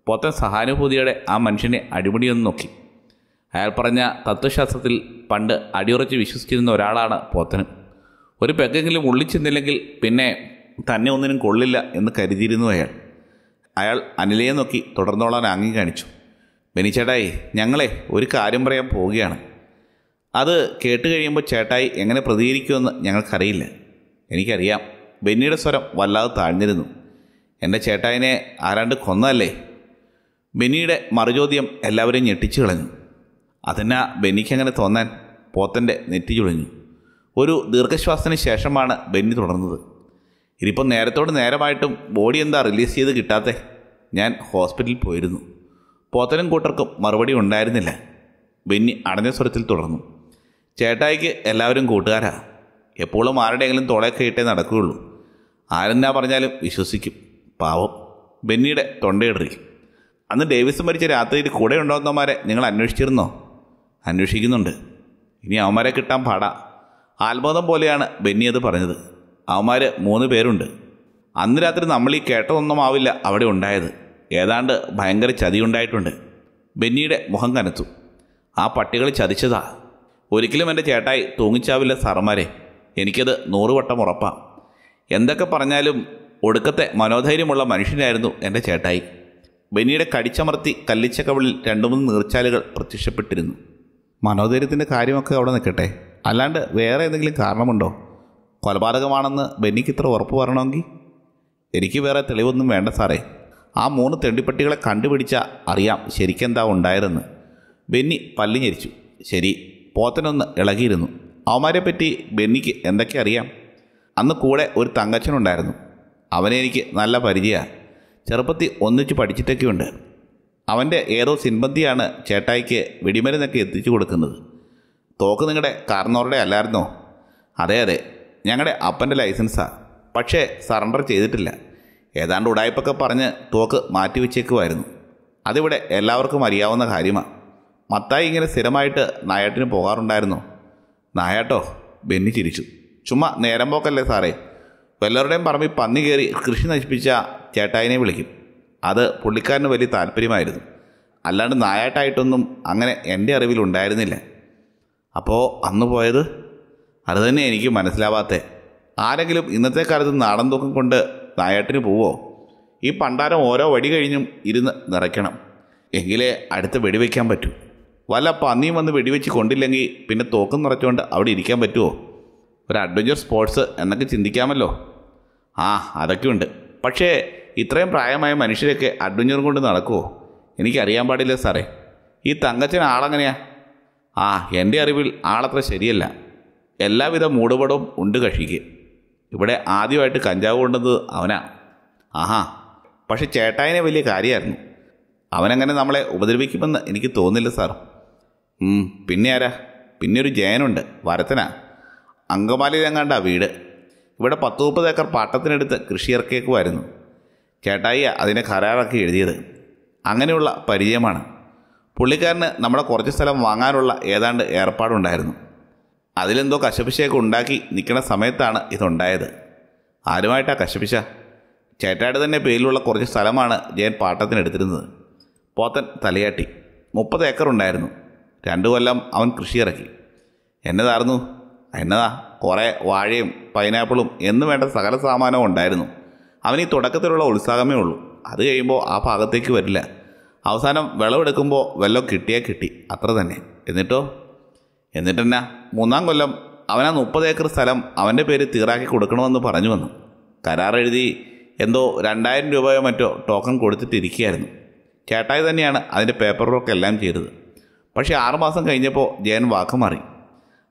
പോത്തൻ സഹാനുഭൂതിയോടെ ആ മനുഷ്യനെ അടിമുടിയൊന്ന് നോക്കി. അയാൾ പറഞ്ഞ തത്വശാസ്ത്രത്തിൽ പണ്ട് അടിയുറച്ച് വിശ്വസിച്ചിരുന്ന ഒരാളാണ് പോത്തനും ഒരു പെഗ്ഗെങ്കിലും ഉള്ളിച്ചെന്നില്ലെങ്കിൽ പിന്നെ തന്നെ ഒന്നിനും കൊള്ളില്ല എന്ന് കരുതിയിരുന്നു അയാൾ. അയാൾ അനിലയെ നോക്കി തുടർന്നോളാൻ ആംഗ്യം കാണിച്ചു ബെനിച്ചേട്ടായി ഞങ്ങളെ ഒരു കാര്യം പറയാൻ പോവുകയാണ്. അത് കേട്ട് കഴിയുമ്പോൾ ചേട്ടായി എങ്ങനെ പ്രതികരിക്കുമെന്ന് ഞങ്ങൾക്കറിയില്ല. എനിക്കറിയാം. ബെന്നിയുടെ സ്വരം വല്ലാതെ താഴ്ന്നിരുന്നു. എന്റെ ചേട്ടായിനെ ആരാണ്ട് കൊന്നല്ലേ ബെന്നിയുടെ മറുചോദ്യം എല്ലാവരെയും ഞെട്ടിച്ചു കളഞ്ഞു. അതെന്നാ ബെന്നിക്കങ്ങനെ തോന്നാൻ പോത്തന്റെ നെറ്റി ചുളിഞ്ഞു. ഒരു ദീർഘശ്വാസത്തിന് ശേഷമാണ് ബെന്നി തുടർന്നത്. ഇനിയിപ്പം നേരത്തോട് നേരമായിട്ടും ബോഡി എന്താ റിലീസ് ചെയ്ത് കിട്ടാത്തെ? ഞാൻ ഹോസ്പിറ്റലിൽ പോയിരുന്നു. പോത്തനും കൂട്ടർക്കും മറുപടി ഉണ്ടായിരുന്നില്ല. ബെന്നി അടഞ്ഞ സ്വരത്തിൽ തുടർന്നു. ചേട്ടായിക്ക് എല്ലാവരും കൂട്ടുകാരാ. എപ്പോഴും ആരുടെയെങ്കിലും തോളെ കയറ്റേ നടക്കുകയുള്ളൂ. ആരെന്നാ പറഞ്ഞാലും വിശ്വസിക്കും. പാവം. ബെന്നിയുടെ തൊണ്ടയിടറി. അന്ന് ഡേവിസ് മരിച്ച രാത്രിയിൽ കൂടെ ഉണ്ടാകുന്നവന്മാരെ നിങ്ങൾ അന്വേഷിച്ചിരുന്നോ? അന്വേഷിക്കുന്നുണ്ട്. ഇനി അവന്മാരെ കിട്ടാൻ പാടാ. ആത്മോദം പോലെയാണ് ബെന്നി അത് പറഞ്ഞത്. അവന്മാർ മൂന്ന് പേരുണ്ട്. അന്ന് രാത്രി നമ്മൾ ഈ കേട്ടതൊന്നും ആവില്ല അവിടെ ഉണ്ടായത്. ഏതാണ്ട് ഭയങ്കര ചതിയുണ്ടായിട്ടുണ്ട്. ബെന്നിയുടെ മുഖം കനത്തു. ആ പട്ടികൾ ചതിച്ചതാ. ഒരിക്കലും എന്റെ ചേട്ടായി തൂങ്ങിച്ചാവില്ല സാറന്മാരെ. എനിക്കത് നൂറുവട്ടം വട്ടം ഉറപ്പാ. എന്തൊക്കെ പറഞ്ഞാലും ഒടുക്കത്തെ മനോധൈര്യമുള്ള മനുഷ്യനായിരുന്നു എന്റെ ചേട്ടായി. ബെന്നിയുടെ കടിച്ചമർത്തി കല്ലിച്ച കവിളിൽ രണ്ടു മൂന്ന് നീർച്ചാലുകൾ പ്രത്യക്ഷപ്പെട്ടിരുന്നു. മനോധൈര്യത്തിന്റെ കാര്യമൊക്കെ അവിടെ നിൽക്കട്ടെ. അല്ലാണ്ട് വേറെ എന്തെങ്കിലും കാരണമുണ്ടോ? കൊലപാതകമാണെന്ന് ബെന്നിക്ക് ഇത്ര ഉറപ്പ് പറയണമെങ്കിൽ എനിക്ക് വേറെ തെളിവൊന്നും വേണ്ട സാറേ. ആ മൂന്ന് തെണ്ടിപ്പട്ടികളെ കണ്ടുപിടിച്ച അറിയാം ശരിക്കെന്താ ഉണ്ടായതെന്ന്. ബെന്നി പല്ലിഞ്ഞരിച്ചു. ശരി പോത്തനൊന്ന് ഇളകിയിരുന്നു. അവന്മാരെ പറ്റി ബെന്നിക്ക് എന്തൊക്കെ അറിയാം? അന്ന് കൂടെ ഒരു തങ്കച്ചനുണ്ടായിരുന്നു. അവനെ എനിക്ക് നല്ല പരിചയമാണ്. ചെറുപ്പത്തിൽ ഒന്നിച്ച് പഠിച്ചിട്ടൊക്കെയുണ്ട്. അവന്റെ ഏതോ സിൻബന്ധിയാണ് ചേട്ടായിക്ക് വെടിമരുന്നൊക്കെ എത്തിച്ചു കൊടുക്കുന്നത്. തോക്ക് നിങ്ങളുടെ കാർന്നോറുടെ അല്ലായിരുന്നോ? അതെ അതെ. ഞങ്ങളുടെ അപ്പന്റെ ലൈസൻസാണ് പക്ഷേ സറണ്ടർ ചെയ്തിട്ടില്ല. ഏതാണ്ട് ഉടായ്പൊക്കെ പറഞ്ഞ് തോക്ക് മാറ്റിവെച്ചേക്കുമായിരുന്നു അതിവിടെ എല്ലാവർക്കും അറിയാവുന്ന കാര്യമാണ് മത്തായി ഇങ്ങനെ സ്ഥിരമായിട്ട് നായാട്ടിന് പോകാറുണ്ടായിരുന്നോ? നായാട്ടോ ബെന്നി ചിരിച്ചു. ചുമ്മാ നേരം പോക്കല്ലേ സാറേ? വല്ലവരുടെയും പറമ്പിൽ പന്നി കയറി കൃഷി നശിപ്പിച്ച ചേട്ടായിനെ വിളിക്കും. അത് പുള്ളിക്കാരന് വലിയ താല്പര്യമായിരുന്നു. അല്ലാണ്ട് നായാട്ടായിട്ടൊന്നും അങ്ങനെ എന്റെ അറിവിലുണ്ടായിരുന്നില്ല അപ്പോൾ അന്ന് പോയത് അത് തന്നെ എനിക്ക് മനസ്സിലാവാത്ത. ആരെങ്കിലും ഇന്നത്തെ കാലത്ത് നാടൻ തൂക്കം കൊണ്ട് നായാട്ടിന് പോവോ? ഈ പണ്ടാരം ഓരോ വടി കഴിഞ്ഞും ഇരുന്ന് നിറയ്ക്കണം. എങ്കിലേ അടുത്ത് വെടിവെക്കാൻ പറ്റൂ. വല്ല പന്നിയും വന്ന് വെടിവെച്ച് കൊണ്ടില്ലെങ്കിൽ പിന്നെ തോക്കം നിറച്ചുകൊണ്ട് അവിടെ ഇരിക്കാൻ പറ്റുമോ ഒരു അഡ്വഞ്ചർ സ്പോർട്സ് എന്നൊക്കെ ചിന്തിക്കാമല്ലോ. ആ അതൊക്കെ ഉണ്ട് പക്ഷേ ഇത്രയും പ്രായമായ മനുഷ്യരൊക്കെ അഡ്വഞ്ചർ കൊണ്ട് നടക്കുമോ എനിക്കറിയാൻ പാടില്ല സാറേ. ഈ തങ്കച്ചൻ ആളെങ്ങനെയാ? ആ എന്റെ അറിവിൽ ആളത്ര ശരിയല്ല. എല്ലാവിധ മൂടുപടവും ഉണ്ട് കക്ഷിക്ക്. ഇവിടെ ആദ്യമായിട്ട് കഞ്ചാവ് കൊണ്ടത് അവനാ. ആഹാ പക്ഷെ ചേട്ടായനെ വലിയ കാര്യമായിരുന്നു. അവനങ്ങനെ നമ്മളെ ഉപദ്രവിക്കുമെന്ന് എനിക്ക് തോന്നില്ല സാർ. പിന്നെ ആരാ? പിന്നെ ഒരു ജയനുണ്ട് വരത്തനാ. അങ്കമാലിയിലെങ്ങാണ്ടാ വീട്? ഇവിടെ പത്ത് മുപ്പത് ഏക്കർ പാട്ടത്തിനെടുത്ത് കൃഷി ഇറക്കിയേക്കുമായിരുന്നു കേട്ടായി അതിനെ കരാറാക്കി എഴുതിയത്. അങ്ങനെയുള്ള പരിചയമാണ്. പുള്ളിക്കാരന് നമ്മുടെ കുറച്ച് സ്ഥലം വാങ്ങാനുള്ള ഏതാണ്ട് ഏർപ്പാടുണ്ടായിരുന്നു. അതിലെന്തോ കശപിശയൊക്കെ ഉണ്ടാക്കി നിൽക്കുന്ന സമയത്താണ് ഇതുണ്ടായത്. ആരുമായിട്ടാ കശപിശ ചേട്ടായിട്ട് തന്നെ പേരിലുള്ള കുറച്ച് സ്ഥലമാണ് ജയൻ പാട്ടത്തിനെടുത്തിരുന്നത്. പോത്തൻ തലയാട്ടി. മുപ്പത് ഏക്കർ ഉണ്ടായിരുന്നു. രണ്ടു കൊല്ലം അവൻ കൃഷി ഇറക്കി എന്നതായിരുന്നു എന്നതാ? കുറേ വാഴയും പൈനാപ്പിളും എന്നു വേണ്ട സകല സാമാനവും ഉണ്ടായിരുന്നു. അവന് ഈ തുടക്കത്തിലുള്ള ഉത്സാഹമേ ഉള്ളൂ. അത് കഴിയുമ്പോൾ ആ ഭാഗത്തേക്ക് വരില്ല. അവസാനം വിളവെടുക്കുമ്പോൾ വെള്ളം കിട്ടിയാൽ കിട്ടി. അത്ര തന്നെ. എന്നിട്ടോ? എന്നിട്ടെന്നാ? മൂന്നാം കൊല്ലം അവനാ മുപ്പത് ഏക്കർ സ്ഥലം അവന്റെ പേര് തീറാക്കി കൊടുക്കണമെന്ന് പറഞ്ഞു വന്നു. കരാർ എഴുതി എന്തോ രണ്ടായിരം രൂപയോ മറ്റോ ടോക്കൺ കൊടുത്തിട്ടിരിക്കുകയായിരുന്നു. ചേട്ടായി തന്നെയാണ് അതിന്റെ പേപ്പർ വർക്ക് എല്ലാം ചെയ്തത്. പക്ഷേ ആറുമാസം കഴിഞ്ഞപ്പോൾ ജയൻ വാക്ക് മാറി.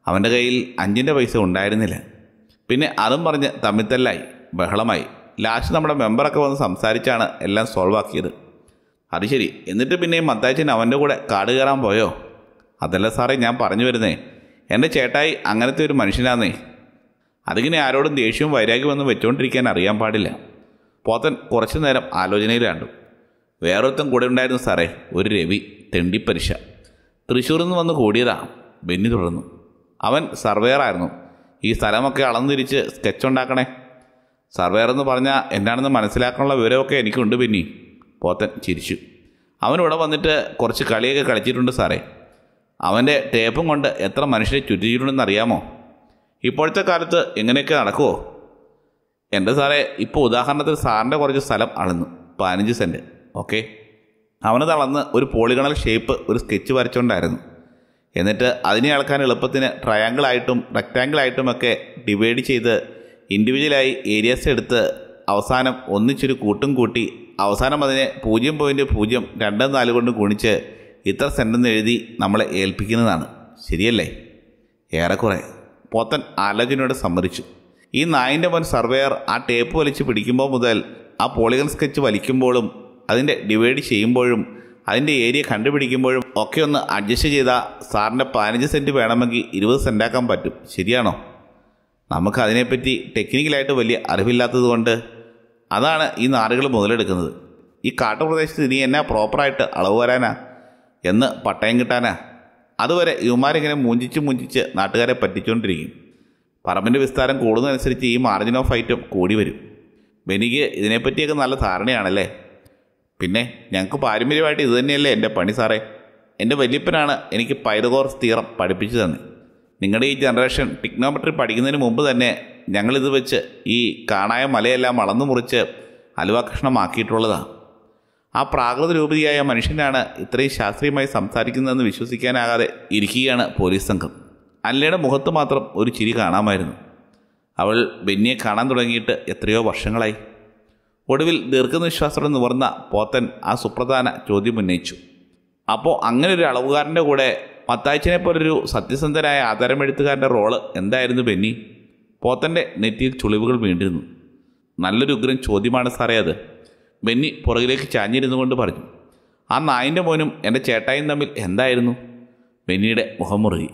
അവന്റെ കയ്യിൽ അഞ്ചിന്റെ പൈസ ഉണ്ടായിരുന്നില്ല. പിന്നെ അതും പറഞ്ഞ് തമ്മിത്തല്ലായി ബഹളമായി. ലാസ്റ്റ് നമ്മുടെ മെമ്പറൊക്കെ വന്ന് സംസാരിച്ചാണ് എല്ലാം സോൾവ് ആക്കിയത്. അത് ശരി എന്നിട്ട് പിന്നെയും മത്താച്ചൻ അവന്റെ കൂടെ കാട് കയറാൻ പോയോ? അതല്ല സാറേ ഞാൻ പറഞ്ഞു വരുന്നേ എന്റെ ചേട്ടായി അങ്ങനത്തെ ഒരു മനുഷ്യനാന്നേ. അതിങ്ങനെ ആരോടും ദേഷ്യവും വൈരാഗ്യമൊന്നും വെച്ചുകൊണ്ടിരിക്കാൻ അറിയാൻ പാടില്ല. പോത്തൻ കുറച്ചു നേരം ആലോചനയിലാണ്ടു വേറൊരുത്തം കൂടെ ഉണ്ടായിരുന്നു സാറേ ഒരു രവി തെണ്ടിപ്പരിശ. തൃശ്ശൂരിൽ നിന്ന് വന്ന് കൂടിയതാ ബെന്നി തുടർന്നു. അവൻ സർവേയറായിരുന്നു ഈ സ്ഥലമൊക്കെ അളന്നിരിച്ച് സ്കെച്ച് ഉണ്ടാക്കണേ. സർവേയർ എന്ന് പറഞ്ഞാൽ എന്താണെന്ന് മനസ്സിലാക്കാനുള്ള വിവരമൊക്കെ എനിക്കുണ്ട് പിന്നി പോത്തൻ ചിരിച്ചു. അവനിവിടെ വന്നിട്ട് കുറച്ച് കളിയൊക്കെ കളിച്ചിട്ടുണ്ട് സാറേ. അവന്റെ ടേപ്പും കൊണ്ട് എത്ര മനുഷ്യരെ ചുറ്റിച്ചിട്ടുണ്ടെന്ന് അറിയാമോ? ഇപ്പോഴത്തെ കാലത്ത് എങ്ങനെയൊക്കെ നടക്കുമോ എന്റെ സാറേ ഇപ്പോൾ ഉദാഹരണത്തിന് സാറിന്റെ കുറച്ച് സ്ഥലം അളന്നു. പതിനഞ്ച് സെന്റ് ഓക്കെ? അവനത് അളന്ന് ഒരു പോളിഗണൽ ഷേപ്പ് ഒരു സ്കെച്ച് വരച്ചുകൊണ്ടായിരുന്നു എന്നിട്ട് അതിനെ അളക്കാൻ എളുപ്പത്തിന് ട്രയാങ്കിളായിട്ടും റെക്റ്റാങ്കിളായിട്ടുമൊക്കെ ഡിവൈഡ് ചെയ്ത് ഇൻഡിവിജ്വലായി ഏരിയാസ് എടുത്ത് അവസാനം ഒന്നിച്ചൊരു കൂട്ടും കൂട്ടി അവസാനം അതിനെ പൂജ്യം പോയിന്റ് പൂജ്യം രണ്ട് നാല് കൊണ്ട് ഗുണിച്ച് ഇത്ര സെന്റെന്ന് എഴുതി നമ്മളെ ഏൽപ്പിക്കുന്നതാണ്. ശരിയല്ലേ? ഏറെക്കുറെ. പോത്തൻ ആലോചനയോട് സമ്മതിച്ചു. ഈ നായിന്റെ മുൻ സർവേയർ ആ ടേപ്പ് വലിച്ച് പിടിക്കുമ്പോൾ മുതൽ ആ പോളിഗൺ സ്കെച്ച് വലിക്കുമ്പോഴും അതിന്റെ ഡിവൈഡ് ചെയ്യുമ്പോഴും അതിന്റെ ഏരിയ കണ്ടുപിടിക്കുമ്പോഴും ഒക്കെ ഒന്ന് അഡ്ജസ്റ്റ് ചെയ്താൽ സാറിന്റെ പതിനഞ്ച് സെന്റ് വേണമെങ്കിൽ ഇരുപത് സെന്റാക്കാൻ പറ്റും. ശരിയാണോ? നമുക്ക് അതിനെപ്പറ്റി ടെക്നിക്കലായിട്ട് വലിയ അറിവില്ലാത്തത് കൊണ്ട് അതാണ് ഈ നാടുകൾ മുതലെടുക്കുന്നത്. ഈ കാട്ടുപ്രദേശത്ത് ഇനി എന്നാ പ്രോപ്പറായിട്ട് അളവ് വരാനാ? എന്ന് പട്ടയം കിട്ടാനാ? അതുവരെ ഇവന്മാരിങ്ങനെ മുഞ്ചിച്ച് മുഞ്ചിച്ച് നാട്ടുകാരെ പറ്റിച്ചുകൊണ്ടിരിക്കും പറമ്പിന്റെ വിസ്താരം കൂടുന്നതനുസരിച്ച് ഈ മാർജിൻ ഓഫ് ഐറ്റം കൂടി വരും. എനിക്ക് ഇതിനെപ്പറ്റിയൊക്കെ നല്ല ധാരണയാണല്ലേ? പിന്നെ ഞങ്ങൾക്ക് പാരമ്പര്യമായിട്ട് ഇത് തന്നെയല്ലേ എന്റെ പണി സാറേ. എന്റെ വലിയപ്പനാണ് എനിക്ക് പൈതകോർസ് തീറം പഠിപ്പിച്ചു തന്നെ. നിങ്ങളുടെ ഈ ജനറേഷൻ ടിക്നോമെട്രി പഠിക്കുന്നതിന് മുമ്പ് തന്നെ ഞങ്ങളിത് വെച്ച് ഈ കാണായ മലയെല്ലാം വളർന്നു മുറിച്ച് അലുവാകഷ്ണമാക്കിയിട്ടുള്ളതാണ് ആ പ്രാകൃത രൂപതിയായ മനുഷ്യനാണ് ഇത്രയും ശാസ്ത്രീയമായി സംസാരിക്കുന്നതെന്ന് വിശ്വസിക്കാനാകാതെ ഇരിക്കുകയാണ് പോലീസ് സംഘം. അല്ലയുടെ മുഖത്ത് മാത്രം ഒരു ചിരി കാണാമായിരുന്നു. അവൾ ബെന്നിയെ കാണാൻ തുടങ്ങിയിട്ട് എത്രയോ വർഷങ്ങളായി. ഒടുവിൽ എന്ന് നിവർന്ന പോത്തൻ ആ സുപ്രധാന ചോദ്യം ഉന്നയിച്ചു. അപ്പോൾ അങ്ങനെ ഒരു അളവുകാരന്റെ കൂടെ മത്തായച്ചനെ പോലൊരു സത്യസന്ധനായ ആധാരമെഴുത്തുകാരന്റെ റോൾ എന്തായിരുന്നു ബെന്നി? പോത്തന്റെ നെറ്റിയിൽ ചുളിവുകൾ വീണ്ടിരുന്നു നല്ലൊരു ഉഗ്രൻ ചോദ്യമാണ് സാറേ അത്. ബെന്നി പുറകിലേക്ക് ചാഞ്ഞിരുന്നു കൊണ്ട് പറഞ്ഞു. ആ നായിന്റെ മോനും എന്റെ ചേട്ടായും തമ്മിൽ എന്തായിരുന്നു? ബെന്നിയുടെ മുഖം മുറുകി.